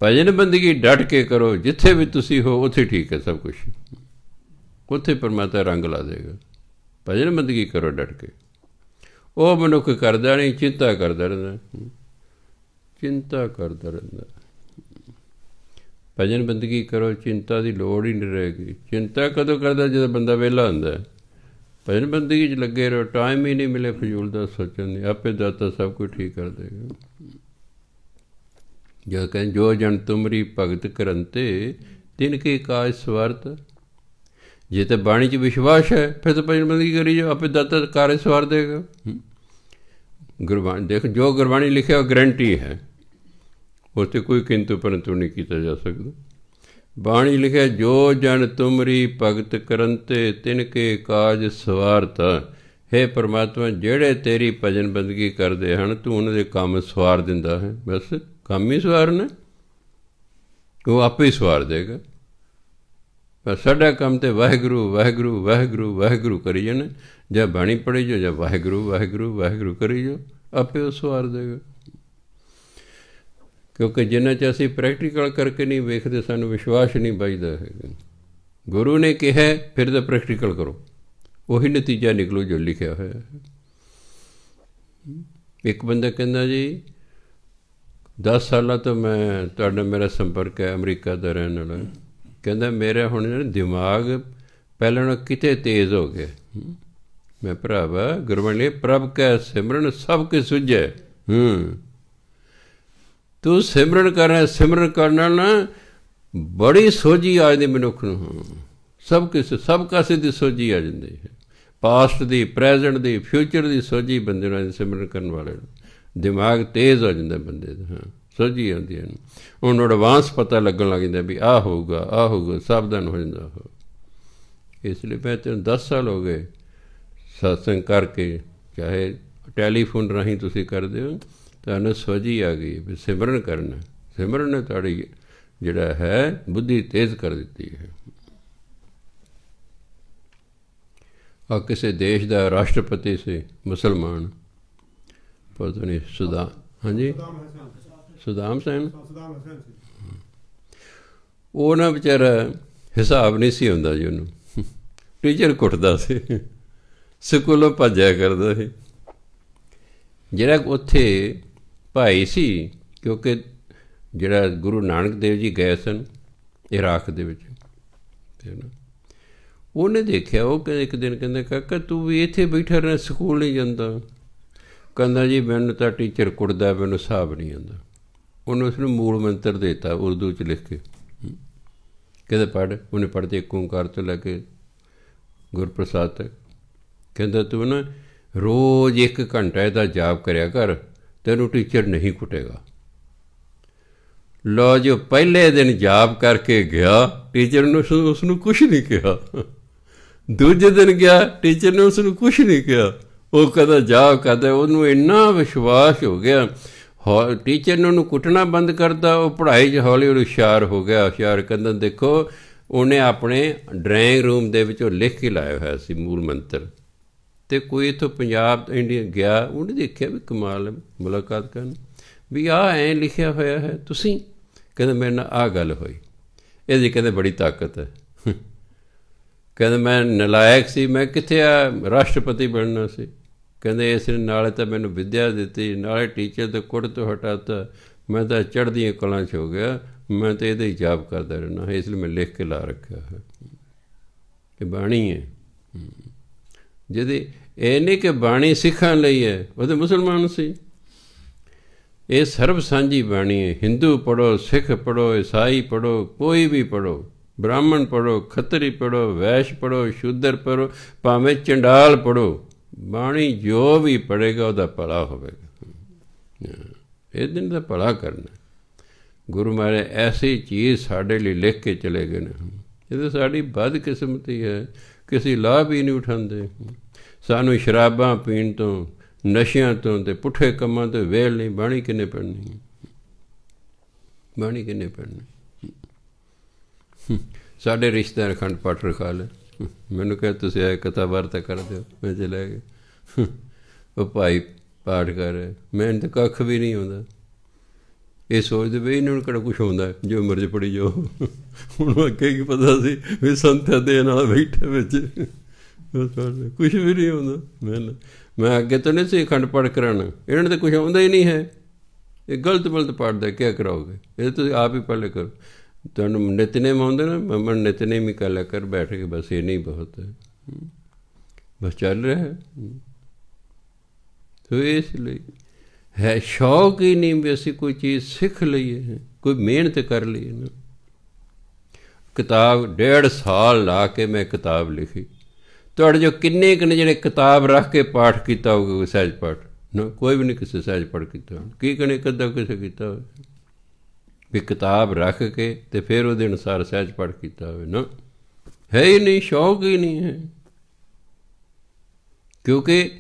ਭਜਨ ਬੰਦਗੀ ਡਟ ਕੇ ਕਰੋ, ਜਿੱਥੇ ਵੀ ਤੁਸੀਂ ਹੋ, ਉੱਥੇ ਠੀਕ ਹੈ ਸਭ ਕੁਝ ਉੱਥੇ ਪਰਮਾਤਮਾ ਰੰਗ ਲਾ ਦੇਗਾ। ਭਜਨ ਬੰਦਗੀ ਕਰੋ ਡਟ ਕੇ। ਉਹ ਮਨੁੱਖ ਕਰਦਾ ਨਹੀਂ, ਚਿੰਤਾ ਕਰਦਾ ਰਹਿੰਦਾ। ਚਿੰਤਾ ਕਰਦਾ ਰਹਿੰਦਾ। ਭਜਨ ਬੰਦਗੀ ਕਰੋ, ਚਿੰਤਾ ਦੀ ਲੋੜ ਹੀ ਨਹੀਂ ਰਹੇਗੀ। ਚਿੰਤਾ ਕਦੋਂ ਕਰਦਾ ਜਦੋਂ ਬੰਦਾ ਵਿਹਲਾ ਹੁੰਦਾ ਭਜਨ ਬੰਦਗੀ 'ਚ ਲੱਗੇ ਰਹੋ ਟਾਈਮ ਹੀ ਨਹੀਂ ਮਿਲੇ ਫਜ਼ੂਲ ਦਾ ਸੋਚਣ ਦੀ। ਆਪੇ ਦਾਤਾ ਸਭ ਕੁਝ ਠੀਕ ਕਰ ਦੇਗਾ। ਜੋ ਕਹਿੰਦੇ, ਜੋ ਜਨ ਤੁਮਰੀ ਭਗਤ ਕਰੰਤੇ, ਤਿਨ ਕੇ ਕਾਜ ਸਵਾਰਤ ਜੇ ਤੇ ਬਾਣੀ 'ਚ ਵਿਸ਼ਵਾਸ ਹੈ, ਫਿਰ ਤਾਂ ਭਜਨ ਬੰਦਗੀ ਕਰੀ ਜੋ ਆਪੇ ਦਾਤਾ ਕਾਰਜ ਸਵਾਰ ਦੇਗਾ। ਗੁਰਬਾਣੀ ਦੇਖ, ਜੋ ਗੁਰਬਾਣੀ ਲਿਖਿਆ ਉਹ ਗਰੰਟੀ ਹੈ। ਉਸ 'ਤੇ ਕੋਈ ਕਿੰਤੂ ਪਰੰਤੂ ਨਹੀਂ ਕੀਤਾ ਜਾ ਸਕਦਾ। ਬਾਣੀ ਲਿਖਿਆ, ਜੋ ਜਨ ਤੁਮਰੀ ਭਗਤ ਕਰੰਤੇ, ਤਿਨ ਕੇ ਕਾਜ ਸਵਾਰਤ। ਹੈ ਪਰਮਾਤਮਾ, ਜਿਹੜੇ ਤੇਰੀ ਭਜਨ ਬੰਦਗੀ ਕਰਦੇ ਹਨ, ਤੂੰ ਉਹਨਾਂ ਦੇ ਕੰਮ ਸਵਾਰ ਦਿੰਦਾ ਹੈ। ਬਸ, ਕੰਮ ਹੀ ਸਵਾਰਨਾ। ਉਹ ਆਪੇ ਹੀ ਸਵਾਰ ਦੇਗਾ। ਪਰ ਸਾਡਾ ਕੰਮ ਤੇ ਵਾਹਿਗੁਰੂ ਵਾਹਿਗੁਰੂ ਵਾਹਿਗੁਰੂ ਵਾਹਿਗੁਰੂ ਕਰੀ ਜਾਣਾ। ਜਾਂ ਬਾਣੀ ਪੜ੍ਹੀ ਜੋ ਜਾਂ ਵਾਹਿਗੁਰੂ ਵਾਹਿਗੁਰੂ ਵਾਹਿਗੁਰੂ ਕਰੀ ਜੋ ਆਪੇ ਉਹ ਸਵਾਰ ਦੇਗਾ। ਕਿਉਂਕਿ ਜਿੰਨਾ ਚ ਅਸੀਂ ਪ੍ਰੈਕਟੀਕਲ ਕਰਕੇ ਨਹੀਂ ਵੇਖਦੇ, ਸਾਨੂੰ ਵਿਸ਼ਵਾਸ ਨਹੀਂ ਬਚਦਾ ਹੈਗਾ। ਗੁਰੂ ਨੇ ਕਿਹਾ, ਫਿਰ ਤਾਂ ਪ੍ਰੈਕਟੀਕਲ ਕਰੋ। ਉਹੀ ਨਤੀਜਾ ਨਿਕਲੂ ਜੋ ਲਿਖਿਆ ਹੋਇਆ ਹੈ। ਇੱਕ ਬੰਦਾ ਕਹਿੰਦਾ ਜੀ 10 ਸਾਲਾਂ ਤੋਂ ਮੈਂ ਤੁਹਾਡਾ ਮੇਰਾ ਸੰਪਰਕ ਹੈ ਅਮਰੀਕਾ ਦਾ ਰਹਿਣ ਵਾਲਾ। ਕਹਿੰਦਾ, ਮੇਰਾ ਹੁਣ ਦਿਮਾਗ ਪਹਿਲਾਂ ਨਾਲੋਂ ਕਿਤੇ ਤੇਜ਼ ਹੋ ਗਿਆ। ਮੈਂ ਭਰਾਵਾ ਗੁਰਬਾਣੀ ਪ੍ਰਭ ਕੈ ਸਿਮਰਨ, ਸਭ ਕੇ ਸੁਝੈ। ਹੂੰ। ਤੂੰ ਸਿਮਰਨ ਕਰ ਸਿਮਰਨ ਕਰਨ ਨਾਲ ਬੜੀ ਸੋਝੀ ਆ ਜਾਂਦੀ ਮਨੁੱਖ ਨੂੰ। ਸਭ ਕਿਸ, ਸਭ ਕਾਸੇ ਦੀ ਸੋਝੀ ਆ ਜਾਂਦੀ ਹੈ। ਪਾਸਟ ਦੀ ਪ੍ਰੈਜ਼ੈਂਟ ਦੀ ਫਿਊਚਰ ਦੀ ਸੋਝੀ ਬੰਦੇ ਨਾਲ ਸਿਮਰਨ ਕਰਨ ਵਾਲੇ ਦਿਮਾਗ ਤੇਜ਼ ਹੋ ਜਾਂਦਾ ਬੰਦੇ ਦਾ, ਹਾਂ, ਸੋਝੀ ਆਉਂਦੀ ਹੈ। ਉਹਨੂੰ ਐਡਵਾਂਸ ਪਤਾ ਲੱਗਣ ਲੱਗ ਜਾਂਦਾ ਵੀ ਆ ਹੋਊਗਾ ਆ ਹੋਊਗਾ, ਸਾਵਧਾਨ ਹੋ ਜਾਂਦਾ ਹੋ ਇਸ ਲਈ ਮੈਂ ਤੈਨੂੰ 10 ਸਾਲ ਹੋ ਗਏ, ਸਤਸੰਗ ਕਰਕੇ, ਚਾਹੇ ਟੈਲੀਫੋਨ ਰਾਹੀਂ ਤੁਸੀਂ ਕਰਦੇ ਹੋ ਤੁਹਾਨੂੰ ਸਵਜੀ ਆ ਗਈ ਵੀ ਸਿਮਰਨ ਕਰਨਾ। ਸਿਮਰਨ ਨੇ ਤੁਹਾਡੀ ਜਿਹੜਾ ਹੈ, ਬੁੱਧੀ ਤੇਜ਼ ਕਰ ਦਿੱਤੀ ਹੈ। ਆ ਕਿਸੇ ਦੇਸ਼ ਦਾ ਰਾਸ਼ਟਰਪਤੀ ਸੀ, ਮੁਸਲਮਾਨ। ਪਤਾ ਨਹੀਂ, ਸੁਦਾ, ਹਾਂਜੀ? ਸੁਦਾਮ ਸੈਨ? ਉਹ ਨਾ ਵਿਚਾਰਾ ਹਿਸਾਬ ਨਹੀਂ ਸੀ ਹੁੰਦਾ ਜੀ ਉਹਨੂੰ। ਟੀਚਰ ਕੁੱਟਦਾ ਸੀ। ਸਕੂਲੋਂ ਭੱਜਿਆ ਕਰਦਾ ਸੀ। ਜਿਹੜਾ ਉੱਥੇ ਭਾਈ ਸੀ, ਕਿਉਂਕਿ ਜਿਹੜਾ ਗੁਰੂ ਨਾਨਕ ਦੇਵ ਜੀ ਗਏ ਸਨ ਇਰਾਕ ਦੇ ਵਿੱਚ ਨਾ, ਉਹਨੇ ਦੇਖਿਆ, ਉਹ ਕਹਿੰਦੇ ਇੱਕ ਦਿਨ ਕਹਿੰਦਾ, ਕਾਕਾ ਤੂੰ ਵੀ ਇੱਥੇ ਬੈਠਾ ਰਹਿ, ਸਕੂਲ ਨਹੀਂ ਜਾਂਦਾ। ਕਹਿੰਦਾ ਜੀ, ਮੈਨੂੰ ਤਾਂ ਟੀਚਰ ਕੁੱਟਦਾ ਮੈਨੂੰ ਹਿਸਾਬ ਨਹੀਂ ਆਉਂਦਾ। ਉਹਨੇ ਉਸ ਨੂੰ ਮੂਲ ਮੰਤਰ ਦਿੱਤਾ, ਉਰਦੂ ਚ ਲਿਖ ਕੇ। ਕਹਿੰਦਾ ਪੜ ਉਹਨੇ ਪੜ੍ਹਦੇ ਇੱਕ ਓੰਕਾਰ ਤੋਂ ਲੈ ਕੇ ਗੁਰਪ੍ਰਸਾਦ ਤੱਕ। ਕਹਿੰਦਾ, ਤੂੰ ਨਾ ਰੋਜ਼ ਇੱਕ ਘੰਟਾ ਇਹਦਾ ਜਾਪ ਕਰਿਆ ਕਰ। ਤੈਨੂੰ ਟੀਚਰ ਨਹੀਂ ਕੁੱਟੇਗਾ। ਲੋ ਜੋ ਪਹਿਲੇ ਦਿਨ ਜਾਪ ਕਰਕੇ ਗਿਆ, ਟੀਚਰ ਨੂੰ ਉਸ ਨੂੰ ਕੁਝ ਨਹੀਂ ਕਿਹਾ। ਦੂਜੇ ਦਿਨ ਗਿਆ, ਟੀਚਰ ਨੇ ਉਸ ਨੂੰ ਕੁਝ ਨਹੀਂ ਕਿਹਾ। ਉਹ ਕਦਾ ਜਾਪ ਕਰਦਾ, ਉਹਨੂੰ ਇੰਨਾ ਵਿਸ਼ਵਾਸ ਹੋ ਗਿਆ। ਟੀਚਰ ਨੇ ਉਹਨੂੰ ਕੁੱਟਣਾ ਬੰਦ ਕਰਦਾ ਉਹ ਪੜ੍ਹਾਈ 'ਚ ਹੌਲੀ ਹੌਲੀ ਹੁਸ਼ਿਆਰ ਹੋ ਗਿਆ। ਹੁਸ਼ਿਆਰ ਕਹਿੰਦਾ, ਦੇਖੋ, ਉਹਨੇ ਆਪਣੇ ਡਰਾਇੰਗ ਰੂਮ ਦੇ ਵਿੱਚ ਉਹ ਲਿਖ ਕੇ ਲਾਇਆ ਹੋਇਆ ਸੀ ਮੂਲ ਮੰਤਰ। ਤੇ ਕੋਈ ਇਥੋਂ ਪੰਜਾਬ ਇੰਡੀਆ ਗਿਆ, ਉਹਨੇ ਦੇਖਿਆ ਵੀ ਕਮਾਲ ਮੁਲਾਕਾਤ ਕਰਨ। ਵੀ ਆ ਐ ਲਿਖਿਆ ਹੋਇਆ ਹੈ, ਤੁਸੀਂ? ਕਹਿੰਦੇ, ਮੇਰੇ ਨਾਲ ਆ ਗੱਲ ਹੋਈ। ਇਹਦੀ ਕਹਿੰਦੇ, ਬੜੀ ਤਾਕਤ ਹੈ। ਕਹਿੰਦੇ, ਮੈਂ ਨਲਾਇਕ ਸੀ, ਮੈਂ ਕਿੱਥੇ ਆ ਰਾਸ਼ਟਰਪਤੀ ਬਣਨਾ ਸੀ? ਕਹਿੰਦੇ, ਇਸ ਨੇ ਨਾਲੇ ਤਾਂ ਮੈਨੂੰ ਵਿੱਦਿਆ ਦਿੱਤੀ, ਨਾਲੇ ਟੀਚਰ ਤੇ ਕੁੜ ਤੋਂ ਹਟਾਤਾ। ਮੈਂ ਤਾਂ ਚੜ੍ਹਦੀਆਂ ਕਲਾਂ 'ਚ ਹੋ ਗਿਆ, ਮੈਂ ਤਾਂ ਇਹਦੇ ਹੀ ਜਾਪ ਕਰਦਾ ਰਹਿਣਾ ਇਸ ਲਈ ਮੈਂ ਲਿਖ ਕੇ ਲਾ ਰੱਖਿਆ ਹੈ। ਇਹ ਬਾਣੀ ਹੈ। ਜਿਹਦੇ ਇਹ ਨਹੀਂ ਕਿ ਬਾਣੀ ਸਿੱਖਾਂ ਲਈ ਹੈ। ਉਹ ਤੇ ਮੁਸਲਮਾਨ ਸੀ। ਇਹ ਸਰਬ ਸਾਂਝੀ ਬਾਣੀ ਹੈ। ਹਿੰਦੂ ਪੜੋ ਸਿੱਖ ਪੜੋ ਈਸਾਈ ਪੜੋ ਕੋਈ ਵੀ ਪੜੋ ਬ੍ਰਾਹਮਣ ਪੜੋ ਖੱਤਰੀ ਪੜੋ ਵੈਸ਼ ਪੜੋ ਸ਼ੂਦਰ ਪੜੋ ਭਾਵੇਂ ਚੰਡਾਲ ਪੜੋ ਬਾਣੀ ਜੋ ਵੀ ਪੜੇਗਾ ਉਹਦਾ ਭਲਾ ਹੋਵੇਗਾ। ਇਹ ਦਿਨ ਦਾ ਭਲਾ ਕਰਨਾ। ਗੁਰੂ ਮਹਾਰਾਜ, ਐਸੀ ਚੀਜ਼ ਸਾਡੇ ਲਈ ਲਿਖ ਕੇ ਚਲੇ ਗਏ ਨੇ। ਇਹ ਤਾਂ ਸਾਡੀ ਬਦ ਕਿਸਮਤੀ ਹੈ ਕਿਸੇ ਲਾਭ ਹੀ ਨਹੀਂ ਉਠਾਉਂਦੇ। ਸਾਨੂੰ ਸ਼ਰਾਬਾਂ ਪੀਣ ਤੋਂ, ਨਸ਼ਿਆਂ ਤੋਂ ਤੇ ਪੁੱਠੇ ਕੰਮਾਂ ਤੋਂ ਵੇਲ ਨਹੀਂ, ਬਾਣੀ ਕਿੰਨੇ ਪੜਨੀ ਬਾਣੀ ਕਿੰਨੇ ਪੜਨੀ ਸਾਡੇ ਰਿਸ਼ਤੇਦਾਰ ਖੰਡ ਪਾਠ ਰਖਾ ਲੈ। ਮੈਨੂੰ ਕਹੇ, ਤੁਸੀਂ ਇਹ ਕਥਾ ਵਾਰਤਾ ਕਰ ਦਿਓ, ਮੈਂ ਚਲਾ ਗਿਆ। ਉਹ ਭਾਈ ਪਾਠ ਕਰ ਮੈਂ ਤਾਂ ਕੱਖ ਵੀ ਨਹੀਂ ਹੁੰਦਾ ਇਹ ਸੋਚਦੇ ਵੀ ਇਹਨਾਂ ਨੂੰ ਕਿਹੜਾ ਕੁਝ ਹੁੰਦਾ ਜੋ ਮਰਜ਼ੀ ਪੜੀ ਜੋ ਹੁਣ ਅੱਗੇ ਕੀ ਪਤਾ ਸੀ ਵੀ ਸੰਤ ਦੇ ਨਾਲ ਬੈਠੇ ਵਿੱਚ। ਕੁਝ ਵੀ ਨਹੀਂ ਹੁੰਦਾ ਮੈਂ ਮੈਂ ਅੱਗੇ ਤਾਂ ਨਹੀਂ ਸੀ ਖੰਡ ਪੜ ਕਰਾਣਾ ਇਹਨਾਂ ਨੂੰ ਤਾਂ ਕੁਝ ਆਉਂਦਾ ਹੀ ਨਹੀਂ ਹੈ। ਇਹ ਗਲਤ ਬਲਤ ਪੜਦਾ ਕੀ ਕਰਾਓਗੇ? ਇਹ ਤੁਸੀਂ ਆਪ ਹੀ ਪਹਿਲੇ ਕਰੋ। ਤੁਹਾਨੂੰ ਨਿਤਨੇਮ ਆਉਂਦੇ ਨਾ ਮਮਨ ਨਿਤਨੇਮ ਹੀ ਕਰ ਕਰ, ਬੈਠ ਕੇ ਬਸ ਇਹ ਨਹੀਂ ਬਹੁਤ ਹੈ। ਬਸ ਚੱਲ ਰਿਹਾ ਹੈ। ਤੋ ਇਸ ਲਈ ਹੈ ਸ਼ੌਕ ਹੀ ਨਹੀਂ ਵੀ ਅਸੀਂ ਕੋਈ ਚੀਜ਼ ਸਿੱਖ ਲਈਏ, ਕੋਈ ਮਿਹਨਤ ਕਰ ਲਈਏ ਨਾ। ਕਿਤਾਬ ਡੇਢ ਸਾਲ ਲਾ ਕੇ ਮੈਂ ਕਿਤਾਬ ਲਿਖੀ। ਤੁਹਾਡੇ ਜੋ ਕਿੰਨੇ ਕਿੰਨੇ ਜਿਹੜੇ ਕਿਤਾਬ ਰੱਖ ਕੇ ਪਾਠ ਕੀਤਾ ਹੋਊਗਾ ਸਹਿਜ ਪਾਠ? ਨਾ, ਕੋਈ ਵੀ ਨਹੀਂ ਕਿਸੇ ਸਹਿਜ ਪਾਠ ਕੀਤਾ ਕੀ ਕਨੇ ਕਦਾ ਕਿਸੇ ਕੀਤਾ ਹੋਵੇ ਵੀ ਕਿਤਾਬ ਰੱਖ ਕੇ ਤੇ ਫਿਰ ਉਹਦੇ ਅਨੁਸਾਰ ਸਹਿਜ ਪਾਠ ਕੀਤਾ ਹੋਵੇ ਨਾ। ਹੈ ਹੀ ਨਹੀਂ, ਸ਼ੌਕ ਹੀ ਨਹੀਂ ਹੈ। ਕਿਉਂਕਿ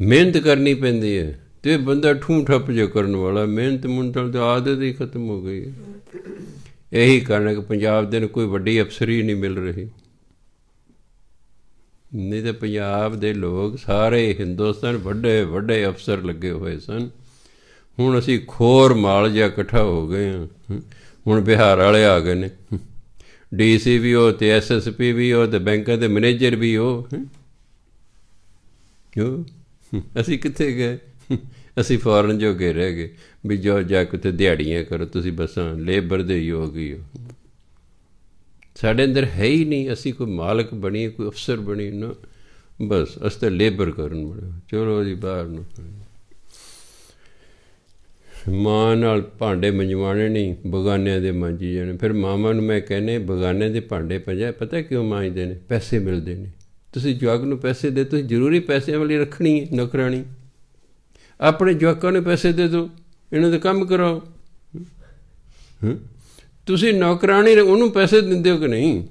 ਮਿਹਨਤ ਕਰਨੀ ਪੈਂਦੀ ਹੈ। ਤੇ ਬੰਦਾ ਠੂੰ ਠੱਪ ਜੇ ਕਰਨ ਵਾਲਾ, ਮਿਹਨਤ ਮੁੰਤਲ ਤੇ ਆਦਤ ਹੀ ਖਤਮ ਹੋ ਗਈ ਹੈ। ਇਹੀ ਕਾਰਨ ਹੈ ਕਿ ਪੰਜਾਬ ਦੇ ਨੂੰ ਕੋਈ ਵੱਡੀ ਅਫਸਰੀ ਨਹੀਂ ਮਿਲ ਰਹੀ। ਨਹੀਂ ਤਾਂ ਪੰਜਾਬ ਦੇ ਲੋਕ ਸਾਰੇ ਹਿੰਦੁਸਤਾਨ ਵੱਡੇ ਵੱਡੇ ਅਫਸਰ ਲੱਗੇ ਹੋਏ ਸਨ। ਹੁਣ ਅਸੀਂ ਖੋਰ ਮਾਲ ਜਿਹਾ ਇਕੱਠਾ ਹੋ ਗਏ ਹਾਂ। ਹੁਣ ਬਿਹਾਰ ਵਾਲੇ ਆ ਗਏ ਨੇ। ਡੀਸੀ ਵੀ ਹੋ ਤੇ ਐਸਐਸਪੀ ਵੀ ਹੋ ਤੇ ਬੈਂਕਾਂ ਦੇ ਮੈਨੇਜਰ ਵੀ ਹੋ ਕਿਉਂ? ਅਸੀਂ ਕਿੱਥੇ ਗਏ? ਅਸੀਂ ਫੌਰਨ ਜੋਗੇ ਰਹਿ ਗਏ ਵੀ ਜੋ ਜਾ ਕੇ ਤੇ ਦਿਹਾੜੀਆਂ ਕਰੋ, ਤੁਸੀਂ ਬਸਾਂ, ਲੇਬਰ ਦੇ ਹੀ ਹੋ ਗਈ ਹੋ। ਸਾਡੇ ਅੰਦਰ ਹੈ ਹੀ ਨਹੀਂ, ਅਸੀਂ ਕੋਈ ਮਾਲਕ ਬਣੀ ਕੋਈ ਅਫਸਰ ਬਣੀ ਨਾ। ਬਸ, ਅਸੀਂ ਤਾਂ ਲੇਬਰ ਕਰਨ ਬੜੇ ਚਲੋ ਜੀ, ਬਾਹਰ ਨੂੰ। ਮਾਂ ਨਾਲ ਭਾਂਡੇ ਮੰਜਵਾਣੇ ਨਹੀਂ, ਬਗਾਨਿਆਂ ਦੇ ਮਾਂਜੀ ਜਾਣੇ। ਫਿਰ ਮਾਮਾ ਨੂੰ ਮੈਂ ਕਹਿੰਨੇ ਬਗਾਨੇ ਦੇ ਭਾਂਡੇ ਪੰਜਾ ਪਤਾ ਕਿਉਂ ਮਾਂਜਦੇ ਨੇ? ਪੈਸੇ ਮਿਲਦੇ ਨੇ। ਤੁਸੀਂ ਜਵਾਕ ਨੂੰ ਪੈਸੇ ਦੇ, ਤੁਸੀਂ ਜ਼ਰੂਰੀ ਪੈਸੇ ਵਾਲੀ ਰੱਖਣੀ ਹੈ, ਨੌਕਰਾਣੀ। ਆਪਣੇ ਜਵਾਕਾਂ ਨੂੰ ਪੈਸੇ ਦੇ ਦਿਓ ਇਹਨਾਂ ਦਾ ਕੰਮ ਕਰਾਓ। ਤੁਸੀਂ ਨੌਕਰਾਨੀ ਉਹਨੂੰ ਪੈਸੇ ਦਿੰਦੇ ਹੋ ਕਿ ਨਹੀਂ?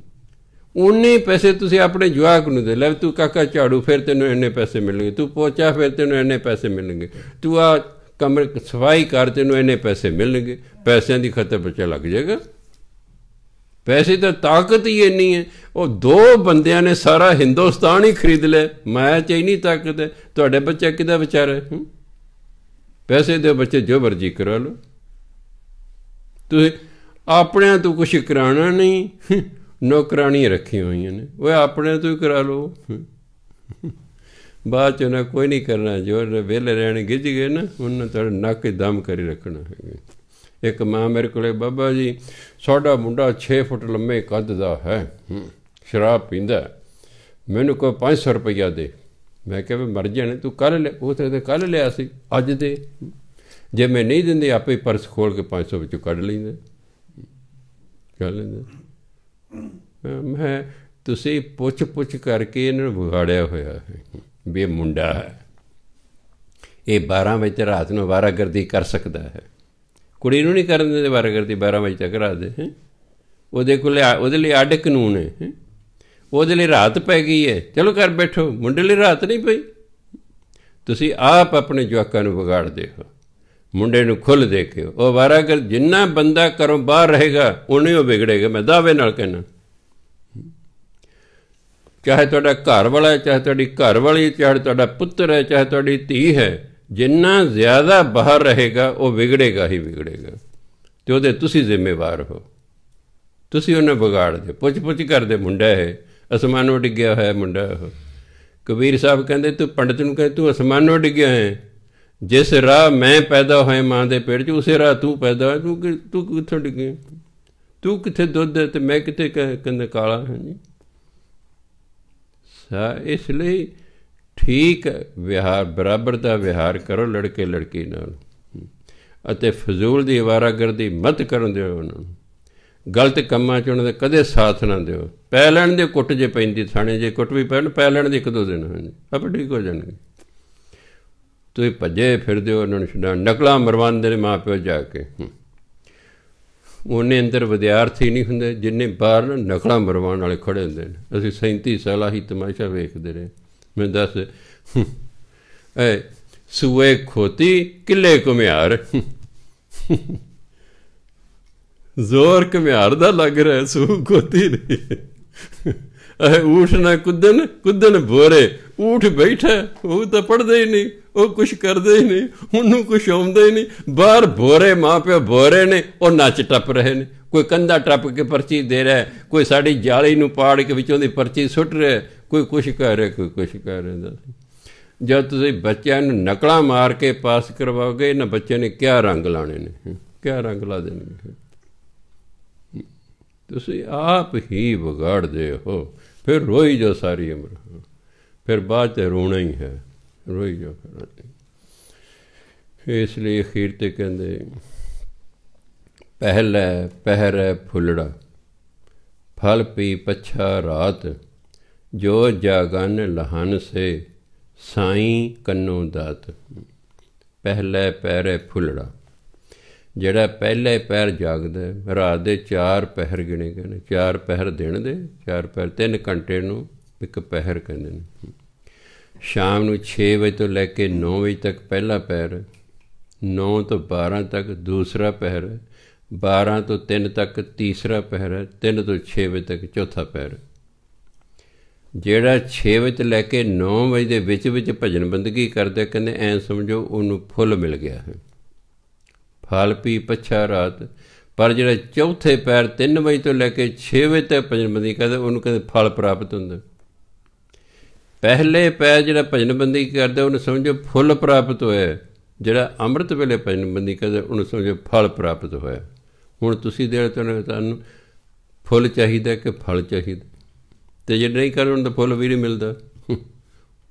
ਉਨੇ ਪੈਸੇ ਤੁਸੀਂ ਆਪਣੇ ਜਵਾਕ ਨੂੰ ਦੇ ਲੈ ਤੂੰ ਕਾਕਾ ਝਾੜੂ ਫਿਰ ਤੈਨੂੰ ਇੰਨੇ ਪੈਸੇ ਮਿਲਣਗੇ। ਤੂੰ ਪੋਚਾ ਫਿਰ ਤੈਨੂੰ ਇੰਨੇ ਪੈਸੇ ਮਿਲਣਗੇ। ਤੂੰ ਆ ਕਮਰੇ ਸਫ਼ਾਈ ਕਰ ਤੈਨੂੰ ਇੰਨੇ ਪੈਸੇ ਮਿਲਣਗੇ। ਪੈਸਿਆਂ ਦੀ ਖਤਰ ਬੱਚਾ ਲੱਗ ਜਾਏਗਾ। ਪੈਸੇ ਤਾਂ ਤਾਕਤ ਹੀ ਇੰਨੀ ਹੈ। ਉਹ ਦੋ ਬੰਦਿਆਂ ਨੇ ਸਾਰਾ ਹਿੰਦੁਸਤਾਨ ਹੀ ਖਰੀਦ ਲਿਆ। ਮਾਇਆ ਚ ਨਹੀਂ ਤਾਕਤ ਹੈ। ਤੁਹਾਡੇ ਬੱਚਾ ਕਿਦਾ ਵਿਚਾਰਾ ਪੈਸੇ ਦੇ ਬੱਚੇ ਜੋ ਮਰਜ਼ੀ ਕਰਾ ਲਓ। ਤੁਸੀਂ ਆਪਣਿਆਂ ਤੋਂ ਕੁਝ ਕਰਾਣਾ ਨਹੀਂ, ਨੌਕਰਾਣੀਆਂ ਰੱਖੀਆਂ ਹੋਈਆਂ ਨੇ। ਉਹ ਆਪਣੇ ਤੋਂ ਹੀ ਕਰਾ ਲੋ ਬਾਅਦ ਚ ਉਹਨਾਂ ਕੋਈ ਨਹੀਂ ਕਰਨਾ, ਜੋ ਵਿਹਲੇ ਰਹਿਣ ਗਿੱਜ ਗਏ ਨਾ, ਉਹਨਾਂ ਤੁਹਾਡੇ ਨੱਕ ਹੀ ਦਮ ਕਰੀ ਰੱਖਣਾ ਹੈ ਇੱਕ ਮਾਂ ਮੇਰੇ ਕੋਲੇ, ਬਾਬਾ ਜੀ, ਸਾਡਾ ਮੁੰਡਾ 6 ਫੁੱਟ ਲੰਮੇ ਕੱਦ ਦਾ ਹੈ ਸ਼ਰਾਬ ਪੀਂਦਾ ਮੈਨੂੰ ਕੋਈ 500 ਰੁਪਇਆ ਦੇ। ਮੈਂ ਕਿਹਾ ਵੀ ਮਰ ਜਾਣੇ, ਤੂੰ ਕੱਲ ਲੈ, ਉਹ ਤੇ ਕੱਲ ਲਿਆ ਸੀ, ਅੱਜ ਦੇ। ਜੇ ਮੈਂ ਨਹੀਂ ਦਿੰਦੇ, ਆਪੇ ਪਰਸ ਖੋਲ ਕੇ 500 ਵਿੱਚੋਂ ਕੱਢ ਲੈਂਦੇ। ਕੱਢ ਲੈਂਦੇ। ਮੈਂ ਤੁਸੀਂ ਪੁੱਛ ਪੁੱਛ ਕਰਕੇ ਇਹਨਾਂ ਨੂੰ ਵਿਗਾੜਿਆ ਹੋਇਆ ਹੈ ਵੀ ਇਹ ਮੁੰਡਾ ਹੈ। ਇਹ 12 ਵਜੇ ਰਾਤ ਨੂੰ ਵਾਰਾਗਰਦੀ ਕਰ ਸਕਦਾ ਹੈ। ਕੁੜੀ ਨੂੰ ਨਹੀਂ ਕਰਨ ਦਿੰਦੇ ਵਾਰਾਗਰਦੀ 12 ਵਜੇ ਤੱਕ ਰਾਤ ਦੇ ਉਹਦੇ ਕੋਲ ਉਹਦੇ ਲਈ ਅੱਡ ਕਾਨੂੰਨ ਹੈ? ਉਹਦੇ ਲਈ ਰਾਤ ਪੈ ਗਈ ਹੈ। ਚਲੋ ਘਰ ਬੈਠੋ, ਮੁੰਡੇ ਲਈ ਰਾਤ ਨਹੀਂ ਪਈ। ਤੁਸੀਂ ਆਪ ਆਪਣੇ ਜਵਾਕਾਂ ਨੂੰ ਵਿਗਾੜਦੇ ਹੋ ਮੁੰਡੇ ਨੂੰ ਖੁੱਲ ਦੇ ਕੇ ਉਹ ਵਾਰਾਗਰ ਜਿੰਨਾ ਬੰਦਾ ਘਰੋਂ ਬਾਹਰ ਰਹੇਗਾ, ਉਹਨੇ ਉਹ ਵਿਗੜੇਗਾ। ਮੈਂ ਦਾਅਵੇ ਨਾਲ ਕਹਿੰਦਾ। ਚਾਹੇ ਤੁਹਾਡਾ ਘਰ ਵਾਲਾ ਹੈ, ਚਾਹੇ ਤੁਹਾਡੀ ਘਰ ਵਾਲੀ ਚਾਹੇ ਤੁਹਾਡਾ ਪੁੱਤਰ ਹੈ, ਚਾਹੇ ਤੁਹਾਡੀ ਧੀ ਹੈ, ਜਿੰਨਾ ਜ਼ਿਆਦਾ ਬਾਹਰ ਰਹੇਗਾ, ਉਹ ਵਿਗੜੇਗਾ ਹੀ ਵਿਗੜੇਗਾ। ਤੇ ਉਹਦੇ ਤੁਸੀਂ ਜ਼ਿੰਮੇਵਾਰ ਹੋ। ਤੁਸੀਂ ਉਹਨੇ ਵਿਗਾੜ ਵਿਗਾੜਦੇ ਪੁੱਛ ਪੁੱਛ ਕਰਦੇ ਮੁੰਡਾ ਹੈ ਅਸਮਾਨੋਂ ਡਿੱਗਿਆ ਹੋਇਆ ਮੁੰਡਾ ਉਹ। ਕਬੀਰ ਸਾਹਿਬ ਕਹਿੰਦੇ, ਤੂੰ ਪੰਡਤ ਨੂੰ ਕਹੇ ਤੂੰ ਅਸਮਾਨੋਂ ਡਿੱਗਿਆ ਹੈ। ਜਿਸ ਰਾਹ ਮੈਂ ਪੈਦਾ ਹੋਇਆ ਮਾਂ ਦੇ ਪੇਟ 'ਚ, ਉਸੇ ਰਾਹ ਤੂੰ ਪੈਦਾ ਹੋਇਆ। ਤੂੰ ਤੂੰ ਕਿੱਥੋਂ ਡਿੱਗਿਆ ਤੂੰ ਕਿੱਥੇ ਦੁੱਧ ਤੇ ਮੈਂ ਕਿੱਥੇ ਕੰਦੇ ਕਾਲਾ ਹਾਂ ਜੀ? ਸਾ, ਇਸ ਲਈ ਠੀਕ ਵਿਹਾਰ, ਬਰਾਬਰ ਦਾ ਵਿਹਾਰ ਕਰੋ ਲੜਕੇ ਲੜਕੀ ਨਾਲ ਅਤੇ ਫਜ਼ੂਲ ਦੀ ਆਵਾਰਾਗਰਦੀ ਮਤ ਕਰਨ ਦਿਓ ਉਹਨਾਂ ਨੂੰ। ਗਲਤ ਕੰਮਾਂ 'ਚ ਉਹਨਾਂ ਦਾ ਕਦੇ ਸਾਥ ਨਾ ਦਿਓ। ਪੈ ਲੈਣ ਦੇ ਕੁੱਟ ਜੇ ਪੈਂਦੀ, ਥਾਣੇ ਜੇ ਕੁੱਟ ਵੀ ਪੈਣ, ਪੈ ਲੈਣ ਦੇ ਇੱਕ ਦੋ ਦਿਨ, ਹਾਂਜੀ। ਆਪੇ ਠੀਕ ਹੋ ਜਾਣਗੇ। ਤੁਸੀਂ ਭੱਜੇ ਫਿਰਦੇ ਹੋ, ਉਹਨਾਂ ਨੂੰ ਛਡਾ ਨਕਲਾਂ ਮਰਵਾਉਂਦੇ ਨੇ ਮਾਪਿਓ ਜਾ ਕੇ। ਉਹਨੇ ਅੰਦਰ ਵਿਦਿਆਰਥੀ ਨਹੀਂ ਹੁੰਦੇ, ਜਿੰਨੇ ਬਾਹਰ ਨਕਲਾਂ ਮਰਵਾਉਣ ਵਾਲੇ ਖੜੇ ਹੁੰਦੇ ਨੇ। ਅਸੀਂ 37 ਸਾਲਾਂ ਹੀ ਤਮਾਸ਼ਾ ਵੇਖਦੇ ਰਹੇ। ਮੈਂ ਦੱਸ ਐ ਸੂਏ ਖੋਤੀ ਕਿੱਲੇ ਕੁਮਿਆਰ ਜ਼ੋਰ ਕੁਮਿਆਰ ਦਾ ਲੱਗ ਰਿਹਾ ਸੂ ਖੋਤੀ ਨਹੀਂ ਐ ਊਠ ਨਾ ਕੁੱਦਨ ਕੁੱਦਨ ਬੋਰੇ। ਊਠ ਬੈਠਾ, ਉਹ ਤਾਂ ਪੜਦੇ ਹੀ ਨਹੀਂ, ਉਹ ਕੁਛ ਕਰਦੇ ਹੀ ਨਹੀਂ, ਉਹਨੂੰ ਕੁਛ ਆਉਂਦਾ ਹੀ ਨਹੀਂ। ਬਾਹਰ ਬੋਰੇ, ਮਾਪਿਓ ਬੋਰੇ ਨੇ, ਉਹ ਨੱਚ ਟੱਪ ਰਹੇ ਨੇ। ਕੋਈ ਕੰਧਾ ਟੱਪ ਕੇ ਪਰਚੀ ਦੇ ਰਿਹਾ, ਕੋਈ ਸਾਡੀ ਜਾਲੀ ਨੂੰ ਪਾੜ ਕੇ ਵਿੱਚੋਂ ਦੀ ਪਰਚੀ ਸੁੱਟ ਰਿਹਾ, ਕੋਈ ਕੁਛ ਕਰ ਰਿਹਾ, ਕੋਈ ਕੁਛ ਕਰ ਰਿਹਾ ਜਦ ਤੁਸੀਂ ਬੱਚਿਆਂ ਨੂੰ ਨਕਲਾਂ ਮਾਰ ਕੇ ਪਾਸ ਕਰਵਾਓਗੇ, ਇਹਨਾਂ ਬੱਚਿਆਂ ਨੇ ਕਿਆ ਰੰਗ ਲਾਣੇ ਨੇ? ਕਿਆ ਰੰਗ ਲਾ ਦੇਣਗੇ ਤੁਸੀਂ ਆਪ ਹੀ ਵਿਗਾੜਦੇ ਹੋ। ਫਿਰ ਰੋਈ ਜੋ ਸਾਰੀ ਉਮਰ। ਫਿਰ ਬਾਅਦ ਤੇ ਰੋਣਾ ਹੀ ਹੈ। ਰੋਈ ਜੋ ਇਸ ਲਈ ਅਖੀਰ ਤੇ ਕਹਿੰਦੇ, ਪਹਿਲੇ ਪਹਿਰੇ ਫੁੱਲੜਾ। ਫਲ ਪੀ ਪਛਾ ਰਾਤ। ਜੋ ਜਾਗਨ ਲਹਨ ਸੇ, ਸਾਈ ਕੰਨੋ ਦਾਤ। ਪਹਿਲੇ ਪਹਿਰੇ ਫੁੱਲੜਾ। ਜਿਹੜਾ ਪਹਿਲੇ ਪਹਿਰ ਜਾਗਦਾ ਰਾਤ ਦੇ 4 ਪਹਿਰ ਗਿਣੇ ਗਏ ਨੇ। 4 ਪਹਿਰ ਦਿਨ ਦੇ 4 ਪਹਿਰ 3 ਘੰਟੇ ਨੂੰ ਇੱਕ ਪਹਿਰ ਕਹਿੰਦੇ ਨੇ। ਸ਼ਾਮ ਨੂੰ 6 ਵਜੇ ਤੋਂ ਲੈ ਕੇ 9 ਵਜੇ ਤੱਕ ਪਹਿਲਾ ਪਹਿਰ 9 ਤੋਂ 12 ਤੱਕ ਦੂਸਰਾ ਪਹਿਰ 12 ਤੋਂ 3 ਤੱਕ ਤੀਸਰਾ ਪਹਿਰ 3 ਤੋਂ 6 ਵਜੇ ਤੱਕ ਚੌਥਾ ਪਹਿਰ। ਜਿਹੜਾ 6 ਵਜੇ ਤੋਂ ਲੈ ਕੇ 9 ਵਜੇ ਦੇ ਵਿੱਚ ਵਿੱਚ ਭਜਨ ਬੰਦਗੀ ਕਰਦੇ ਕਹਿੰਦੇ ਐ ਸਮਝੋ ਉਹਨੂੰ ਫੁੱਲ ਮਿਲ ਗਿਆ ਹੈ। ਫਲ ਪੀ ਪਛਾ ਰਾਤ। ਪਰ ਜਿਹੜਾ ਚੌਥੇ ਪੈਰ 3 ਵਜੇ ਤੋਂ ਲੈ ਕੇ 6 ਵਜੇ ਤੱਕ ਭਜਨ ਬੰਦਗੀ ਕਰਦੇ, ਉਹਨੂੰ ਕਹਿੰਦੇ ਫਲ ਪ੍ਰਾਪਤ ਹੁੰਦਾ। ਪਹਿਲੇ ਪੈਰ ਜਿਹੜਾ ਭਜਨ ਬੰਦਗੀ ਕਰਦਾ, ਉਹਨੂੰ ਸਮਝੋ ਫੁੱਲ ਪ੍ਰਾਪਤ ਹੋਇਆ। ਜਿਹੜਾ ਅੰਮ੍ਰਿਤ ਵੇਲੇ ਭਜਨ ਬੰਦਗੀ ਕਰਦਾ, ਉਹਨੂੰ ਸਮਝੋ ਫਲ ਪ੍ਰਾਪਤ ਹੋਇਆ। ਹੁਣ ਤੁਸੀਂ ਦੇਣ ਤੁਹਾਨੂੰ ਫੁੱਲ ਚਾਹੀਦਾ ਕਿ ਫਲ ਚਾਹੀਦਾ। ਤੇ ਜੇ ਨਹੀਂ ਕਰਨ ਤਾਂ ਫੁੱਲ ਵੀ ਨਹੀਂ ਮਿਲਦਾ।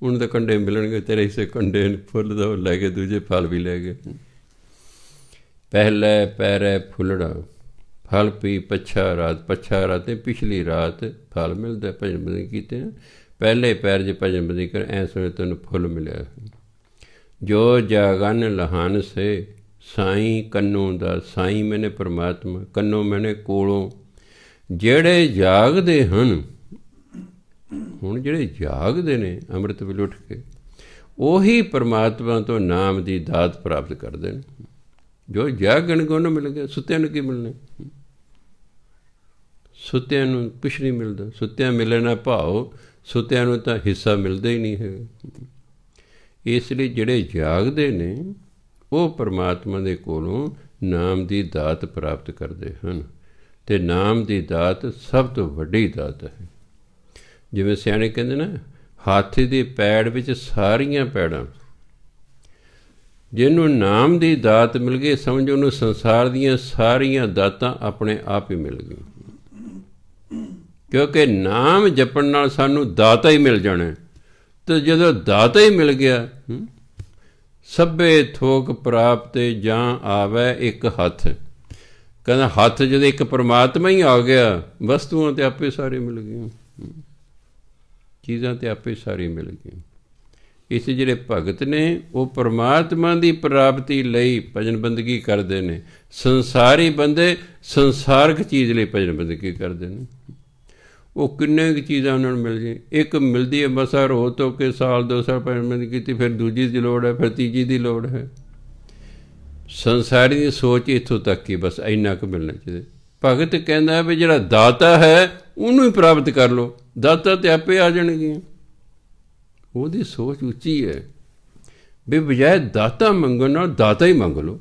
ਉਹਨਾਂ ਦੇ ਕੰਡੇ ਮਿਲਣਗੇ, ਤੇਰੇ ਹਿੱਸੇ ਕੰਡੇ ਫੁੱਲ ਦਾ ਲੈ ਕੇ ਦੂਜੇ ਫਲ ਵੀ ਲੈ ਗਏ। ਪਹਿਲੇ ਪੈਰੇ ਫੁੱਲੜਾ ਫਲ ਪੀ ਪਛਾ ਰਾਤ ਪਛਾ ਰਾਤ ਪਿਛਲੀ ਰਾਤ ਫਲ ਮਿਲਦਾ ਭਜਨ ਬੰਦਗੀ ਕੀਤੇ ਪਹਿਲੇ ਪੈਰ ਜੇ ਭਜਨ ਬੰਦੀ ਕਰ, ਐ ਸੋਏ ਤੈਨੂੰ ਫੁੱਲ ਮਿਲਿਆ। ਜੋ ਜਾਗਨ ਲਹਾਨ ਸੇ, ਸਾਈ ਕੰਨੋਂ ਦਾ, ਸਾਈ ਮੈਨੇ ਪ੍ਰਮਾਤਮਾ, ਕੰਨੋਂ ਮੈਨੇ ਕੋਲੋਂ। ਜਿਹੜੇ ਜਾਗਦੇ ਹਨ, ਹੁਣ ਜਿਹੜੇ ਜਾਗਦੇ ਨੇ ਅੰਮ੍ਰਿਤ ਵੇਲੇ ਉੱਠ ਕੇ, ਉਹੀ ਪਰਮਾਤਮਾ ਤੋਂ ਨਾਮ ਦੀ ਦਾਤ ਪ੍ਰਾਪਤ ਕਰਦੇ ਨੇ। ਜੋ ਜਾਗਣ ਕੋ ਨਾ ਮਿਲ ਗਿਆ ਸੁੱਤਿਆਂ ਨੂੰ ਕੀ ਮਿਲਣਾ? ਸੁੱਤਿਆਂ ਨੂੰ ਕੁਛ ਨਹੀਂ ਮਿਲਦਾ। ਸੁੱਤਿਆਂ ਮਿਲਣਾ ਭਾਉ ਸੁੱਤਿਆਂ ਨੂੰ ਤਾਂ ਹਿੱਸਾ ਮਿਲਦਾ ਹੀ ਨਹੀਂ ਹੈ। ਇਸ ਲਈ ਜਿਹੜੇ ਜਾਗਦੇ ਨੇ, ਉਹ ਪਰਮਾਤਮਾ ਦੇ ਕੋਲੋਂ ਨਾਮ ਦੀ ਦਾਤ ਪ੍ਰਾਪਤ ਕਰਦੇ ਹਨ। ਤੇ ਨਾਮ ਦੀ ਦਾਤ ਸਭ ਤੋਂ ਵੱਡੀ ਦਾਤ ਹੈ। ਜਿਵੇਂ ਸਿਆਣੇ ਕਹਿੰਦੇ ਨਾ, ਹਾਥੀ ਦੇ ਪੈੜ ਵਿੱਚ ਸਾਰੀਆਂ ਪੈੜਾਂ ਜਿਹਨੂੰ ਨਾਮ ਦੀ ਦਾਤ ਮਿਲ ਗਈ, ਸਮਝ ਉਹਨੂੰ ਸੰਸਾਰ ਦੀਆਂ ਸਾਰੀਆਂ ਦਾਤਾਂ ਆਪਣੇ ਆਪ ਹੀ ਮਿਲ ਗਈਆਂ। ਕਿਉਂਕਿ ਨਾਮ ਜਪਣ ਨਾਲ ਸਾਨੂੰ ਦਾਤਾ ਹੀ ਮਿਲ ਜਾਣਾ। ਤੇ ਜਦੋਂ ਦਾਤਾ ਹੀ ਮਿਲ ਗਿਆ ਸਭੇ ਥੋਕ ਪ੍ਰਾਪਤੇ ਜਾਂ ਆਵੇ ਇੱਕ ਹੱਥ। ਕਹਿੰਦਾ ਹੱਥ ਜਦੋਂ ਇੱਕ ਪਰਮਾਤਮਾ ਹੀ ਆ ਗਿਆ, ਵਸਤੂਆਂ ਤੇ ਆਪੇ ਸਾਰੇ ਮਿਲ ਗਈਆਂ। ਚੀਜ਼ਾਂ ਤੇ ਆਪੇ ਸਾਰੀ ਮਿਲ ਗਈਆਂ। ਇਸ ਜਿਹੜੇ ਭਗਤ ਨੇ, ਉਹ ਪਰਮਾਤਮਾ ਦੀ ਪ੍ਰਾਪਤੀ ਲਈ ਭਜਨ ਬੰਦਗੀ ਕਰਦੇ ਨੇ। ਸੰਸਾਰੀ ਬੰਦੇ ਸੰਸਾਰਕ ਚੀਜ਼ ਲਈ ਭਜਨ ਬੰਦਗੀ ਕਰਦੇ ਨੇ। ਉਹ ਕਿੰਨੇ ਕੁ ਚੀਜ਼ਾਂ ਉਹਨਾਂ ਨੂੰ ਮਿਲ ਜੇ ਇੱਕ ਮਿਲਦੀ ਹੈ ਮਸਾ ਰੋ ਤੋਂ ਕੇ ਸਾਲ ਦੋ ਸਾਲ ਭਜਨ ਬੰਦਗੀ ਕੀਤੀ, ਫਿਰ ਦੂਜੀ ਦੀ ਲੋੜ ਹੈ, ਫਿਰ ਤੀਜੀ ਦੀ ਲੋੜ ਹੈ। ਸੰਸਾਰੀ ਦੀ ਸੋਚ ਇੱਥੋਂ ਤੱਕ ਹੀ ਬਸ ਇੰਨਾ ਕੁ ਮਿਲਣਾ ਚਾਹੀਦਾ। ਭਗਤ ਕਹਿੰਦਾ ਵੀ ਜਿਹੜਾ ਦਾਤਾ ਹੈ, ਉਹਨੂੰ ਹੀ ਪ੍ਰਾਪਤ ਕਰ ਲਓ। ਦਾਤਾ ਤੇ ਆਪੇ ਆ ਜਾਣਗੇ ਉਹਦੀ ਸੋਚ ਉੱਚੀ ਹੈ। ਵੀ ਬਜਾਏ ਦਾਤਾ ਮੰਗਣ ਨਾਲ ਦਾਤਾ ਹੀ ਮੰਗ ਲੋ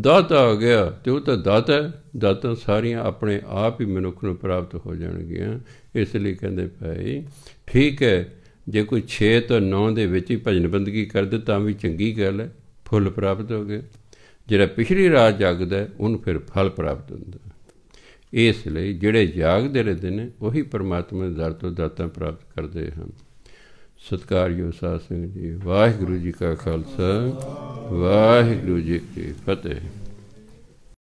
ਦਾਤਾ ਆ ਗਿਆ ਤੇ ਉਹ ਤਾਂ ਦਾਤਾ ਹੈ। ਦਾਤਾ ਸਾਰੀਆਂ ਆਪਣੇ ਆਪ ਹੀ ਮਨੁੱਖ ਨੂੰ ਪ੍ਰਾਪਤ ਹੋ ਜਾਣਗੀਆਂ। ਇਸ ਲਈ ਕਹਿੰਦੇ ਭਾਈ, ਠੀਕ ਹੈ, ਜੇ ਕੋਈ 6 ਤੋਂ 9 ਦੇ ਵਿੱਚ ਹੀ ਭਜਨ ਬੰਦਗੀ ਕਰਦੇ ਤਾਂ ਵੀ ਚੰਗੀ ਗੱਲ ਹੈ। ਫੁੱਲ ਪ੍ਰਾਪਤ ਹੋ ਗਏ। ਜਿਹੜਾ ਪਿਛਲੀ ਰਾਤ ਜਾਗਦਾ ਉਹਨੂੰ ਫਿਰ ਫਲ ਪ੍ਰਾਪਤ ਹੁੰਦਾ ਇਸ ਲਈ ਜਿਹੜੇ ਜਾਗਦੇ ਰਹਿੰਦੇ ਨੇ, ਉਹੀ ਪਰਮਾਤਮਾ ਦੇ ਦਰ ਤੋਂ ਦਾਤਾਂ ਪ੍ਰਾਪਤ ਕਰਦੇ ਹਨ। ਸਤਕਾਰਯੋਗ ਸਾਧ ਸੰਗਤ ਜੀ। ਵਾਹਿਗੁਰੂ ਜੀ ਕਾ ਖਾਲਸਾ ਵਾਹਿਗੁਰੂ ਜੀ ਕੀ ਫਤਿਹ।